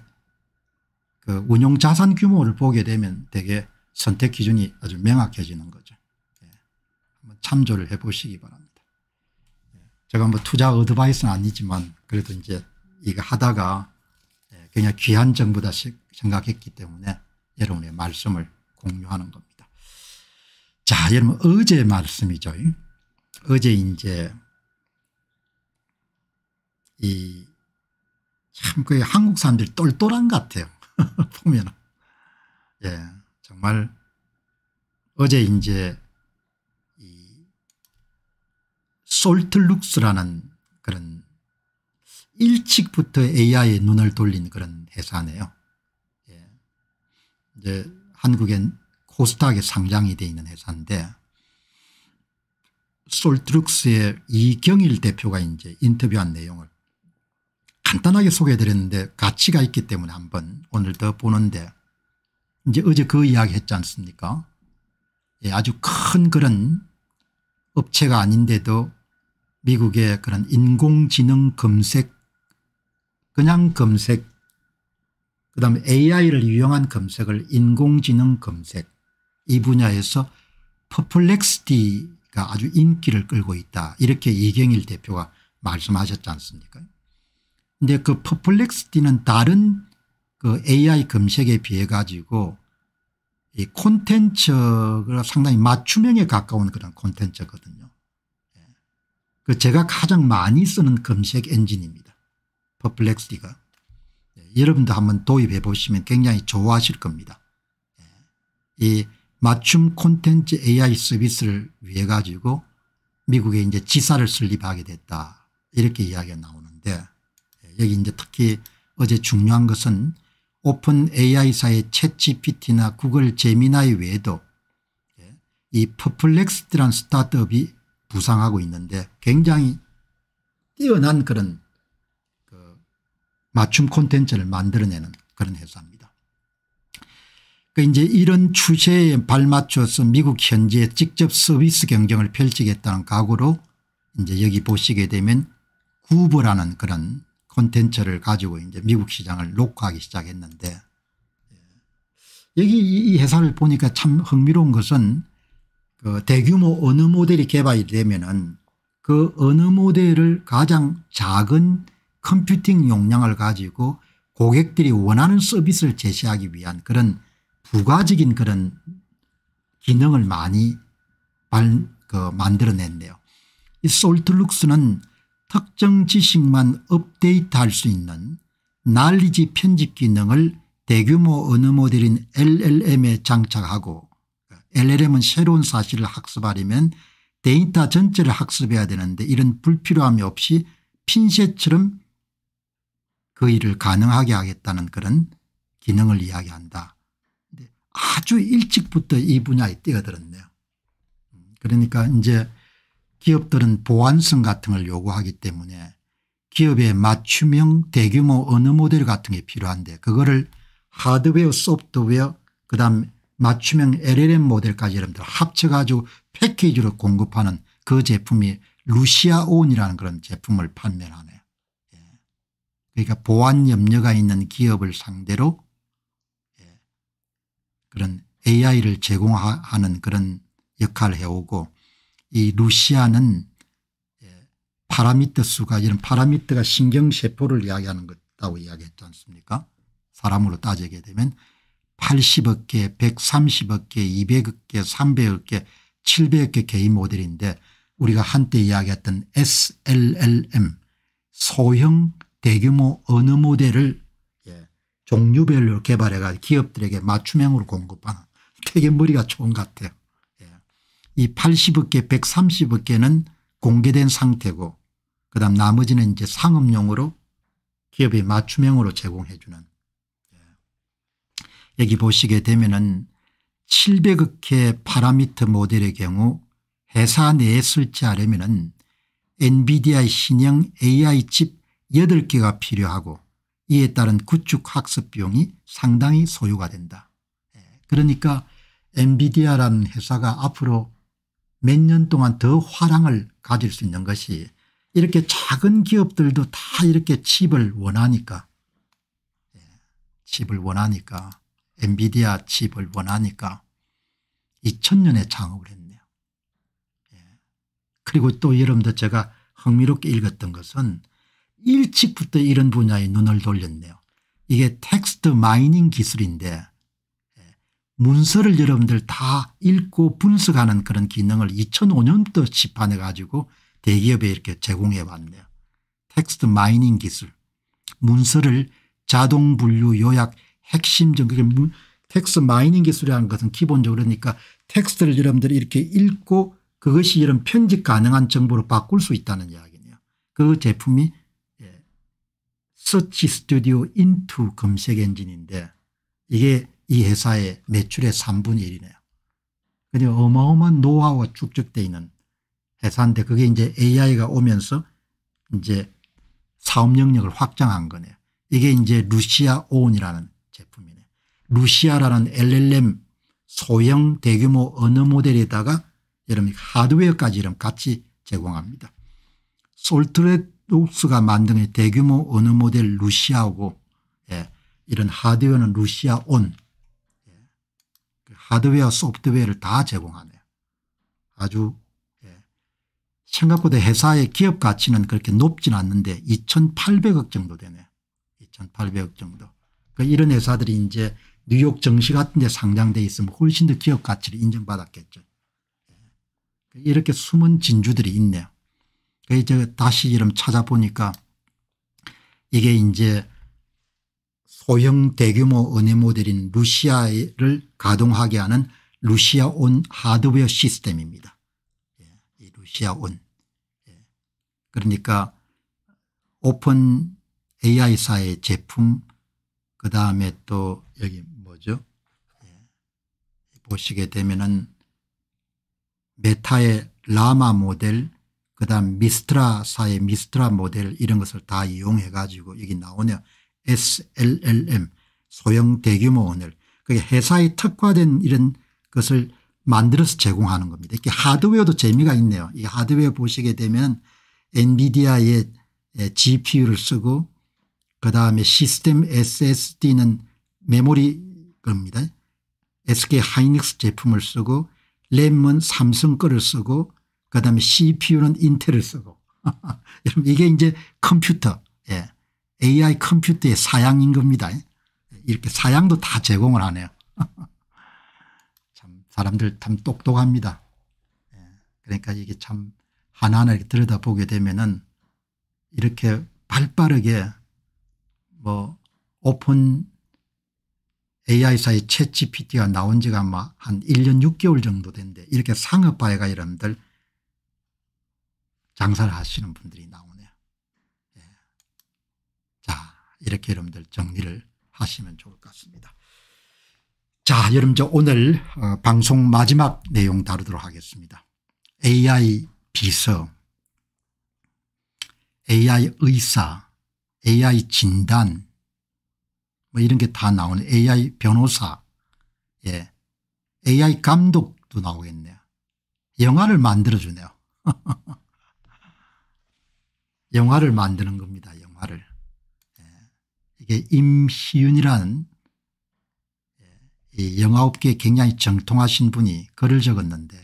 그 운용자산 규모를 보게 되면 되게 선택 기준이 아주 명확해지는 거죠. 한번 참조를 해 보시기 바랍니다. 예, 제가 뭐 투자 어드바이스는 아니지만 그래도 이제 이거 하다가 예, 그냥 귀한 정보다 생각했기 때문에 여러분의 말씀을 공유하는 겁니다. 자 여러분 어제 말씀이죠. 어제 이제 이 참 그 한국 사람들이 똘똘한 것 같아요. 보면 예 정말 어제 이제 솔트룩스라는 그런 일찍부터 AI에 눈을 돌린 그런 회사네요. 예. 이제 한국엔 코스닥에 상장이 되어 있는 회사인데 솔트룩스의 이경일 대표가 이제 인터뷰한 내용을 간단하게 소개해 드렸는데 가치가 있기 때문에 한번 오늘 더 보는데 이제 어제 그 이야기 했지 않습니까 예, 아주 큰 그런 업체가 아닌데도 미국의 그런 인공지능 검색 그냥 검색 그 다음에 AI를 이용한 검색을 인공지능 검색 이 분야에서 퍼플렉시티가 아주 인기를 끌고 있다 이렇게 이경일 대표가 말씀하셨지 않습니까 근데 그 퍼플렉시티는 다른 그 AI 검색에 비해 가지고 이 콘텐츠가 상당히 맞춤형에 가까운 그런 콘텐츠거든요. 예. 그 제가 가장 많이 쓰는 검색 엔진입니다. 퍼플렉시티가. 예. 여러분도 한번 도입해 보시면 굉장히 좋아하실 겁니다. 예. 이 맞춤 콘텐츠 AI 서비스를 위해 가지고 미국에 이제 지사를 설립하게 됐다 이렇게 이야기가 나오는데 여기 이제 특히 어제 중요한 것은 오픈 AI사의 챗 GPT나 구글 제미나이 외에도 이 퍼플렉시티란 스타트업이 부상하고 있는데 굉장히 뛰어난 그런 그 맞춤 콘텐츠를 만들어내는 그런 회사입니다. 그 이제 이런 추세에 발맞춰서 미국 현지에 직접 서비스 경쟁을 펼치겠다는 각오로 이제 여기 보시게 되면 구버라는 그런 콘텐츠를 가지고 이제 미국 시장을 노크하기 시작했는데 예. 여기 이 회사를 보니까 참 흥미로운 것은 그 대규모 언어 모델이 개발이 되면은 그 언어 모델을 가장 작은 컴퓨팅 용량을 가지고 고객들이 원하는 서비스를 제시하기 위한 그런 부가적인 그런 기능을 많이 발, 그 만들어냈네요. 이 솔트룩스는 특정 지식만 업데이트할 수 있는 난리지 편집 기능을 대규모 언어 모델인 LLM에 장착하고 LLM은 새로운 사실을 학습하려면 데이터 전체를 학습해야 되는데 이런 불필요함이 없이 핀셋처럼 그 일을 가능하게 하겠다는 그런 기능을 이야기한다. 아주 일찍부터 이 분야에 뛰어들었네요. 그러니까 이제 기업들은 보안성 같은 걸 요구하기 때문에 기업의 맞춤형 대규모 언어 모델 같은 게 필요한데 그거를 하드웨어 소프트웨어 그다음 맞춤형 LLM 모델까지 여러분들 합쳐가지고 패키지로 공급하는 그 제품이 루시아온이라는 그런 제품을 판매하네요. 예. 그러니까 보안 염려가 있는 기업을 상대로 예. 그런 AI를 제공하는 그런 역할을 해오고 이 루시아는 예, 파라미터 수가 이런 파라미터가 신경세포를 이야기하는 것다고 이야기했지 않습니까 사람으로 따지게 되면 80억 개 130억 개 200억 개 300억 개 700억 개 개인 모델인데 우리가 한때 이야기했던 SLLM 소형 대규모 언어 모델을 예, 종류별로 개발해가 기업들에게 맞춤형으로 공급하는 되게 머리가 좋은 것 같아요. 이 80억 개 130억 개는 공개된 상태고 그다음 나머지는 이제 상업용으로 기업이 맞춤형으로 제공해 주는 예. 여기 보시게 되면은 700억 개 파라미터 모델의 경우 회사 내에 설치하려면 은 엔비디아의 신형 AI 칩 8개가 필요하고 이에 따른 구축 학습 비용이 상당히 소요가 된다. 예. 그러니까 엔비디아라는 회사가 앞으로 몇 년 동안 더 화랑을 가질 수 있는 것이 이렇게 작은 기업들도 다 이렇게 칩을 원하니까 예, 칩을 원하니까 엔비디아 칩을 원하니까 2000년에 창업을 했네요. 예. 그리고 또 여러분들 제가 흥미롭게 읽었던 것은 일찍부터 이런 분야에 눈을 돌렸네요. 이게 text mining 기술인데 문서를 여러분들 다 읽고 분석하는 그런 기능을 2005년부터 집판해 가지고 대기업에 이렇게 제공해 왔네요. text mining 기술 문서를 자동 분류 요약 핵심적 text mining 기술이라는 것은 기본적으로 그러니까 텍스트를 여러분들이 이렇게 읽고 그것이 이런 편집 가능한 정보로 바꿀 수 있다는 이야기네요. 그 제품이 Search Studio 인투 검색 엔진인데 이게 이 회사의 매출의 3분의 1이네요. 그러니까 어마어마한 노하우가 축적되어 있는 회사인데 그게 이제 AI가 오면서 이제 사업 영역을 확장한 거네요. 이게 이제 루시아 온이라는 제품이네. 루시아라는 LLM 소형 대규모 언어 모델에다가 여러분 하드웨어까지 이런 같이 제공합니다. 솔트레 독스가 만든 대규모 언어 모델 루시아고 예, 이런 하드웨어는 루시아 온 하드웨어 소프트웨어를 다 제공하네요. 아주 예, 생각보다 회사의 기업 가치는 그렇게 높진 않는데 2800억 정도 되네요. 2800억 정도. 그러니까 이런 회사들이 이제 뉴욕 정시 같은 데 상장돼 있으면 훨씬 더 기업 가치를 인정받았겠죠. 이렇게 숨은 진주들이 있네요. 이제 다시 이름 찾아보니까 이게 이제 소형 대규모 은행 모델인 루시아를 가동하게 하는 루시아 온 하드웨어 시스템입니다. 예, 루시아 온. 예. 그러니까 오픈 AI사의 제품 그다음에 또 여기 뭐죠 예. 보시게 되면은 메타의 라마 모델 그다음 미스트라사의 미스트라 모델 이런 것을 다 이용해 가지고 여기 나오네요. SLLM 소형 대규모 언을 그게 회사에 특화된 이런 것을 만들어서 제공하는 겁니다. 이렇게 하드웨어도 재미가 있네요. 이 하드웨어 보시게 되면 엔비디아의 GPU를 쓰고 그다음에 시스템 SSD는 메모리 겁니다. SK 하이닉스 제품을 쓰고 램은 삼성 거를 쓰고 그다음에 CPU는 인텔을 쓰고 여러분 이게 이제 컴퓨터 예. AI 컴퓨터의 사양인 겁니다. 이렇게 사양도 다 제공을 하네요. 참 사람들 참 똑똑합니다. 예. 그러니까 이게 참 하나하나 들여다보게 되면은 이렇게 발빠르게 뭐 오픈 AI사의 채 GPT가 나온 지가 아마 한 1년 6개월 정도 된데 이렇게 상업화해가 여러분들 장사를 하시는 분들이 나오네요. 예. 자 이렇게 여러분들 정리를 하시면 좋을 것 같습니다. 자 여러분 저 오늘 어, 방송 마지막 내용 다루도록 하겠습니다. AI 비서 AI 의사 AI 진단 뭐 이런 게 다 나오는 AI 변호사 예. AI 감독도 나오겠네요. 영화를 만들어주네요. 영화를 만드는 겁니다. 영화를. 예. 이게 임희윤이라는 예. 영화업계에 굉장히 정통하신 분이 글을 적었는데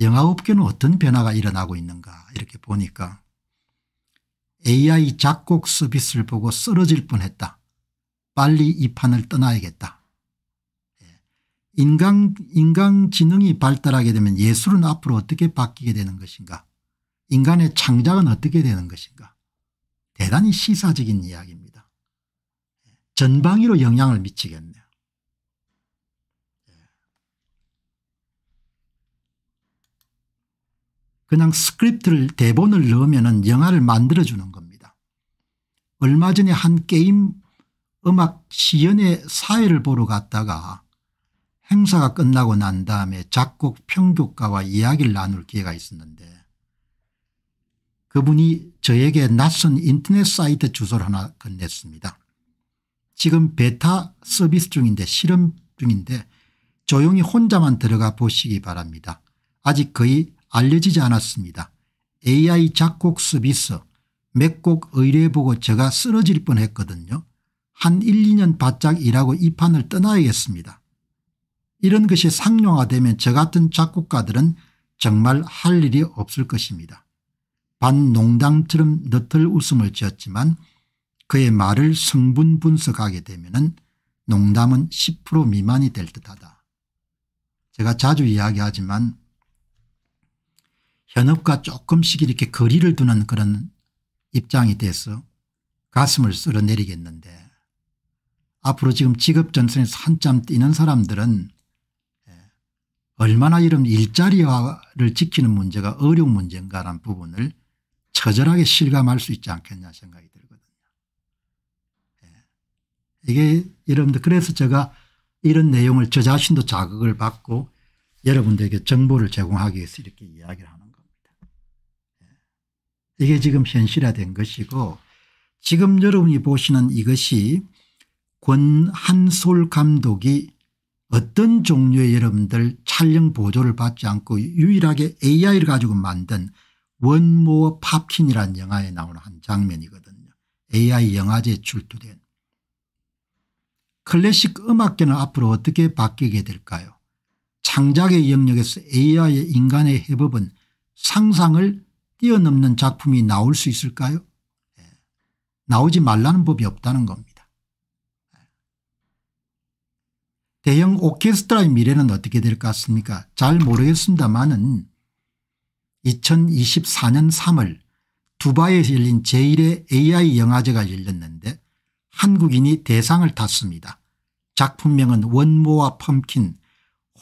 영화업계는 어떤 변화가 일어나고 있는가 이렇게 보니까 AI 작곡 서비스를 보고 쓰러질 뻔했다. 빨리 이 판을 떠나야겠다. 예. 인간, 인간지능이 발달하게 되면 예술은 앞으로 어떻게 바뀌게 되는 것인가 인간의 창작은 어떻게 되는 것인가 대단히 시사적인 이야기입니다. 예. 전방위로 영향을 미치겠네요. 예. 그냥 스크립트를 대본을 넣으면 영화를 만들어주는 겁니다. 얼마 전에 한 게임 음악 시연의 사회를 보러 갔다가 행사가 끝나고 난 다음에 작곡 평론가와 이야기를 나눌 기회가 있었는데 그분이 저에게 낯선 인터넷 사이트 주소를 하나 건넸습니다. 지금 베타 서비스 중인데 실험 중인데 조용히 혼자만 들어가 보시기 바랍니다. 아직 거의 알려지지 않았습니다. AI 작곡 서비스 몇 곡 의뢰해보고 제가 쓰러질 뻔했거든요. 한 1, 2년 바짝 일하고 이 판을 떠나야겠습니다. 이런 것이 상용화되면 저 같은 작곡가들은 정말 할 일이 없을 것입니다. 반농담처럼 너털 웃음을 지었지만 그의 말을 성분 분석하게 되면 농담은 10% 미만이 될 듯하다. 제가 자주 이야기하지만 현업과 조금씩 이렇게 거리를 두는 그런 입장이 돼서 가슴을 쓸어내리겠는데 앞으로 지금 직업전선에서 한참 뛰는 사람들은 예, 얼마나 이런 일자리를 지키는 문제가 어려운 문제인가라는 부분을 처절하게 실감할 수 있지 않겠냐 생각이 들거든요. 예. 이게 여러분들 그래서 제가 이런 내용을 저 자신도 자극을 받고 여러분들에게 정보를 제공하기 위해서 이렇게 이야기를 하는 겁니다. 예. 이게 지금 현실화된 것이고 지금 여러분이 보시는 이것이 권한솔 감독이 어떤 종류의 여러분들 촬영 보조를 받지 않고 유일하게 AI를 가지고 만든 원모어 팝킨이라는 영화에 나오는 한 장면이거든요. AI 영화제에 출두된. 클래식 음악계는 앞으로 어떻게 바뀌게 될까요 창작의 영역에서 AI의 인간의 해법은 상상을 뛰어넘는 작품이 나올 수 있을까요 예. 나오지 말라는 법이 없다는 겁니다. 대형 오케스트라의 미래는 어떻게 될 것 같습니까 잘 모르겠습니다만은 2024년 3월 두바이에서 열린 제1회 AI 영화제가 열렸는데 한국인이 대상을 탔습니다. 작품명은 원모와 펌킨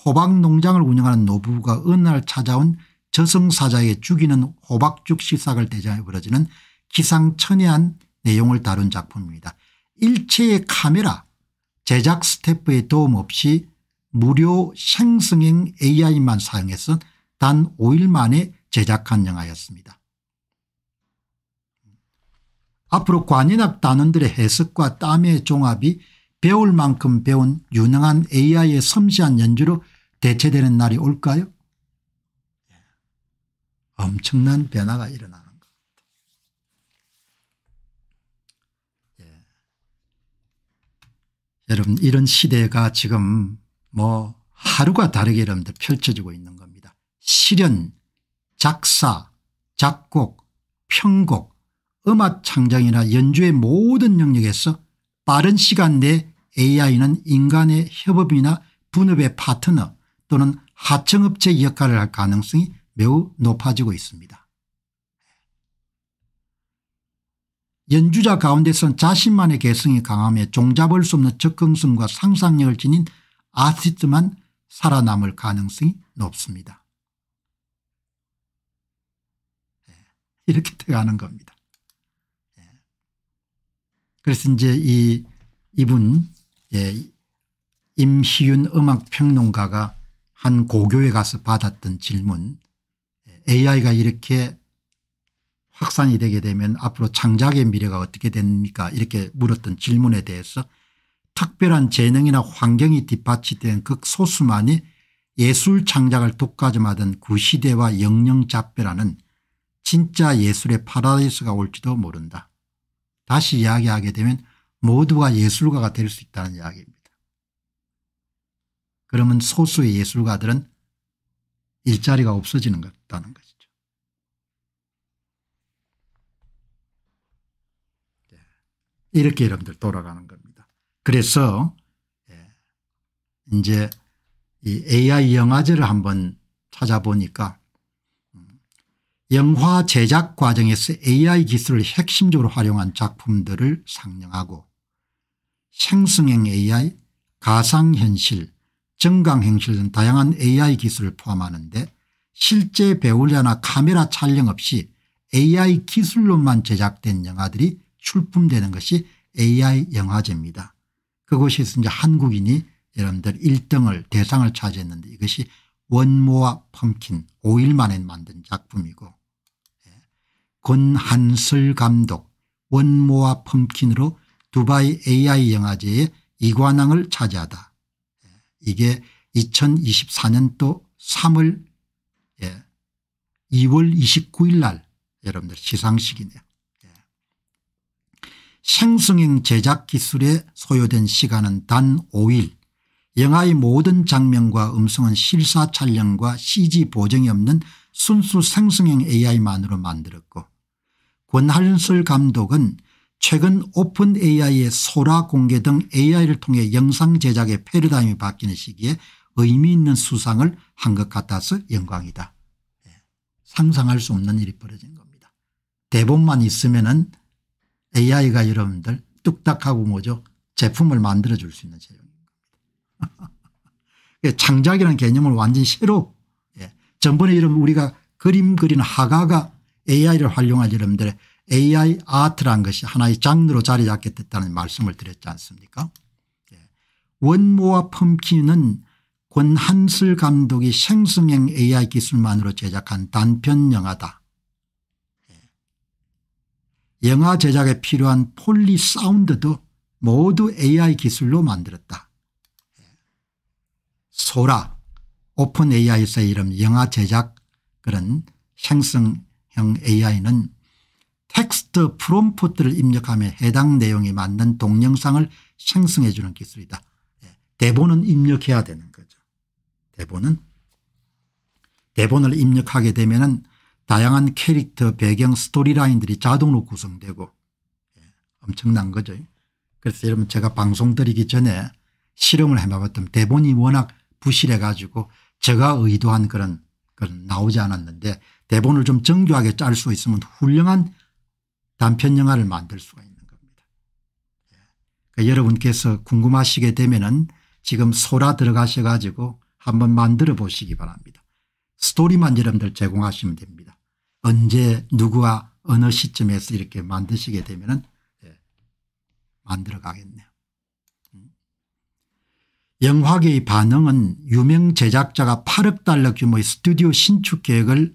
호박 농장을 운영하는 노부부가 어느 날 찾아온 저승사자에게 죽이는 호박죽 식사를 대장해 벌어지는 기상천외한 내용을 다룬 작품입니다. 일체의 카메라 제작 스태프의 도움 없이 무료 생성형 AI만 사용해서 단 5일 만에 제작한 영화였습니다. 앞으로 관현악 단원들의 해석과 땀의 종합이 배울 만큼 배운 유능한 AI의 섬세한 연주로 대체되는 날이 올까요 예. 엄청난 변화가 일어나는 겁니다. 예. 여러분 이런 시대가 지금 뭐 하루가 다르게 여러분들 펼쳐지고 있는 겁니다. 실현 작사 작곡 편곡 음악 창작이나 연주의 모든 영역에서 빠른 시간 내 AI는 인간의 협업이나 분업의 파트너 또는 하청업체 역할을 할 가능성이 매우 높아지고 있습니다. 연주자 가운데선 자신만의 개성이 강하며 종잡을 수 없는 접근성과 상상력을 지닌 아티스트만 살아남을 가능성이 높습니다. 예, 이렇게 돼가는 겁니다. 예. 그래서 이제 이 이분 예, 임희윤 음악평론가가 한 고교에 가서 받았던 질문 AI가 이렇게 확산이 되게 되면 앞으로 창작의 미래가 어떻게 됩니까 이렇게 물었던 질문에 대해서 특별한 재능이나 환경이 뒷받침된 극소수만이 예술 창작을 독과점하던 구시대와 영영잡배라는 진짜 예술의 파라다이스가 올지도 모른다. 다시 이야기하게 되면 모두가 예술가가 될 수 있다는 이야기입니다. 그러면 소수의 예술가들은 일자리가 없어지는 것다는 것이죠. 예. 이렇게 여러분들 돌아가는 겁니다. 그래서 예. 이제 이 AI 영화제를 한번 찾아보니까 음, 영화 제작 과정에서 AI 기술을 핵심적으로 활용한 작품들을 상영하고 생성형 AI, 가상현실, 정강행실 등 다양한 AI 기술을 포함하는데 실제 배우자나 카메라 촬영 없이 AI 기술로만 제작된 영화들이 출품되는 것이 AI 영화제입니다. 그곳에서 이제 한국인이 여러분들 1등을 대상을 차지했는데 이것이 원모와 펌킨 5일 만에 만든 작품이고 예. 권한설 감독 원모와 펌킨으로 두바이 AI 영화제의 이관왕을 차지하다. 이게 2024년도 3월 예, 2월 29일 날 여러분들 시상식이네요. 예. 생성형 제작 기술에 소요된 시간은 단 5일 영화의 모든 장면과 음성은 실사 촬영과 CG 보정이 없는 순수 생성형 AI만으로 만들었고 권한설 감독은 최근 오픈 AI의 소라 공개 등 AI를 통해 영상 제작의 패러다임이 바뀌는 시기에 의미 있는 수상을 한 것 같아서 영광이다. 예. 상상할 수 없는 일이 벌어진 겁니다. 대본만 있으면 은 AI가 여러분들 뚝딱하고 뭐죠 제품을 만들어 줄 수 있는 제형인 겁니다. 창작이라는 개념을 완전히 새로 예. 전번에 여러분 우리가 그림 그리는 화가가 AI를 활용할 여러분들의 AI 아트란 것이 하나의 장르로 자리 잡게 됐다는 말씀을 드렸지 않습니까 예. 원모와 펌킨은 권한슬 감독이 생성형 AI 기술만으로 제작한 단편 영화다. 예. 영화 제작에 필요한 Foley sound도 모두 AI 기술로 만들었다. 예. 소라 OpenAI에서 이름 영화 제작 그런 생성형 AI는 텍스트 프롬프트를 입력하면 해당 내용에 맞는 동영상을 생성해 주는 기술이다. 예, 대본은 입력해야 되는 거죠. 대본은 대본을 입력하게 되면 다양한 캐릭터 배경 스토리라인들이 자동으로 구성되고 예, 엄청난 거죠. 그래서 여러분 제가 방송 드리기 전에 실험을 해봐봤더니 대본이 워낙 부실해 가지고 제가 의도한 그런 건 나오지 않았는데 대본을 좀 정교하게 짤 수 있으면 훌륭한 단편 영화를 만들 수가 있는 겁니다. 예. 그러니까 여러분께서 궁금하시게 되면은 지금 소라 들어가셔 가지고 한번 만들어 보시기 바랍니다. 스토리만 여러분들 제공하시면 됩니다. 언제 누구와 어느 시점에서 이렇게 만드시게 되면은 예, 만들어 가겠네요. 음. 영화계의 반응은 유명 제작자가 8억 달러 규모의 스튜디오 신축 계획을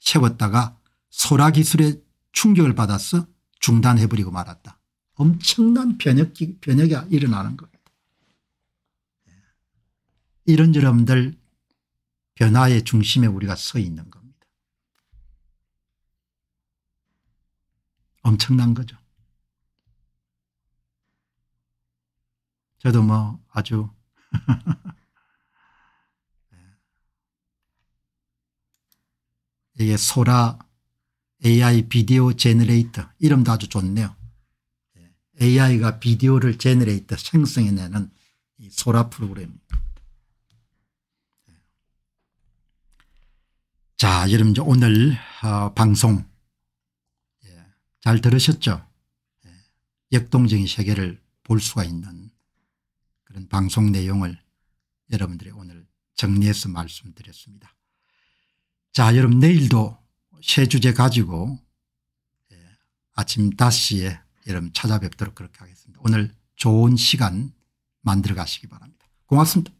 세웠다가 소라 기술에 충격을 받아서 중단해버리고 말았다. 엄청난 변혁, 변혁이 일어나는 겁니다. 예. 이런 여러분들 변화의 중심에 우리가 서 있는 겁니다. 엄청난 거죠. 저도 뭐 아주 이게 소라 AI video generator 이름도 아주 좋네요. AI가 비디오를 generator 생성해내는 이 소라 프로그램입니다. 자 여러분 오늘 어, 방송 잘 들으셨죠 예. 역동적인 세계를 볼 수가 있는 그런 방송 내용을 여러분들이 오늘 정리해서 말씀드렸습니다. 자 여러분 내일도 새 주제 가지고 예, 아침 5시에 여러분 찾아뵙도록 그렇게 하겠습니다. 오늘 좋은 시간 만들어 가시기 바랍니다. 고맙습니다.